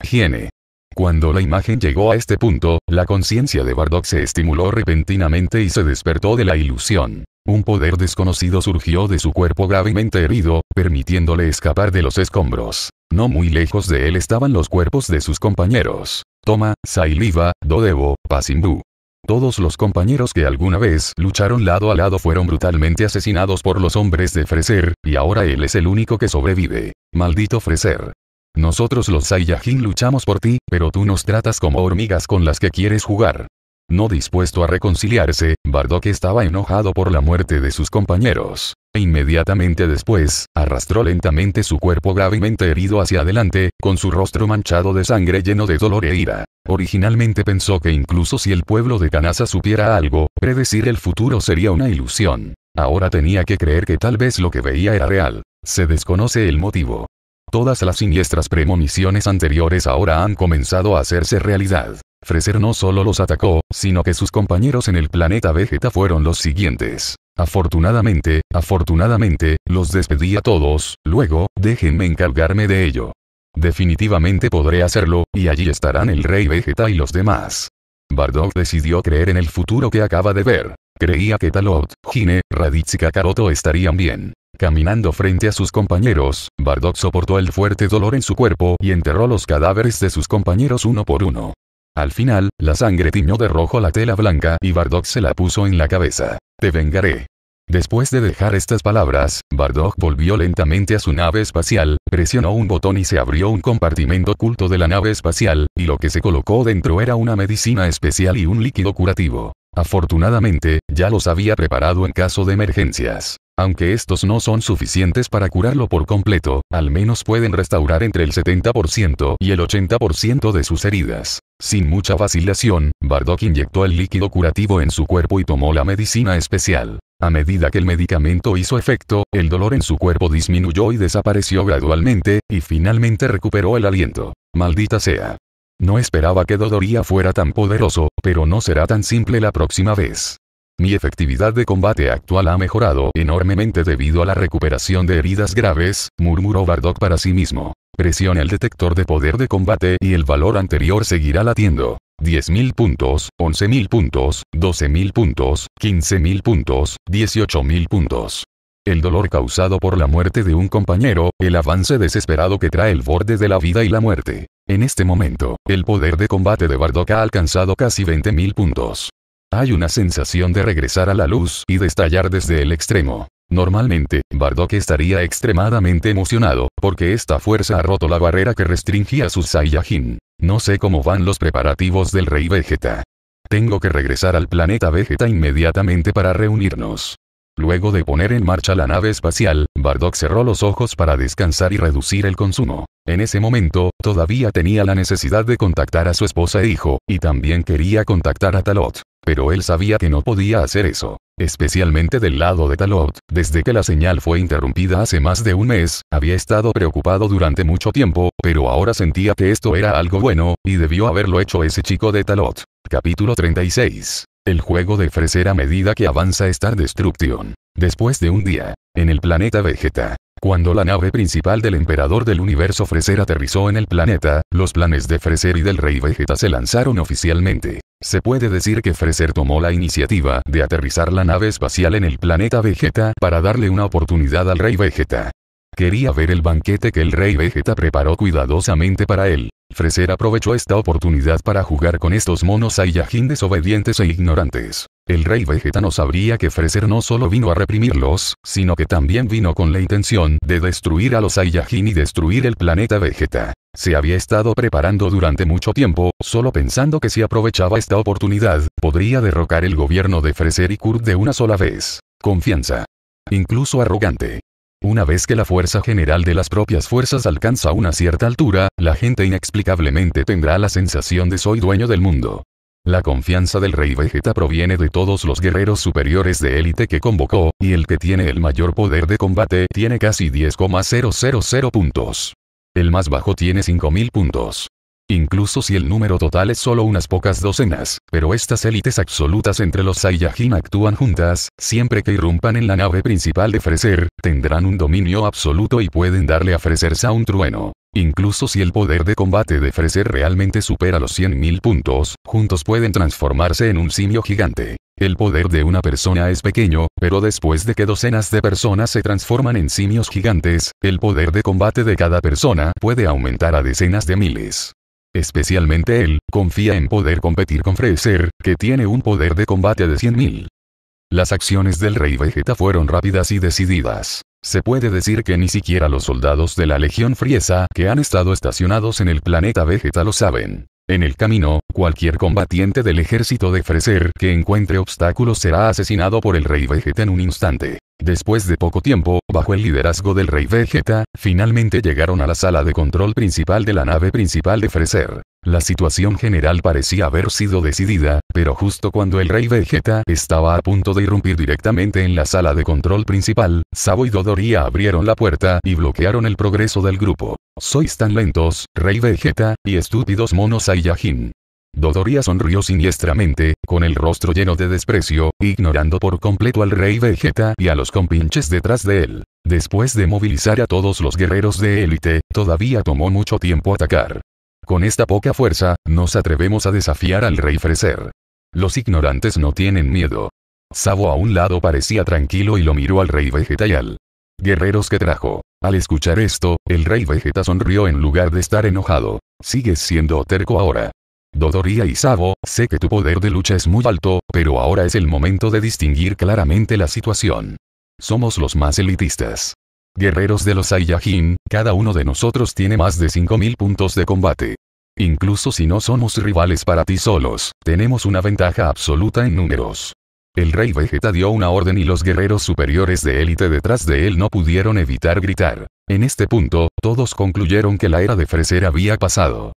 Hiene. Cuando la imagen llegó a este punto, la conciencia de Bardock se estimuló repentinamente y se despertó de la ilusión. Un poder desconocido surgió de su cuerpo gravemente herido, permitiéndole escapar de los escombros. No muy lejos de él estaban los cuerpos de sus compañeros. Toma, Sailiva, Dodebo, Pasimbu. Todos los compañeros que alguna vez lucharon lado a lado fueron brutalmente asesinados por los hombres de Freser, y ahora él es el único que sobrevive. Maldito Freser. Nosotros los Saiyajin luchamos por ti, pero tú nos tratas como hormigas con las que quieres jugar. No dispuesto a reconciliarse, Bardock estaba enojado por la muerte de sus compañeros. E inmediatamente después, arrastró lentamente su cuerpo gravemente herido hacia adelante, con su rostro manchado de sangre lleno de dolor e ira. Originalmente pensó que incluso si el pueblo de Kanasa supiera algo, predecir el futuro sería una ilusión. Ahora tenía que creer que tal vez lo que veía era real. Se desconoce el motivo. Todas las siniestras premoniciones anteriores ahora han comenzado a hacerse realidad. Freser no solo los atacó, sino que sus compañeros en el planeta Vegeta fueron los siguientes. Afortunadamente, afortunadamente, los despedí a todos, luego, déjenme encargarme de ello. Definitivamente podré hacerlo, y allí estarán el rey Vegeta y los demás. Bardock decidió creer en el futuro que acaba de ver. Creía que Talot, Hine, Raditz y Kakaroto estarían bien. Caminando frente a sus compañeros, Bardock soportó el fuerte dolor en su cuerpo y enterró los cadáveres de sus compañeros uno por uno. Al final, la sangre tiñó de rojo la tela blanca y Bardock se la puso en la cabeza. Te vengaré. Después de dejar estas palabras, Bardock volvió lentamente a su nave espacial, presionó un botón y se abrió un compartimento oculto de la nave espacial, y lo que se colocó dentro era una medicina especial y un líquido curativo. Afortunadamente, ya los había preparado en caso de emergencias. Aunque estos no son suficientes para curarlo por completo, al menos pueden restaurar entre el 70% y el 80% de sus heridas. Sin mucha vacilación, Bardock inyectó el líquido curativo en su cuerpo y tomó la medicina especial. A medida que el medicamento hizo efecto, el dolor en su cuerpo disminuyó y desapareció gradualmente, y finalmente recuperó el aliento. Maldita sea. No esperaba que Dodoria fuera tan poderoso, pero no será tan simple la próxima vez. Mi efectividad de combate actual ha mejorado enormemente debido a la recuperación de heridas graves, murmuró Bardock para sí mismo. Presione el detector de poder de combate y el valor anterior seguirá latiendo. 10.000 puntos, 11.000 puntos, 12.000 puntos, 15.000 puntos, 18.000 puntos. El dolor causado por la muerte de un compañero, el avance desesperado que trae el borde de la vida y la muerte. En este momento, el poder de combate de Bardock ha alcanzado casi 20.000 puntos. Hay una sensación de regresar a la luz y de estallar desde el extremo. Normalmente, Bardock estaría extremadamente emocionado, porque esta fuerza ha roto la barrera que restringía a sus Saiyajin. No sé cómo van los preparativos del rey Vegeta. Tengo que regresar al planeta Vegeta inmediatamente para reunirnos. Luego de poner en marcha la nave espacial, Bardock cerró los ojos para descansar y reducir el consumo. En ese momento, todavía tenía la necesidad de contactar a su esposa e hijo, y también quería contactar a Talot. Pero él sabía que no podía hacer eso. Especialmente del lado de Talot, desde que la señal fue interrumpida hace más de un mes, había estado preocupado durante mucho tiempo, pero ahora sentía que esto era algo bueno, y debió haberlo hecho ese chico de Talot. Capítulo 36. El juego de Freser a medida que avanza Star Destruction. Después de un día, en el planeta Vegeta, cuando la nave principal del emperador del universo Freser aterrizó en el planeta, los planes de Freser y del rey Vegeta se lanzaron oficialmente. Se puede decir que Freser tomó la iniciativa de aterrizar la nave espacial en el planeta Vegeta para darle una oportunidad al rey Vegeta. quería ver el banquete que el rey Vegeta preparó cuidadosamente para él. Freser aprovechó esta oportunidad para jugar con estos monos Saiyajin desobedientes e ignorantes. El rey Vegeta no sabría que Freser no solo vino a reprimirlos, sino que también vino con la intención de destruir a los Saiyajin y destruir el planeta Vegeta. Se había estado preparando durante mucho tiempo, solo pensando que si aprovechaba esta oportunidad, podría derrocar el gobierno de Freser y Kurt de una sola vez. Confianza. Incluso arrogante. Una vez que la fuerza general de las propias fuerzas alcanza una cierta altura, la gente inexplicablemente tendrá la sensación de soy dueño del mundo. La confianza del rey Vegeta proviene de todos los guerreros superiores de élite que convocó, y el que tiene el mayor poder de combate tiene casi 10,000 puntos. El más bajo tiene 5000 puntos. Incluso si el número total es solo unas pocas docenas, pero estas élites absolutas entre los Saiyajin actúan juntas, siempre que irrumpan en la nave principal de Freser, tendrán un dominio absoluto y pueden darle a Freser un trueno. Incluso si el poder de combate de Freser realmente supera los 100.000 puntos, juntos pueden transformarse en un simio gigante. El poder de una persona es pequeño, pero después de que docenas de personas se transforman en simios gigantes, el poder de combate de cada persona puede aumentar a decenas de miles. Especialmente él, confía en poder competir con Freser, que tiene un poder de combate de 100.000. Las acciones del rey Vegeta fueron rápidas y decididas. Se puede decir que ni siquiera los soldados de la Legión Friesa que han estado estacionados en el planeta Vegeta lo saben. En el camino, cualquier combatiente del ejército de Freser que encuentre obstáculos será asesinado por el rey Vegeta en un instante. Después de poco tiempo, bajo el liderazgo del rey Vegeta, finalmente llegaron a la sala de control principal de la nave principal de Freser. La situación general parecía haber sido decidida, pero justo cuando el rey Vegeta estaba a punto de irrumpir directamente en la sala de control principal, Sabo y Dodoria abrieron la puerta y bloquearon el progreso del grupo. Sois tan lentos, rey Vegeta, y estúpidos monos Saiyajin. Dodoria sonrió siniestramente, con el rostro lleno de desprecio, ignorando por completo al rey Vegeta y a los compinches detrás de él. Después de movilizar a todos los guerreros de élite, todavía tomó mucho tiempo atacar. Con esta poca fuerza, nos atrevemos a desafiar al rey Freser. Los ignorantes no tienen miedo. Sabo a un lado parecía tranquilo y lo miró al rey Vegeta y al guerreros que trajo. Al escuchar esto, el rey Vegeta sonrió en lugar de estar enojado. Sigues siendo terco ahora. Dodoria y Sabo, sé que tu poder de lucha es muy alto, pero ahora es el momento de distinguir claramente la situación. Somos los más elitistas. Guerreros de los Saiyajin, cada uno de nosotros tiene más de 5000 puntos de combate. Incluso si no somos rivales para ti solos, tenemos una ventaja absoluta en números. El rey Vegeta dio una orden y los guerreros superiores de élite detrás de él no pudieron evitar gritar. En este punto, todos concluyeron que la era de Freser había pasado.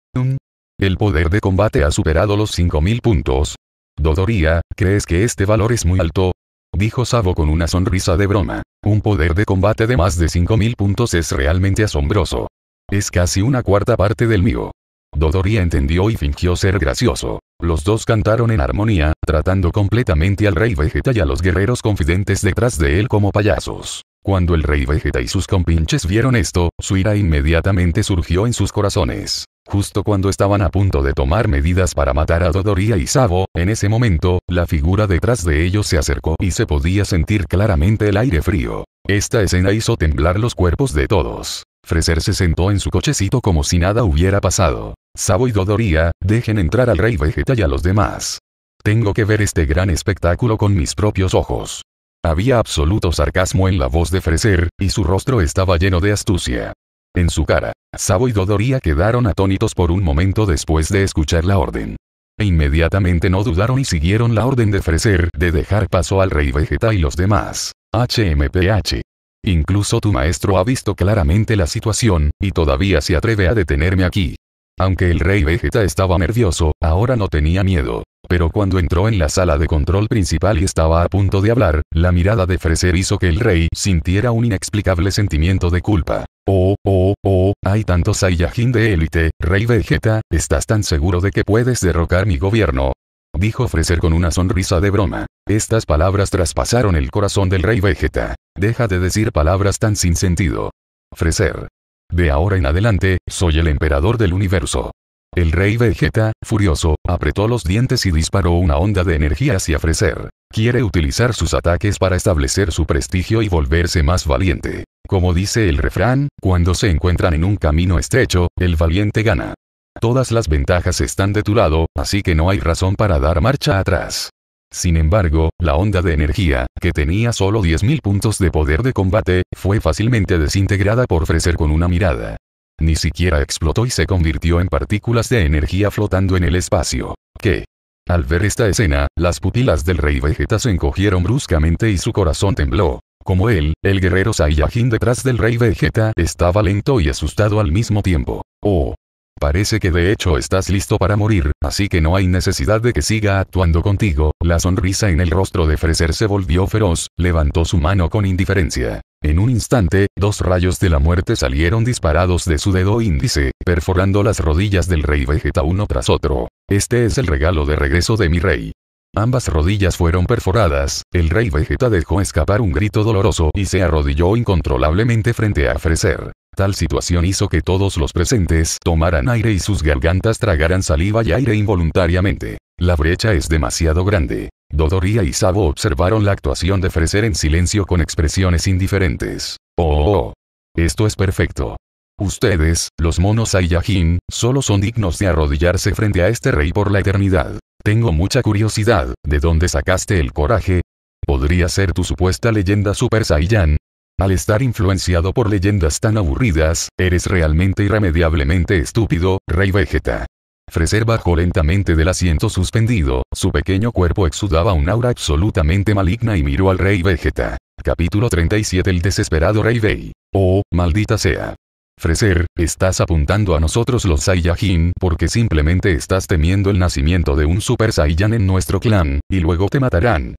El poder de combate ha superado los 5000 puntos. Dodoria, ¿crees que este valor es muy alto? Dijo Sabo con una sonrisa de broma. Un poder de combate de más de 5000 puntos es realmente asombroso. Es casi una cuarta parte del mío. Dodoria entendió y fingió ser gracioso. Los dos cantaron en armonía, tratando completamente al rey Vegeta y a los guerreros confidentes detrás de él como payasos. Cuando el rey Vegeta y sus compinches vieron esto, su ira inmediatamente surgió en sus corazones. Justo cuando estaban a punto de tomar medidas para matar a Dodoria y Sabo, en ese momento, la figura detrás de ellos se acercó y se podía sentir claramente el aire frío. Esta escena hizo temblar los cuerpos de todos. Freser se sentó en su cochecito como si nada hubiera pasado. Sabo y Dodoria, dejen entrar al rey Vegeta y a los demás. Tengo que ver este gran espectáculo con mis propios ojos. Había absoluto sarcasmo en la voz de Freser, y su rostro estaba lleno de astucia. En su cara, Sabo y Dodoria quedaron atónitos por un momento después de escuchar la orden. E inmediatamente no dudaron y siguieron la orden de Freser de dejar paso al rey Vegeta y los demás. HMPH. Incluso tu maestro ha visto claramente la situación, y todavía se atreve a detenerme aquí. Aunque el rey Vegeta estaba nervioso, ahora no tenía miedo. Pero cuando entró en la sala de control principal y estaba a punto de hablar, la mirada de Freser hizo que el rey sintiera un inexplicable sentimiento de culpa. Oh, oh, oh, hay tantos Saiyajin de élite, Rey Vegeta, ¿estás tan seguro de que puedes derrocar mi gobierno? Dijo Freser con una sonrisa de broma. Estas palabras traspasaron el corazón del Rey Vegeta. Deja de decir palabras tan sin sentido. Freser. De ahora en adelante, soy el emperador del universo. El rey Vegeta, furioso, apretó los dientes y disparó una onda de energía hacia Freser. Quiere utilizar sus ataques para establecer su prestigio y volverse más valiente. Como dice el refrán, cuando se encuentran en un camino estrecho, el valiente gana. Todas las ventajas están de tu lado, así que no hay razón para dar marcha atrás. Sin embargo, la onda de energía, que tenía solo 10.000 puntos de poder de combate, fue fácilmente desintegrada por Freser con una mirada. Ni siquiera explotó y se convirtió en partículas de energía flotando en el espacio. ¿Qué? Al ver esta escena, las pupilas del rey Vegeta se encogieron bruscamente y su corazón tembló. Como él, el guerrero Saiyajin detrás del rey Vegeta estaba lento y asustado al mismo tiempo. Oh. Parece que de hecho estás listo para morir, así que no hay necesidad de que siga actuando contigo. La sonrisa en el rostro de Freser se volvió feroz, levantó su mano con indiferencia. En un instante, dos rayos de la muerte salieron disparados de su dedo índice, perforando las rodillas del rey Vegeta uno tras otro. Este es el regalo de regreso de mi rey. Ambas rodillas fueron perforadas, el rey Vegeta dejó escapar un grito doloroso y se arrodilló incontrolablemente frente a Freser. Tal situación hizo que todos los presentes tomaran aire y sus gargantas tragaran saliva y aire involuntariamente. La brecha es demasiado grande. Dodoria y Sabo observaron la actuación de Freser en silencio con expresiones indiferentes. Oh, oh, oh. Esto es perfecto. Ustedes, los monos Saiyajin, solo son dignos de arrodillarse frente a este rey por la eternidad. Tengo mucha curiosidad, ¿de dónde sacaste el coraje? ¿Podría ser tu supuesta leyenda Super Saiyan? Al estar influenciado por leyendas tan aburridas, eres realmente irremediablemente estúpido, Rey Vegeta. Freser bajó lentamente del asiento suspendido, su pequeño cuerpo exudaba un aura absolutamente maligna y miró al Rey Vegeta. Capítulo 37 El desesperado Rey Vei. Oh, maldita sea. Freser, estás apuntando a nosotros los Saiyajin porque simplemente estás temiendo el nacimiento de un Super Saiyan en nuestro clan, y luego te matarán.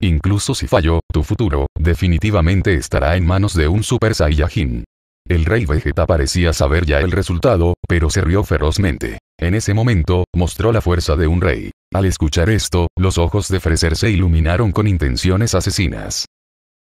Incluso si fallo, tu futuro, definitivamente estará en manos de un Super Saiyajin. El rey Vegeta parecía saber ya el resultado, pero se rió ferozmente. En ese momento, mostró la fuerza de un rey. Al escuchar esto, los ojos de Freser se iluminaron con intenciones asesinas.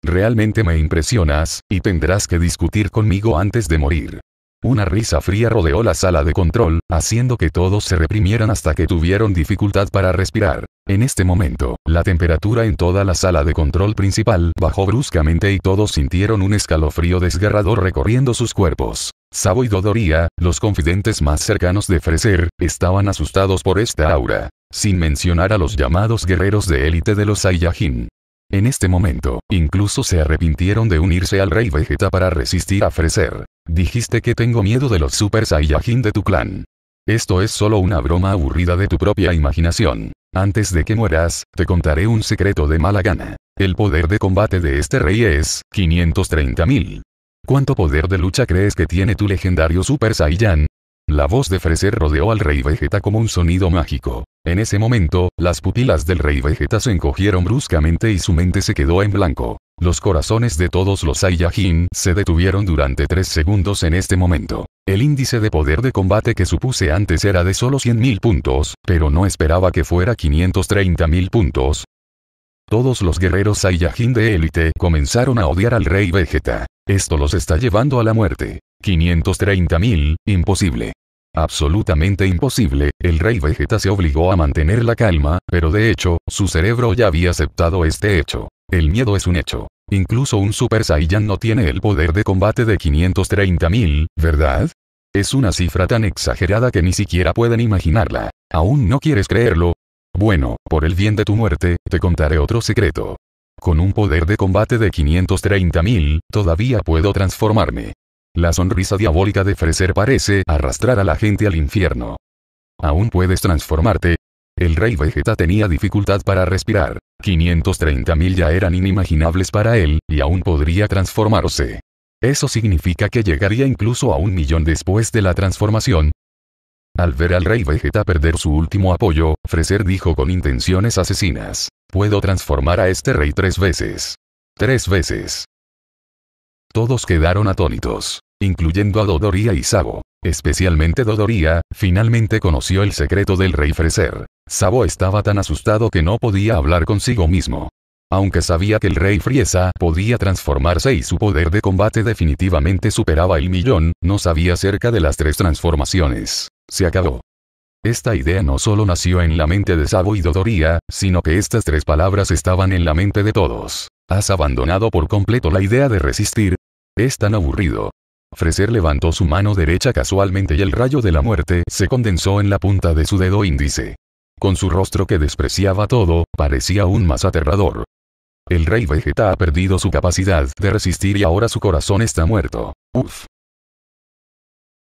Realmente me impresionas, y tendrás que discutir conmigo antes de morir. Una risa fría rodeó la sala de control, haciendo que todos se reprimieran hasta que tuvieron dificultad para respirar. En este momento, la temperatura en toda la sala de control principal bajó bruscamente y todos sintieron un escalofrío desgarrador recorriendo sus cuerpos. Sabo y Dodoria, los confidentes más cercanos de Freser, estaban asustados por esta aura. Sin mencionar a los llamados guerreros de élite de los Saiyajin. En este momento, incluso se arrepintieron de unirse al rey Vegeta para resistir a Freser. Dijiste que tengo miedo de los Super Saiyajin de tu clan. Esto es solo una broma aburrida de tu propia imaginación. Antes de que mueras, te contaré un secreto de mala gana. El poder de combate de este rey es 530.000. ¿Cuánto poder de lucha crees que tiene tu legendario Super Saiyan? La voz de Freser rodeó al rey Vegeta como un sonido mágico. En ese momento, las pupilas del rey Vegeta se encogieron bruscamente y su mente se quedó en blanco. Los corazones de todos los Saiyajin se detuvieron durante tres segundos en este momento. El índice de poder de combate que supuse antes era de solo 100.000 puntos, pero no esperaba que fuera 530.000 puntos. Todos los guerreros Saiyajin de élite comenzaron a odiar al rey Vegeta. Esto los está llevando a la muerte. 530.000, imposible. Absolutamente imposible, el rey Vegeta se obligó a mantener la calma, pero de hecho, su cerebro ya había aceptado este hecho. El miedo es un hecho. Incluso un Super Saiyan no tiene el poder de combate de 530.000, ¿verdad? Es una cifra tan exagerada que ni siquiera pueden imaginarla. ¿Aún no quieres creerlo? Bueno, por el bien de tu muerte, te contaré otro secreto. Con un poder de combate de 530.000, todavía puedo transformarme. La sonrisa diabólica de Freser parece arrastrar a la gente al infierno. Aún puedes transformarte. El rey Vegeta tenía dificultad para respirar. 530.000 ya eran inimaginables para él, y aún podría transformarse. Eso significa que llegaría incluso a un millón después de la transformación. Al ver al rey Vegeta perder su último apoyo, Freser dijo con intenciones asesinas. Puedo transformar a este rey tres veces. Tres veces. Todos quedaron atónitos, incluyendo a Dodoria y Sabo. Especialmente Dodoria, finalmente conoció el secreto del rey Freser. Sabo estaba tan asustado que no podía hablar consigo mismo. Aunque sabía que el rey Friesa podía transformarse y su poder de combate definitivamente superaba el millón, no sabía acerca de las tres transformaciones. Se acabó. Esta idea no solo nació en la mente de Sabo y Dodoria, sino que estas tres palabras estaban en la mente de todos. ¿Has abandonado por completo la idea de resistir? Es tan aburrido. Freser levantó su mano derecha casualmente y el rayo de la muerte se condensó en la punta de su dedo índice. Con su rostro que despreciaba todo, parecía aún más aterrador. El rey Vegeta ha perdido su capacidad de resistir y ahora su corazón está muerto. Uf.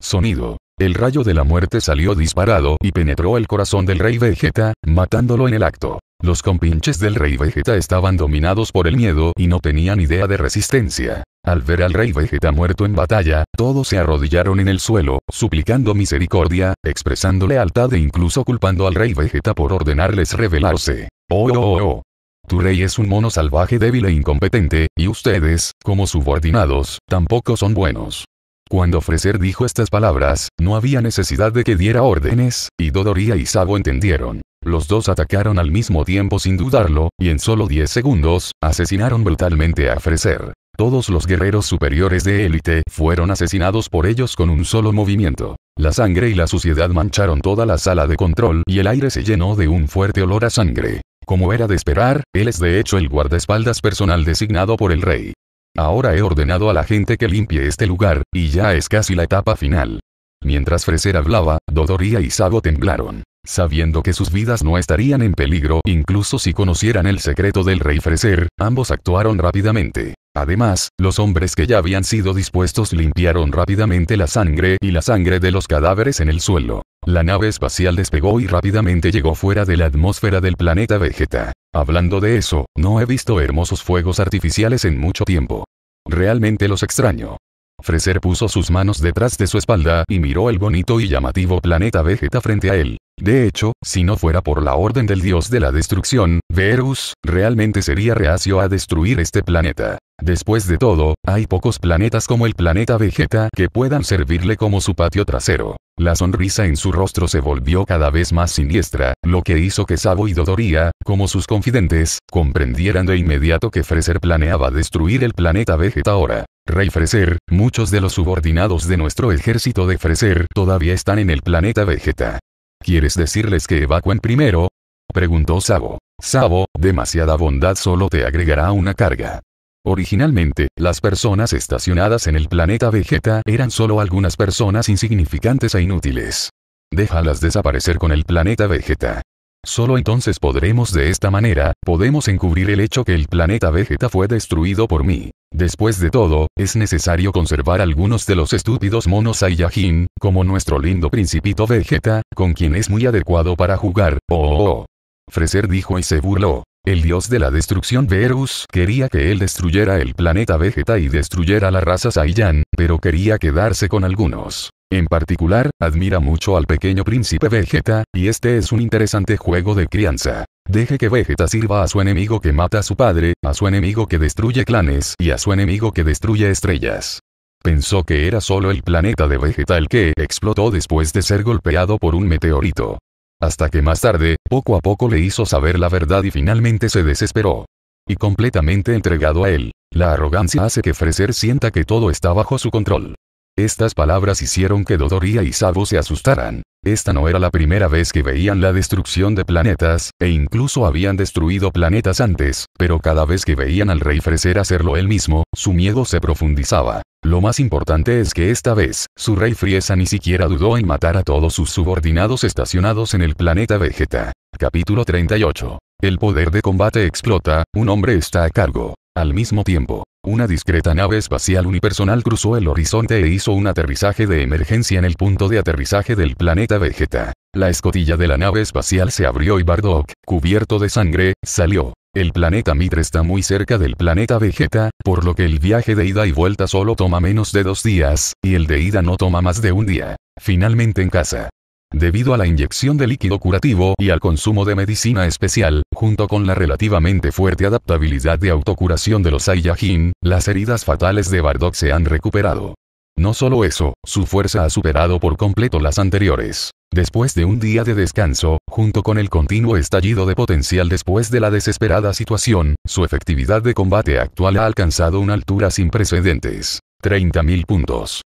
Sonido. El rayo de la muerte salió disparado y penetró el corazón del rey Vegeta, matándolo en el acto. Los compinches del rey Vegeta estaban dominados por el miedo y no tenían idea de resistencia. Al ver al rey Vegeta muerto en batalla, todos se arrodillaron en el suelo, suplicando misericordia, expresando lealtad e incluso culpando al rey Vegeta por ordenarles rebelarse. Oh, oh, oh, oh. Tu rey es un mono salvaje débil e incompetente, y ustedes, como subordinados, tampoco son buenos. Cuando Freser dijo estas palabras, no había necesidad de que diera órdenes, y Dodoria y Sabo entendieron. Los dos atacaron al mismo tiempo sin dudarlo, y en solo 10 segundos, asesinaron brutalmente a Freser. Todos los guerreros superiores de élite fueron asesinados por ellos con un solo movimiento. La sangre y la suciedad mancharon toda la sala de control y el aire se llenó de un fuerte olor a sangre. Como era de esperar, él es de hecho el guardaespaldas personal designado por el rey. Ahora he ordenado a la gente que limpie este lugar, y ya es casi la etapa final. Mientras Freser hablaba, Dodoria y Sabo temblaron. Sabiendo que sus vidas no estarían en peligro incluso si conocieran el secreto del rey Freser, ambos actuaron rápidamente. Además, los hombres que ya habían sido dispuestos limpiaron rápidamente la sangre y la sangre de los cadáveres en el suelo. La nave espacial despegó y rápidamente llegó fuera de la atmósfera del planeta Vegeta. Hablando de eso, no he visto hermosos fuegos artificiales en mucho tiempo. Realmente los extraño. Freser puso sus manos detrás de su espalda y miró el bonito y llamativo planeta Vegeta frente a él. De hecho, si no fuera por la orden del dios de la destrucción, Verus, realmente sería reacio a destruir este planeta. Después de todo, hay pocos planetas como el planeta Vegeta que puedan servirle como su patio trasero. La sonrisa en su rostro se volvió cada vez más siniestra, lo que hizo que Sabo y Dodoria, como sus confidentes, comprendieran de inmediato que Freser planeaba destruir el planeta Vegeta ahora. Rey Freser, muchos de los subordinados de nuestro ejército de Freser todavía están en el planeta Vegeta. ¿Quieres decirles que evacuen primero? Preguntó Sabo. Sabo, demasiada bondad solo te agregará una carga. Originalmente, las personas estacionadas en el planeta Vegeta eran solo algunas personas insignificantes e inútiles. Déjalas desaparecer con el planeta Vegeta. Solo entonces podremos de esta manera, podemos encubrir el hecho que el planeta Vegeta fue destruido por mí. Después de todo, es necesario conservar algunos de los estúpidos monos Saiyajin, como nuestro lindo principito Vegeta, con quien es muy adecuado para jugar. Oh, oh, oh. Dijo y se burló. El dios de la destrucción Verus quería que él destruyera el planeta Vegeta y destruyera la raza Saiyan, pero quería quedarse con algunos. En particular, admira mucho al pequeño príncipe Vegeta, y este es un interesante juego de crianza. Deje que Vegeta sirva a su enemigo que mata a su padre, a su enemigo que destruye clanes y a su enemigo que destruye estrellas. Pensó que era solo el planeta de Vegeta el que explotó después de ser golpeado por un meteorito. Hasta que más tarde, poco a poco le hizo saber la verdad y finalmente se desesperó. Y completamente entregado a él. La arrogancia hace que Freser sienta que todo está bajo su control. Estas palabras hicieron que Dodoria y Sabo se asustaran. Esta no era la primera vez que veían la destrucción de planetas, e incluso habían destruido planetas antes, pero cada vez que veían al rey Freser hacerlo él mismo, su miedo se profundizaba. Lo más importante es que esta vez, su rey Friesa ni siquiera dudó en matar a todos sus subordinados estacionados en el planeta Vegeta. Capítulo 38. El poder de combate explota, un hombre está a cargo. Al mismo tiempo, una discreta nave espacial unipersonal cruzó el horizonte e hizo un aterrizaje de emergencia en el punto de aterrizaje del planeta Vegeta. La escotilla de la nave espacial se abrió y Bardock, cubierto de sangre, salió. El planeta Mitre está muy cerca del planeta Vegeta, por lo que el viaje de ida y vuelta solo toma menos de dos días, y el de ida no toma más de un día. Finalmente en casa. Debido a la inyección de líquido curativo y al consumo de medicina especial, junto con la relativamente fuerte adaptabilidad de autocuración de los Saiyajin, las heridas fatales de Bardock se han recuperado. No solo eso, su fuerza ha superado por completo las anteriores. Después de un día de descanso, junto con el continuo estallido de potencial después de la desesperada situación, su efectividad de combate actual ha alcanzado una altura sin precedentes. 30.000 puntos.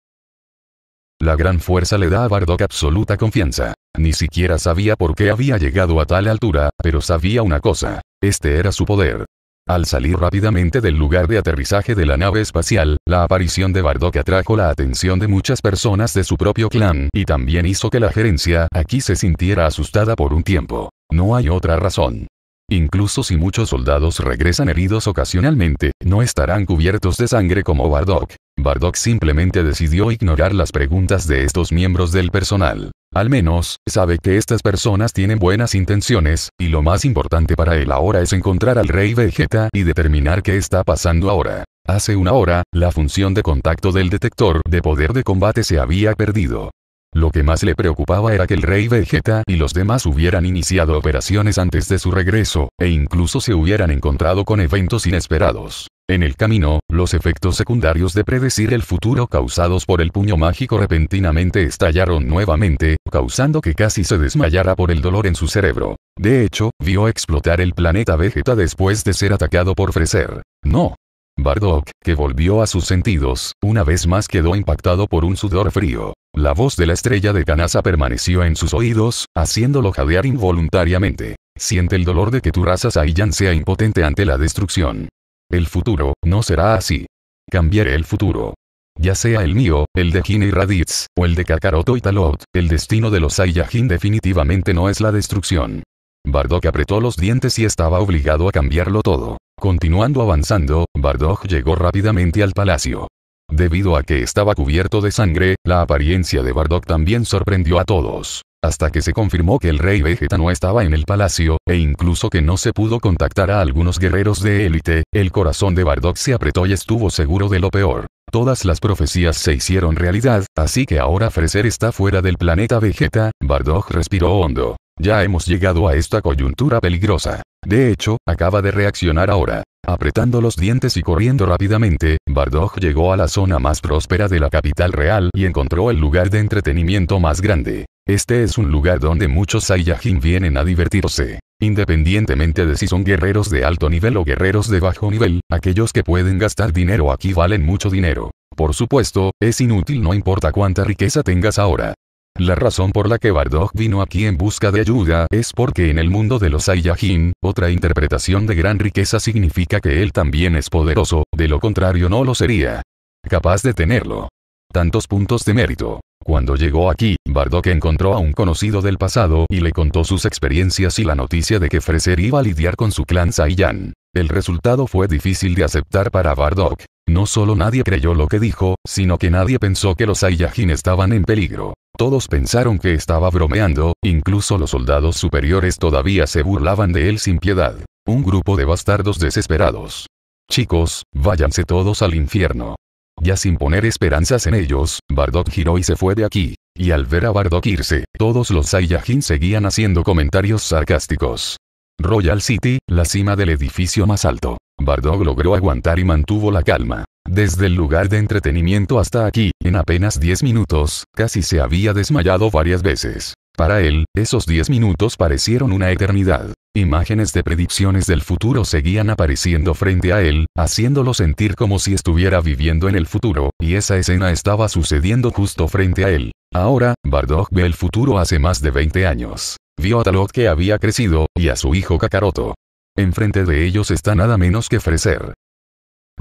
La gran fuerza le da a Bardock absoluta confianza. Ni siquiera sabía por qué había llegado a tal altura, pero sabía una cosa. Este era su poder. Al salir rápidamente del lugar de aterrizaje de la nave espacial, la aparición de Bardock atrajo la atención de muchas personas de su propio clan y también hizo que la gerencia aquí se sintiera asustada por un tiempo. No hay otra razón. Incluso si muchos soldados regresan heridos ocasionalmente, no estarán cubiertos de sangre como Bardock. Bardock simplemente decidió ignorar las preguntas de estos miembros del personal. Al menos, sabe que estas personas tienen buenas intenciones, y lo más importante para él ahora es encontrar al rey Vegeta y determinar qué está pasando ahora. Hace una hora, la función de contacto del detector de poder de combate se había perdido. Lo que más le preocupaba era que el rey Vegeta y los demás hubieran iniciado operaciones antes de su regreso, e incluso se hubieran encontrado con eventos inesperados. En el camino, los efectos secundarios de predecir el futuro causados por el puño mágico repentinamente estallaron nuevamente, causando que casi se desmayara por el dolor en su cerebro. De hecho, vio explotar el planeta Vegeta después de ser atacado por Freser. No. Bardock, que volvió a sus sentidos, una vez más quedó impactado por un sudor frío. La voz de la estrella de Kanasa permaneció en sus oídos, haciéndolo jadear involuntariamente. Siente el dolor de que tu raza Saiyan sea impotente ante la destrucción. El futuro, no será así. Cambiaré el futuro. Ya sea el mío, el de Kin y Raditz, o el de Kakaroto y Talot, el destino de los Saiyajin definitivamente no es la destrucción. Bardock apretó los dientes y estaba obligado a cambiarlo todo. Continuando avanzando, Bardock llegó rápidamente al palacio. Debido a que estaba cubierto de sangre, la apariencia de Bardock también sorprendió a todos. Hasta que se confirmó que el rey Vegeta no estaba en el palacio, e incluso que no se pudo contactar a algunos guerreros de élite, el corazón de Bardock se apretó y estuvo seguro de lo peor. Todas las profecías se hicieron realidad, así que ahora Freser está fuera del planeta Vegeta, Bardock respiró hondo. Ya hemos llegado a esta coyuntura peligrosa. De hecho, acaba de reaccionar ahora. Apretando los dientes y corriendo rápidamente, Bardock llegó a la zona más próspera de la capital real y encontró el lugar de entretenimiento más grande. Este es un lugar donde muchos Saiyajin vienen a divertirse. Independientemente de si son guerreros de alto nivel o guerreros de bajo nivel, aquellos que pueden gastar dinero aquí valen mucho dinero. Por supuesto, es inútil no importa cuánta riqueza tengas ahora. La razón por la que Bardock vino aquí en busca de ayuda es porque en el mundo de los Saiyajin, otra interpretación de gran riqueza significa que él también es poderoso, de lo contrario no lo sería. Capaz de tenerlo. Tantos puntos de mérito. Cuando llegó aquí, Bardock encontró a un conocido del pasado y le contó sus experiencias y la noticia de que Freser iba a lidiar con su clan Saiyan. El resultado fue difícil de aceptar para Bardock. No solo nadie creyó lo que dijo, sino que nadie pensó que los Saiyajin estaban en peligro. Todos pensaron que estaba bromeando, incluso los soldados superiores todavía se burlaban de él sin piedad. Un grupo de bastardos desesperados. Chicos, váyanse todos al infierno. Ya sin poner esperanzas en ellos, Bardock giró y se fue de aquí. Y al ver a Bardock irse, todos los Saiyajin seguían haciendo comentarios sarcásticos. Royal City, la cima del edificio más alto. Bardock logró aguantar y mantuvo la calma. Desde el lugar de entretenimiento hasta aquí, en apenas 10 minutos, casi se había desmayado varias veces. Para él, esos 10 minutos parecieron una eternidad. Imágenes de predicciones del futuro seguían apareciendo frente a él, haciéndolo sentir como si estuviera viviendo en el futuro, y esa escena estaba sucediendo justo frente a él. Ahora, Bardock ve el futuro hace más de 20 años. Vio a Talot que había crecido, y a su hijo Kakaroto. Enfrente de ellos está nada menos que Freser.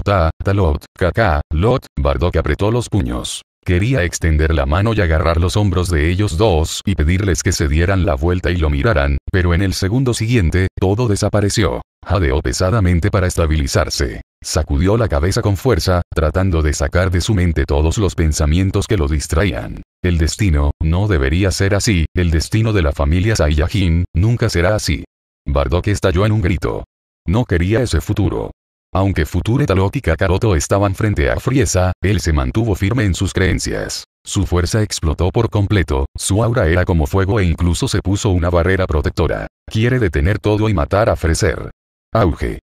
Ta, Talot, Kaka, Lot, Bardock apretó los puños. Quería extender la mano y agarrar los hombros de ellos dos y pedirles que se dieran la vuelta y lo miraran, pero en el segundo siguiente, todo desapareció. Jadeó pesadamente para estabilizarse. Sacudió la cabeza con fuerza, tratando de sacar de su mente todos los pensamientos que lo distraían. El destino, no debería ser así, el destino de la familia Saiyajin, nunca será así. Bardock estalló en un grito. No quería ese futuro. Aunque Future Talot y Kakaroto estaban frente a Frieza, él se mantuvo firme en sus creencias. Su fuerza explotó por completo, su aura era como fuego e incluso se puso una barrera protectora. Quiere detener todo y matar a Freser. Auge.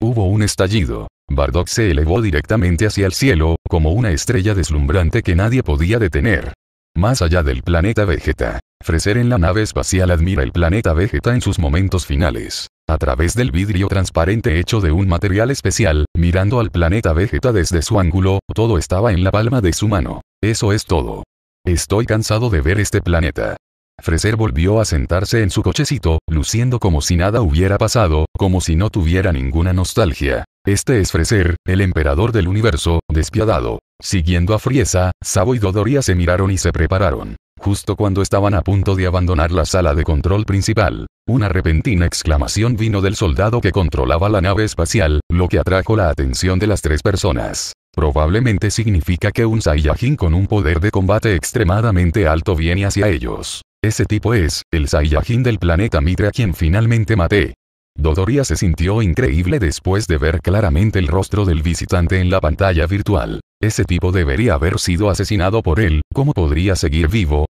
Hubo un estallido. Bardock se elevó directamente hacia el cielo, como una estrella deslumbrante que nadie podía detener. Más allá del planeta Vegeta. Freser en la nave espacial admira el planeta Vegeta en sus momentos finales. A través del vidrio transparente hecho de un material especial, mirando al planeta Vegeta desde su ángulo, todo estaba en la palma de su mano. Eso es todo. Estoy cansado de ver este planeta. Freser volvió a sentarse en su cochecito, luciendo como si nada hubiera pasado, como si no tuviera ninguna nostalgia. Este es Freser, el emperador del universo, despiadado. Siguiendo a Friesa, Sabo y Dodoria se miraron y se prepararon. Justo cuando estaban a punto de abandonar la sala de control principal, una repentina exclamación vino del soldado que controlaba la nave espacial, lo que atrajo la atención de las tres personas. Probablemente significa que un Saiyajin con un poder de combate extremadamente alto viene hacia ellos. Ese tipo es, el Saiyajin del planeta Mitre a quien finalmente maté. Dodoria se sintió increíble después de ver claramente el rostro del visitante en la pantalla virtual. Ese tipo debería haber sido asesinado por él, ¿cómo podría seguir vivo?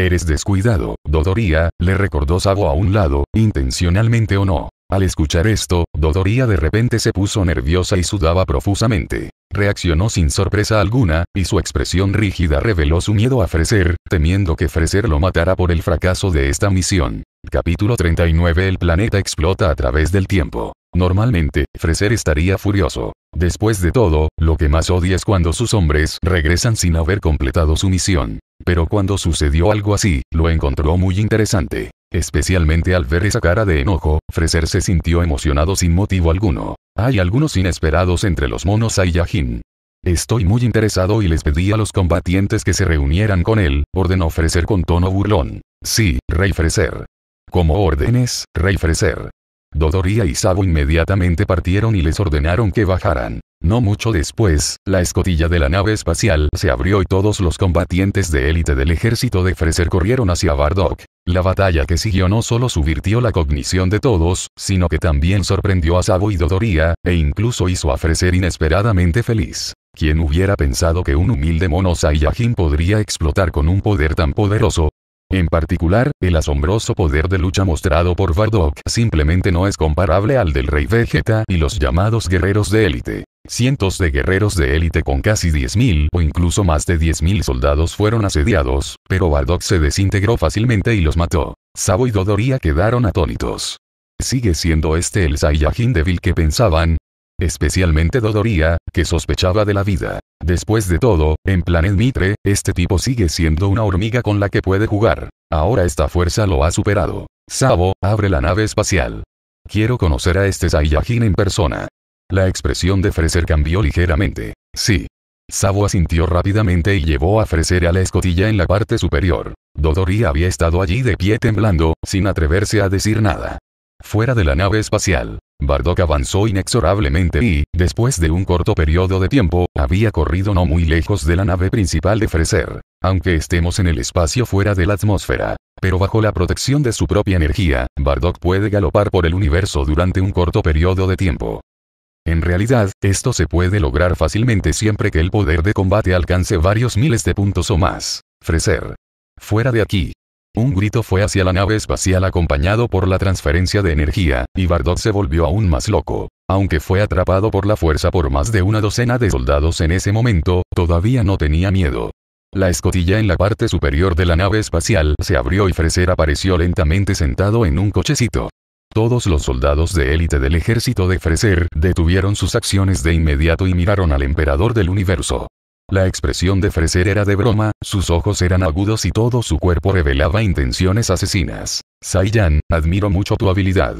Eres descuidado, Dodoria, le recordó Sabo a un lado, intencionalmente o no. Al escuchar esto, Dodoria de repente se puso nerviosa y sudaba profusamente. Reaccionó sin sorpresa alguna, y su expresión rígida reveló su miedo a Freser, temiendo que Freser lo matara por el fracaso de esta misión. Capítulo 39 El planeta explota a través del tiempo. Normalmente, Freser estaría furioso. Después de todo, lo que más odia es cuando sus hombres regresan sin haber completado su misión. Pero cuando sucedió algo así, lo encontró muy interesante. Especialmente al ver esa cara de enojo, Freser se sintió emocionado sin motivo alguno. Hay algunos inesperados entre los monos Saiyajin. Estoy muy interesado y les pedí a los combatientes que se reunieran con él, ordenó Freser con tono burlón. Sí, Rey Freser. Como órdenes, Rey Freser. Dodoria y Sabo inmediatamente partieron y les ordenaron que bajaran. No mucho después, la escotilla de la nave espacial se abrió y todos los combatientes de élite del ejército de Freser corrieron hacia Bardock. La batalla que siguió no solo subvirtió la cognición de todos, sino que también sorprendió a Sabo y Dodoria, e incluso hizo a Freser inesperadamente feliz. ¿Quién hubiera pensado que un humilde mono Saiyajin podría explotar con un poder tan poderoso, en particular, el asombroso poder de lucha mostrado por Bardock simplemente no es comparable al del Rey Vegeta y los llamados guerreros de élite. Cientos de guerreros de élite con casi 10.000 o incluso más de 10.000 soldados fueron asediados, pero Bardock se desintegró fácilmente y los mató. Sabo y Dodoria quedaron atónitos. ¿Sigue siendo este el Saiyajin débil que pensaban? Especialmente Dodoria, que sospechaba de la vida. Después de todo, en Planet Mitre, este tipo sigue siendo una hormiga con la que puede jugar. Ahora esta fuerza lo ha superado. Sabo, abre la nave espacial. Quiero conocer a este Saiyajin en persona. La expresión de Freser cambió ligeramente. Sí. Sabo asintió rápidamente y llevó a Freser a la escotilla en la parte superior. Dodori había estado allí de pie temblando, sin atreverse a decir nada. Fuera de la nave espacial, Bardock avanzó inexorablemente y, después de un corto periodo de tiempo, había corrido no muy lejos de la nave principal de Freser. Aunque estemos en el espacio fuera de la atmósfera, pero bajo la protección de su propia energía, Bardock puede galopar por el universo durante un corto periodo de tiempo. En realidad, esto se puede lograr fácilmente siempre que el poder de combate alcance varios miles de puntos o más. Freser. Fuera de aquí, un grito fue hacia la nave espacial acompañado por la transferencia de energía, y Bardock se volvió aún más loco. Aunque fue atrapado por la fuerza por más de una docena de soldados en ese momento, todavía no tenía miedo. La escotilla en la parte superior de la nave espacial se abrió y Freser apareció lentamente sentado en un cochecito. Todos los soldados de élite del ejército de Freser detuvieron sus acciones de inmediato y miraron al emperador del universo. La expresión de Freser era de broma, sus ojos eran agudos y todo su cuerpo revelaba intenciones asesinas. Saiyan, admiro mucho tu habilidad.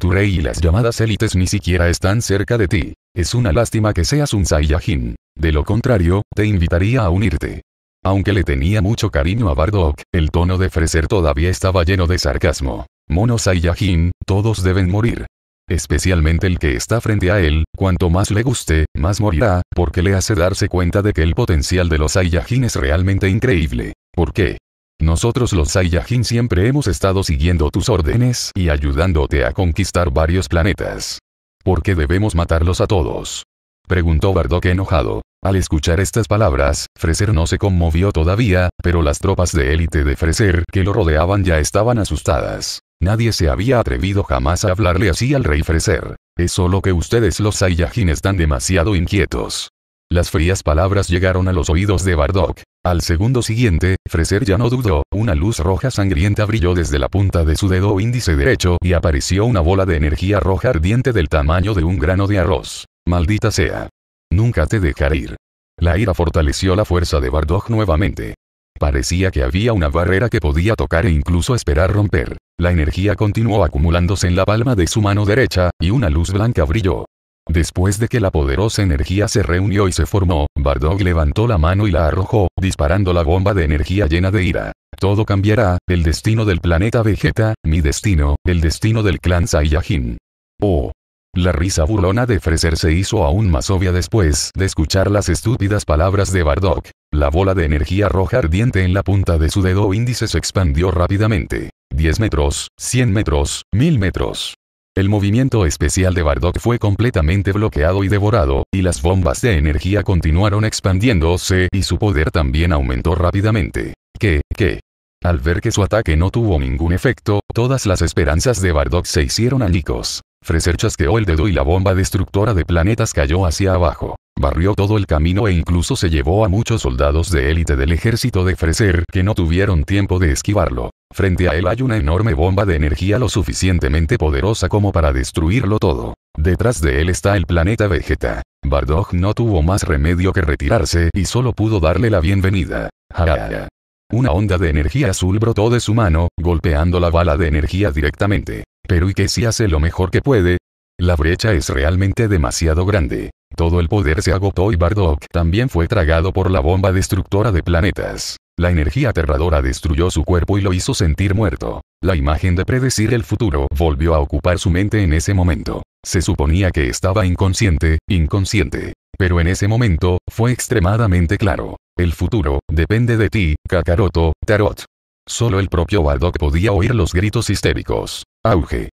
Tu rey y las llamadas élites ni siquiera están cerca de ti. Es una lástima que seas un Saiyajin. De lo contrario, te invitaría a unirte. Aunque le tenía mucho cariño a Bardock, el tono de Freser todavía estaba lleno de sarcasmo. Mono Saiyajin, todos deben morir. Especialmente el que está frente a él, cuanto más le guste, más morirá, porque le hace darse cuenta de que el potencial de los Saiyajin es realmente increíble. ¿Por qué? Nosotros los Saiyajin siempre hemos estado siguiendo tus órdenes y ayudándote a conquistar varios planetas. ¿Por qué debemos matarlos a todos? Preguntó Bardock enojado. Al escuchar estas palabras, Freser no se conmovió todavía, pero las tropas de élite de Freser que lo rodeaban ya estaban asustadas. Nadie se había atrevido jamás a hablarle así al rey Freser. Es solo que ustedes los Saiyajin están demasiado inquietos. Las frías palabras llegaron a los oídos de Bardock. Al segundo siguiente, Freser ya no dudó, una luz roja sangrienta brilló desde la punta de su dedo índice derecho y apareció una bola de energía roja ardiente del tamaño de un grano de arroz. Maldita sea. Nunca te dejaré ir. La ira fortaleció la fuerza de Bardock nuevamente. Parecía que había una barrera que podía tocar e incluso esperar romper. La energía continuó acumulándose en la palma de su mano derecha, y una luz blanca brilló. Después de que la poderosa energía se reunió y se formó, Bardock levantó la mano y la arrojó, disparando la bomba de energía llena de ira. Todo cambiará, el destino del planeta Vegeta, mi destino, el destino del clan Saiyajin. Oh. La risa burlona de Freser se hizo aún más obvia después de escuchar las estúpidas palabras de Bardock. La bola de energía roja ardiente en la punta de su dedo índice se expandió rápidamente. 10 metros, 100 metros, 1000 metros. El movimiento especial de Bardock fue completamente bloqueado y devorado, y las bombas de energía continuaron expandiéndose y su poder también aumentó rápidamente. ¿Qué, qué? Al ver que su ataque no tuvo ningún efecto, todas las esperanzas de Bardock se hicieron añicos. Freser chasqueó el dedo y la bomba destructora de planetas cayó hacia abajo. Barrió todo el camino e incluso se llevó a muchos soldados de élite del ejército de Freser que no tuvieron tiempo de esquivarlo. Frente a él hay una enorme bomba de energía lo suficientemente poderosa como para destruirlo todo. Detrás de él está el planeta Vegeta. Bardock no tuvo más remedio que retirarse y solo pudo darle la bienvenida. Una onda de energía azul brotó de su mano, golpeando la bala de energía directamente. Pero ¿y qué si hace lo mejor que puede? La brecha es realmente demasiado grande. Todo el poder se agotó y Bardock también fue tragado por la bomba destructora de planetas. La energía aterradora destruyó su cuerpo y lo hizo sentir muerto. La imagen de predecir el futuro volvió a ocupar su mente en ese momento. Se suponía que estaba inconsciente, inconsciente. Pero en ese momento, fue extremadamente claro. El futuro, depende de ti, Kakaroto, Tarot. Solo el propio Bardock podía oír los gritos histéricos. Auge.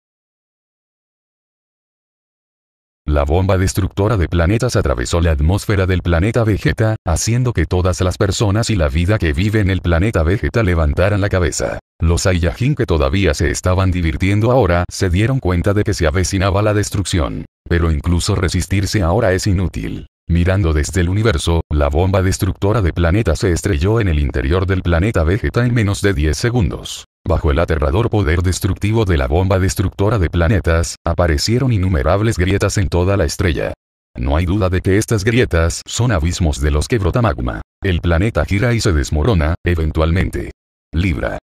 La bomba destructora de planetas atravesó la atmósfera del planeta Vegeta, haciendo que todas las personas y la vida que vive en el planeta Vegeta levantaran la cabeza. Los Saiyajin que todavía se estaban divirtiendo ahora se dieron cuenta de que se avecinaba la destrucción. Pero incluso resistirse ahora es inútil. Mirando desde el universo, la bomba destructora de planetas se estrelló en el interior del planeta Vegeta en menos de 10 segundos. Bajo el aterrador poder destructivo de la bomba destructora de planetas, aparecieron innumerables grietas en toda la estrella. No hay duda de que estas grietas son abismos de los que brota magma. El planeta gira y se desmorona, eventualmente. Libra.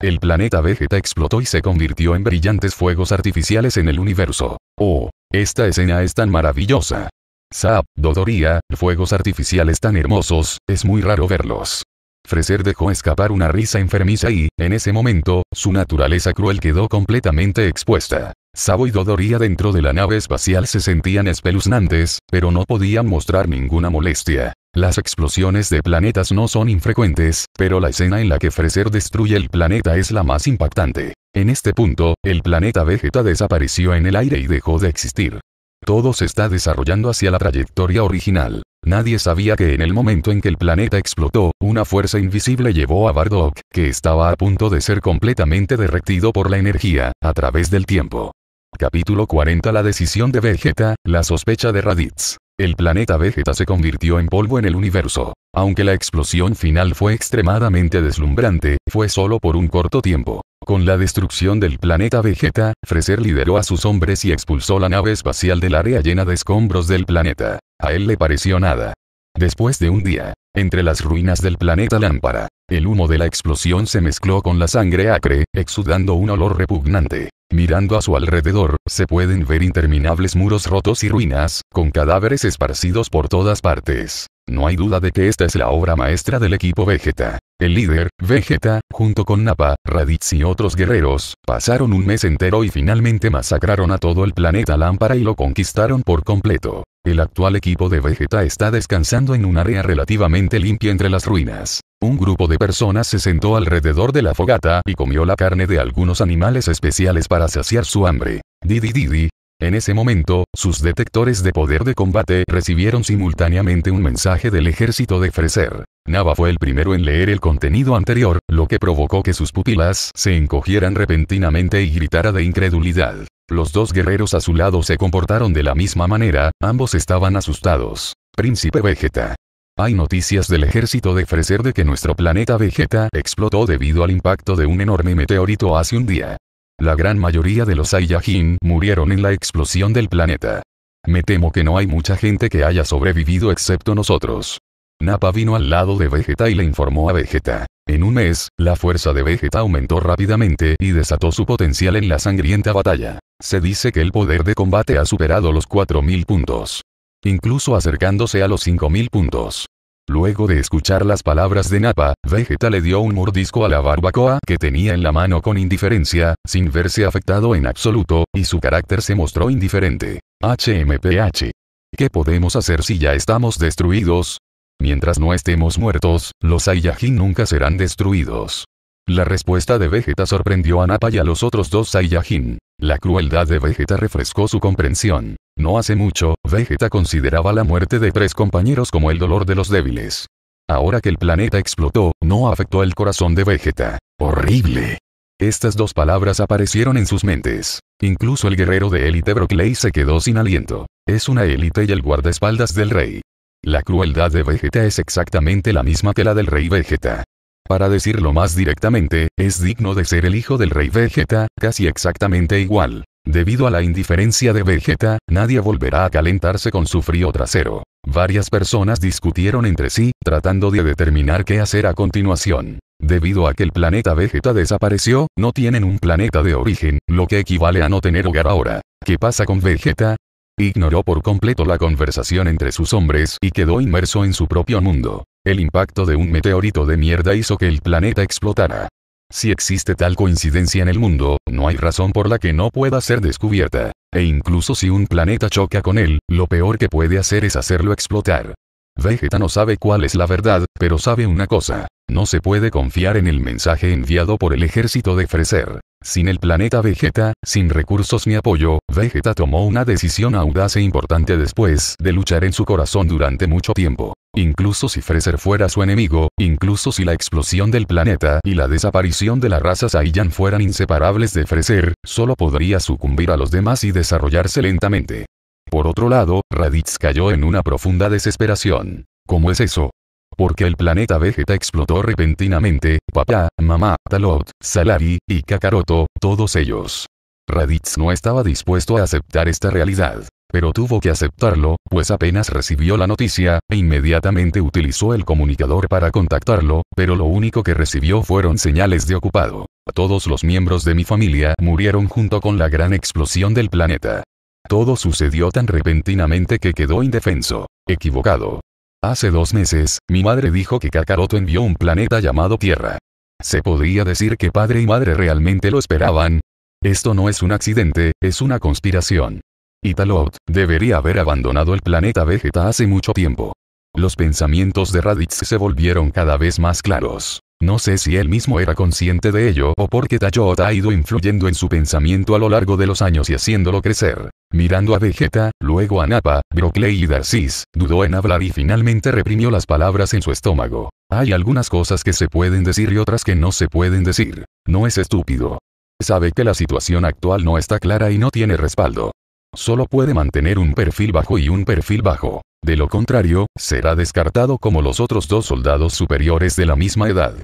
El planeta Vegeta explotó y se convirtió en brillantes fuegos artificiales en el universo. Oh, esta escena es tan maravillosa. Sap, Dodoría, fuegos artificiales tan hermosos, es muy raro verlos. Freser dejó escapar una risa enfermiza y, en ese momento, su naturaleza cruel quedó completamente expuesta. Sabo y Dodoría dentro de la nave espacial se sentían espeluznantes, pero no podían mostrar ninguna molestia. Las explosiones de planetas no son infrecuentes, pero la escena en la que Freser destruye el planeta es la más impactante. En este punto, el planeta Vegeta desapareció en el aire y dejó de existir. Todo se está desarrollando hacia la trayectoria original. Nadie sabía que en el momento en que el planeta explotó, una fuerza invisible llevó a Bardock, que estaba a punto de ser completamente derretido por la energía, a través del tiempo. Capítulo 40 La decisión de Vegeta, la sospecha de Raditz. El planeta Vegeta se convirtió en polvo en el universo. Aunque la explosión final fue extremadamente deslumbrante, fue solo por un corto tiempo. Con la destrucción del planeta Vegeta, Freser lideró a sus hombres y expulsó la nave espacial del área llena de escombros del planeta. A él le pareció nada. Después de un día, entre las ruinas del planeta Lámpara, el humo de la explosión se mezcló con la sangre acre, exudando un olor repugnante. Mirando a su alrededor, se pueden ver interminables muros rotos y ruinas, con cadáveres esparcidos por todas partes. No hay duda de que esta es la obra maestra del equipo Vegeta. El líder, Vegeta, junto con Nappa, Raditz y otros guerreros, pasaron un mes entero y finalmente masacraron a todo el planeta Lámpara y lo conquistaron por completo. El actual equipo de Vegeta está descansando en un área relativamente limpia entre las ruinas. Un grupo de personas se sentó alrededor de la fogata y comió la carne de algunos animales especiales para saciar su hambre. Didi Didi. En ese momento, sus detectores de poder de combate recibieron simultáneamente un mensaje del ejército de Freser. Nava fue el primero en leer el contenido anterior, lo que provocó que sus pupilas se encogieran repentinamente y gritara de incredulidad. Los dos guerreros a su lado se comportaron de la misma manera, ambos estaban asustados. Príncipe Vegeta. Hay noticias del ejército de Freser de que nuestro planeta Vegeta explotó debido al impacto de un enorme meteorito hace un día. La gran mayoría de los Saiyajin murieron en la explosión del planeta. Me temo que no hay mucha gente que haya sobrevivido excepto nosotros. Nappa vino al lado de Vegeta y le informó a Vegeta. En un mes, la fuerza de Vegeta aumentó rápidamente y desató su potencial en la sangrienta batalla. Se dice que el poder de combate ha superado los 4.000 puntos. Incluso acercándose a los 5.000 puntos. Luego de escuchar las palabras de Nappa, Vegeta le dio un mordisco a la barbacoa que tenía en la mano con indiferencia, sin verse afectado en absoluto, y su carácter se mostró indiferente. HMPH. ¿Qué podemos hacer si ya estamos destruidos? Mientras no estemos muertos, los Saiyajin nunca serán destruidos. La respuesta de Vegeta sorprendió a Nappa y a los otros dos Saiyajin. La crueldad de Vegeta refrescó su comprensión. No hace mucho, Vegeta consideraba la muerte de tres compañeros como el dolor de los débiles. Ahora que el planeta explotó, no afectó el corazón de Vegeta. ¡Horrible! Estas dos palabras aparecieron en sus mentes. Incluso el guerrero de élite Brockley se quedó sin aliento. Es una élite y el guardaespaldas del rey. La crueldad de Vegeta es exactamente la misma que la del rey Vegeta. Para decirlo más directamente, es digno de ser el hijo del rey Vegeta, casi exactamente igual. Debido a la indiferencia de Vegeta, nadie volverá a calentarse con su frío trasero. Varias personas discutieron entre sí, tratando de determinar qué hacer a continuación. Debido a que el planeta Vegeta desapareció, no tienen un planeta de origen, lo que equivale a no tener hogar ahora. ¿Qué pasa con Vegeta? Ignoró por completo la conversación entre sus hombres y quedó inmerso en su propio mundo. El impacto de un meteorito de mierda hizo que el planeta explotara. Si existe tal coincidencia en el mundo, no hay razón por la que no pueda ser descubierta. E incluso si un planeta choca con él, lo peor que puede hacer es hacerlo explotar. Vegeta no sabe cuál es la verdad, pero sabe una cosa. No se puede confiar en el mensaje enviado por el ejército de Freser. Sin el planeta Vegeta, sin recursos ni apoyo, Vegeta tomó una decisión audaz e importante después de luchar en su corazón durante mucho tiempo. Incluso si Freser fuera su enemigo, incluso si la explosión del planeta y la desaparición de la raza Saiyan fueran inseparables de Freser, solo podría sucumbir a los demás y desarrollarse lentamente. Por otro lado, Raditz cayó en una profunda desesperación. ¿Cómo es eso? Porque el planeta Vegeta explotó repentinamente, papá, mamá, Talot, Salari, y Kakaroto, todos ellos. Raditz no estaba dispuesto a aceptar esta realidad. Pero tuvo que aceptarlo, pues apenas recibió la noticia, e inmediatamente utilizó el comunicador para contactarlo, pero lo único que recibió fueron señales de ocupado. Todos los miembros de mi familia murieron junto con la gran explosión del planeta. Todo sucedió tan repentinamente que quedó indefenso. Equivocado. Hace dos meses, mi madre dijo que Kakaroto envió un planeta llamado Tierra. ¿Se podría decir que padre y madre realmente lo esperaban? Esto no es un accidente, es una conspiración. Italot, debería haber abandonado el planeta Vegeta hace mucho tiempo. Los pensamientos de Raditz se volvieron cada vez más claros. No sé si él mismo era consciente de ello o porque Tayot ha ido influyendo en su pensamiento a lo largo de los años y haciéndolo crecer. Mirando a Vegeta, luego a Nappa, Brockley y Darcis, dudó en hablar y finalmente reprimió las palabras en su estómago. Hay algunas cosas que se pueden decir y otras que no se pueden decir. No es estúpido. Sabe que la situación actual no está clara y no tiene respaldo. Solo puede mantener un perfil bajo y un perfil bajo. De lo contrario, será descartado como los otros dos soldados superiores de la misma edad.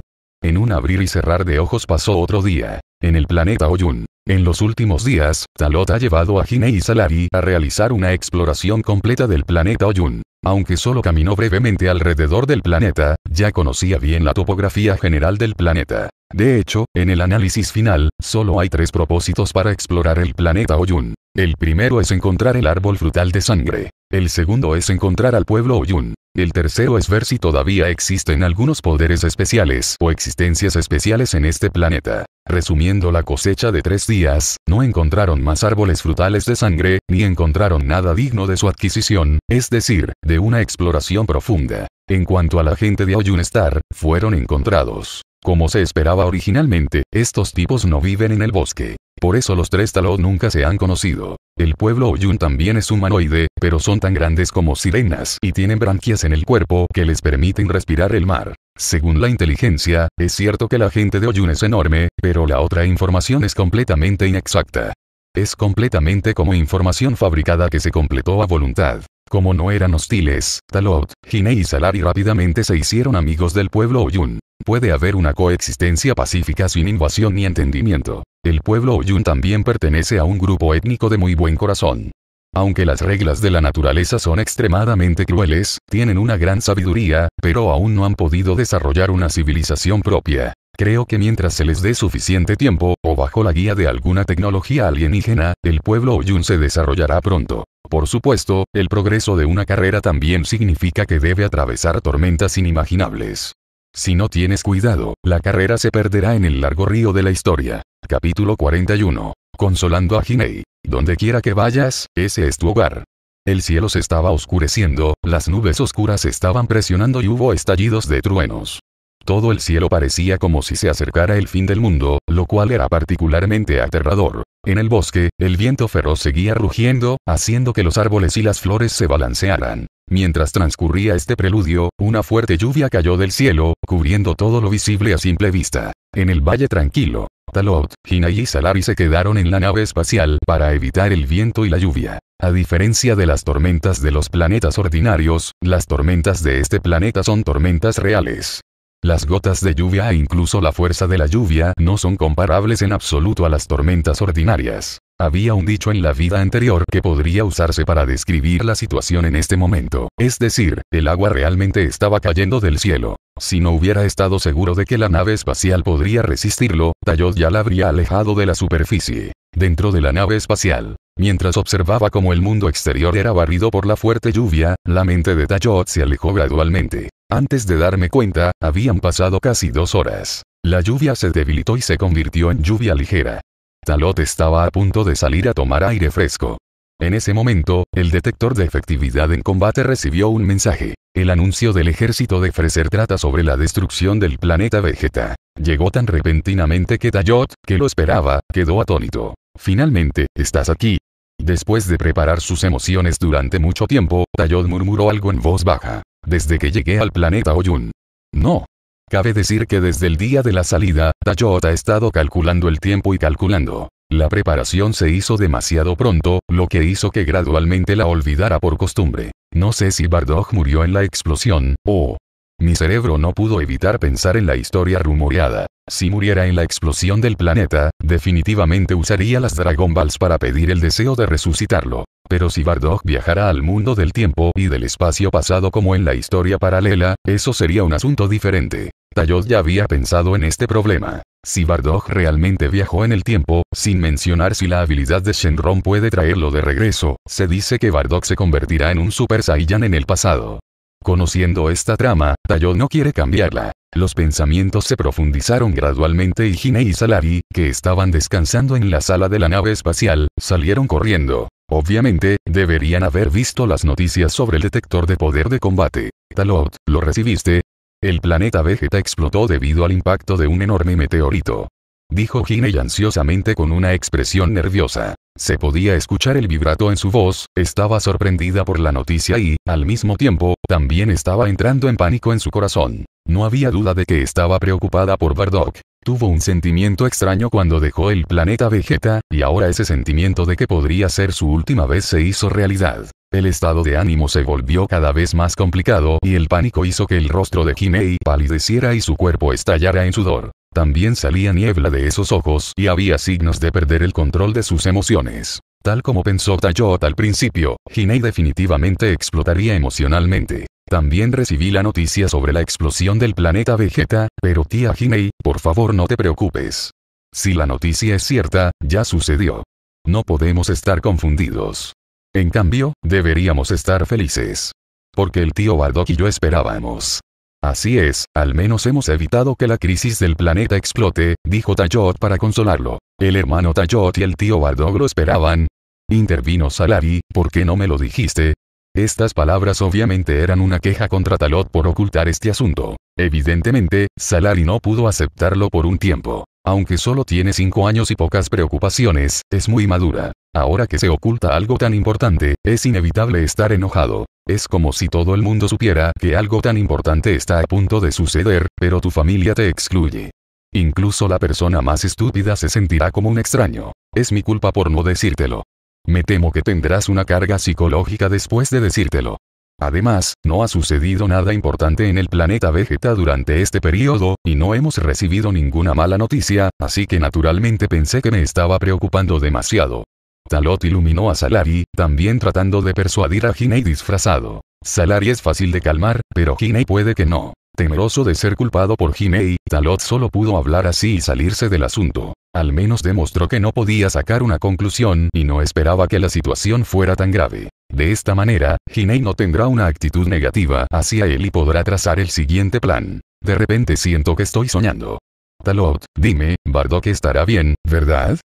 En un abrir y cerrar de ojos pasó otro día. En el planeta Oyun. En los últimos días, Talot ha llevado a Hine y Salari a realizar una exploración completa del planeta Oyun. Aunque solo caminó brevemente alrededor del planeta, ya conocía bien la topografía general del planeta. De hecho, en el análisis final, solo hay tres propósitos para explorar el planeta Oyun. El primero es encontrar el árbol frutal de sangre. El segundo es encontrar al pueblo Oyun. El tercero es ver si todavía existen algunos poderes especiales o existencias especiales en este planeta. Resumiendo la cosecha de tres días, no encontraron más árboles frutales de sangre, ni encontraron nada digno de su adquisición, es decir, de una exploración profunda. En cuanto a la gente de Oyun Star, fueron encontrados. Como se esperaba originalmente, estos tipos no viven en el bosque. Por eso los tres Talot nunca se han conocido. El pueblo Oyun también es humanoide, pero son tan grandes como sirenas y tienen branquias en el cuerpo que les permiten respirar el mar. Según la inteligencia, es cierto que la gente de Oyun es enorme, pero la otra información es completamente inexacta. Es completamente como información fabricada que se completó a voluntad. Como no eran hostiles, Talot, Hine y Salari rápidamente se hicieron amigos del pueblo Oyun. Puede haber una coexistencia pacífica sin invasión ni entendimiento. El pueblo Oyun también pertenece a un grupo étnico de muy buen corazón. Aunque las reglas de la naturaleza son extremadamente crueles, tienen una gran sabiduría, pero aún no han podido desarrollar una civilización propia. Creo que mientras se les dé suficiente tiempo, o bajo la guía de alguna tecnología alienígena, el pueblo Oyun se desarrollará pronto. Por supuesto, el progreso de una carrera también significa que debe atravesar tormentas inimaginables. Si no tienes cuidado, la carrera se perderá en el largo río de la historia. Capítulo 41. Consolando a Hinei. Donde quiera que vayas, ese es tu hogar. El cielo se estaba oscureciendo, las nubes oscuras estaban presionando y hubo estallidos de truenos. Todo el cielo parecía como si se acercara el fin del mundo, lo cual era particularmente aterrador. En el bosque, el viento feroz seguía rugiendo, haciendo que los árboles y las flores se balancearan. Mientras transcurría este preludio, una fuerte lluvia cayó del cielo, cubriendo todo lo visible a simple vista. En el valle tranquilo, Talot, Hinai y Salari se quedaron en la nave espacial para evitar el viento y la lluvia. A diferencia de las tormentas de los planetas ordinarios, las tormentas de este planeta son tormentas reales. Las gotas de lluvia e incluso la fuerza de la lluvia no son comparables en absoluto a las tormentas ordinarias. Había un dicho en la vida anterior que podría usarse para describir la situación en este momento, es decir, el agua realmente estaba cayendo del cielo. Si no hubiera estado seguro de que la nave espacial podría resistirlo, Tayot ya la habría alejado de la superficie. Dentro de la nave espacial, mientras observaba cómo el mundo exterior era barrido por la fuerte lluvia, la mente de Tayot se alejó gradualmente. Antes de darme cuenta, habían pasado casi dos horas. La lluvia se debilitó y se convirtió en lluvia ligera. Talot estaba a punto de salir a tomar aire fresco. En ese momento, el detector de efectividad en combate recibió un mensaje. El anuncio del ejército de Freser trata sobre la destrucción del planeta Vegeta. Llegó tan repentinamente que Talot, que lo esperaba, quedó atónito. Finalmente, estás aquí. Después de preparar sus emociones durante mucho tiempo, Tayot murmuró algo en voz baja desde que llegué al planeta Oyun. No. Cabe decir que desde el día de la salida, Tayot ha estado calculando el tiempo y calculando. La preparación se hizo demasiado pronto, lo que hizo que gradualmente la olvidara por costumbre. No sé si Bardock murió en la explosión, o... Mi cerebro no pudo evitar pensar en la historia rumoreada. Si muriera en la explosión del planeta, definitivamente usaría las Dragon Balls para pedir el deseo de resucitarlo. Pero si Bardock viajara al mundo del tiempo y del espacio pasado como en la historia paralela, eso sería un asunto diferente. Tayot ya había pensado en este problema. Si Bardock realmente viajó en el tiempo, sin mencionar si la habilidad de Shenron puede traerlo de regreso, se dice que Bardock se convertirá en un Super Saiyan en el pasado. Conociendo esta trama, Tayot no quiere cambiarla. Los pensamientos se profundizaron gradualmente y Hine y Salari, que estaban descansando en la sala de la nave espacial, salieron corriendo. Obviamente, deberían haber visto las noticias sobre el detector de poder de combate. Talot, ¿lo recibiste? El planeta Vegeta explotó debido al impacto de un enorme meteorito. Dijo Hiney ansiosamente con una expresión nerviosa. Se podía escuchar el vibrato en su voz, estaba sorprendida por la noticia y, al mismo tiempo, también estaba entrando en pánico en su corazón. No había duda de que estaba preocupada por Bardock. Tuvo un sentimiento extraño cuando dejó el planeta Vegeta, y ahora ese sentimiento de que podría ser su última vez se hizo realidad. El estado de ánimo se volvió cada vez más complicado y el pánico hizo que el rostro de Hinei palideciera y su cuerpo estallara en sudor. También salía niebla de esos ojos y había signos de perder el control de sus emociones. Tal como pensó Tayot al principio, Hinei definitivamente explotaría emocionalmente. También recibí la noticia sobre la explosión del planeta Vegeta, pero tía Hinei, por favor no te preocupes. Si la noticia es cierta, ya sucedió. No podemos estar confundidos. En cambio, deberíamos estar felices. Porque el tío Bardock y yo esperábamos. Así es, al menos hemos evitado que la crisis del planeta explote, dijo Tayot para consolarlo. El hermano Tayot y el tío Bardock lo esperaban. Intervino Salari, ¿por qué no me lo dijiste? Estas palabras obviamente eran una queja contra Talot por ocultar este asunto. Evidentemente, Salari no pudo aceptarlo por un tiempo. Aunque solo tiene 5 años y pocas preocupaciones, es muy madura. Ahora que se oculta algo tan importante, es inevitable estar enojado. Es como si todo el mundo supiera que algo tan importante está a punto de suceder, pero tu familia te excluye. Incluso la persona más estúpida se sentirá como un extraño. Es mi culpa por no decírtelo. Me temo que tendrás una carga psicológica después de decírtelo. Además, no ha sucedido nada importante en el planeta Vegeta durante este periodo, y no hemos recibido ninguna mala noticia, así que naturalmente pensé que me estaba preocupando demasiado. Talot iluminó a Salari, también tratando de persuadir a Hinei disfrazado. Salari es fácil de calmar, pero Hinei puede que no. Temeroso de ser culpado por Hinei, Talot solo pudo hablar así y salirse del asunto. Al menos demostró que no podía sacar una conclusión y no esperaba que la situación fuera tan grave. De esta manera, Hinei no tendrá una actitud negativa hacia él y podrá trazar el siguiente plan. De repente siento que estoy soñando. Talot, dime, Bardock estará bien, ¿verdad?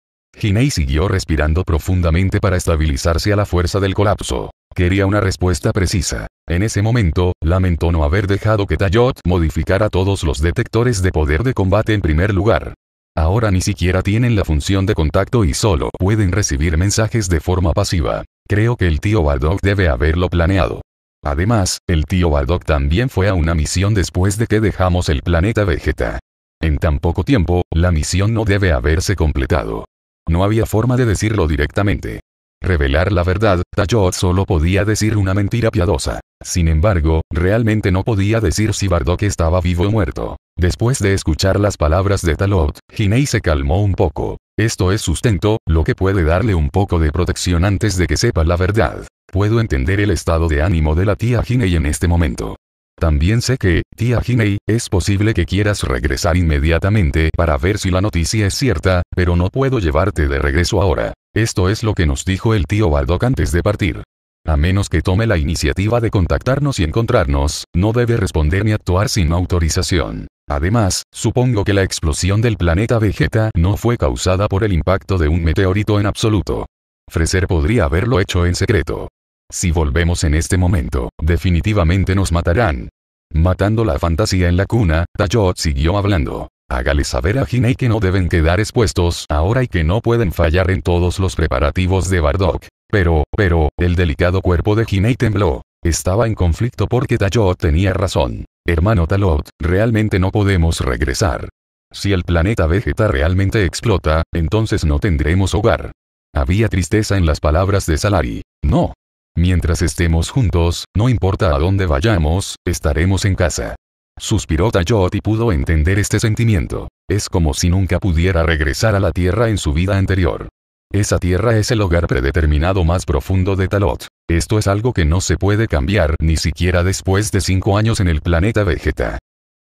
Hinei siguió respirando profundamente para estabilizarse a la fuerza del colapso. Quería una respuesta precisa. En ese momento, lamentó no haber dejado que Tayot modificara todos los detectores de poder de combate en primer lugar. Ahora ni siquiera tienen la función de contacto y solo pueden recibir mensajes de forma pasiva. Creo que el tío Bardock debe haberlo planeado. Además, el tío Bardock también fue a una misión después de que dejamos el planeta Vegeta. En tan poco tiempo, la misión no debe haberse completado. No había forma de decirlo directamente. Revelar la verdad, Tayot solo podía decir una mentira piadosa. Sin embargo, realmente no podía decir si Bardock estaba vivo o muerto. Después de escuchar las palabras de Talot, Hinei se calmó un poco. Esto es sustento, lo que puede darle un poco de protección antes de que sepa la verdad. Puedo entender el estado de ánimo de la tía Hinei en este momento. También sé que, tía Hinei, es posible que quieras regresar inmediatamente para ver si la noticia es cierta, pero no puedo llevarte de regreso ahora. Esto es lo que nos dijo el tío Bardock antes de partir. A menos que tome la iniciativa de contactarnos y encontrarnos, no debe responder ni actuar sin autorización. Además, supongo que la explosión del planeta Vegeta no fue causada por el impacto de un meteorito en absoluto. Freser podría haberlo hecho en secreto. Si volvemos en este momento, definitivamente nos matarán. Matando la fantasía en la cuna, Tayot siguió hablando. Hágale saber a Hinei que no deben quedar expuestos ahora y que no pueden fallar en todos los preparativos de Bardock. Pero, pero, el delicado cuerpo de Hinei tembló. Estaba en conflicto porque Tayot tenía razón. Hermano Talot, realmente no podemos regresar. Si el planeta Vegeta realmente explota, entonces no tendremos hogar. Había tristeza en las palabras de Salari. No, Mientras estemos juntos, no importa a dónde vayamos, estaremos en casa. Suspiró Tayot y pudo entender este sentimiento. Es como si nunca pudiera regresar a la Tierra en su vida anterior. Esa Tierra es el hogar predeterminado más profundo de Talot. Esto es algo que no se puede cambiar ni siquiera después de cinco años en el planeta Vegeta.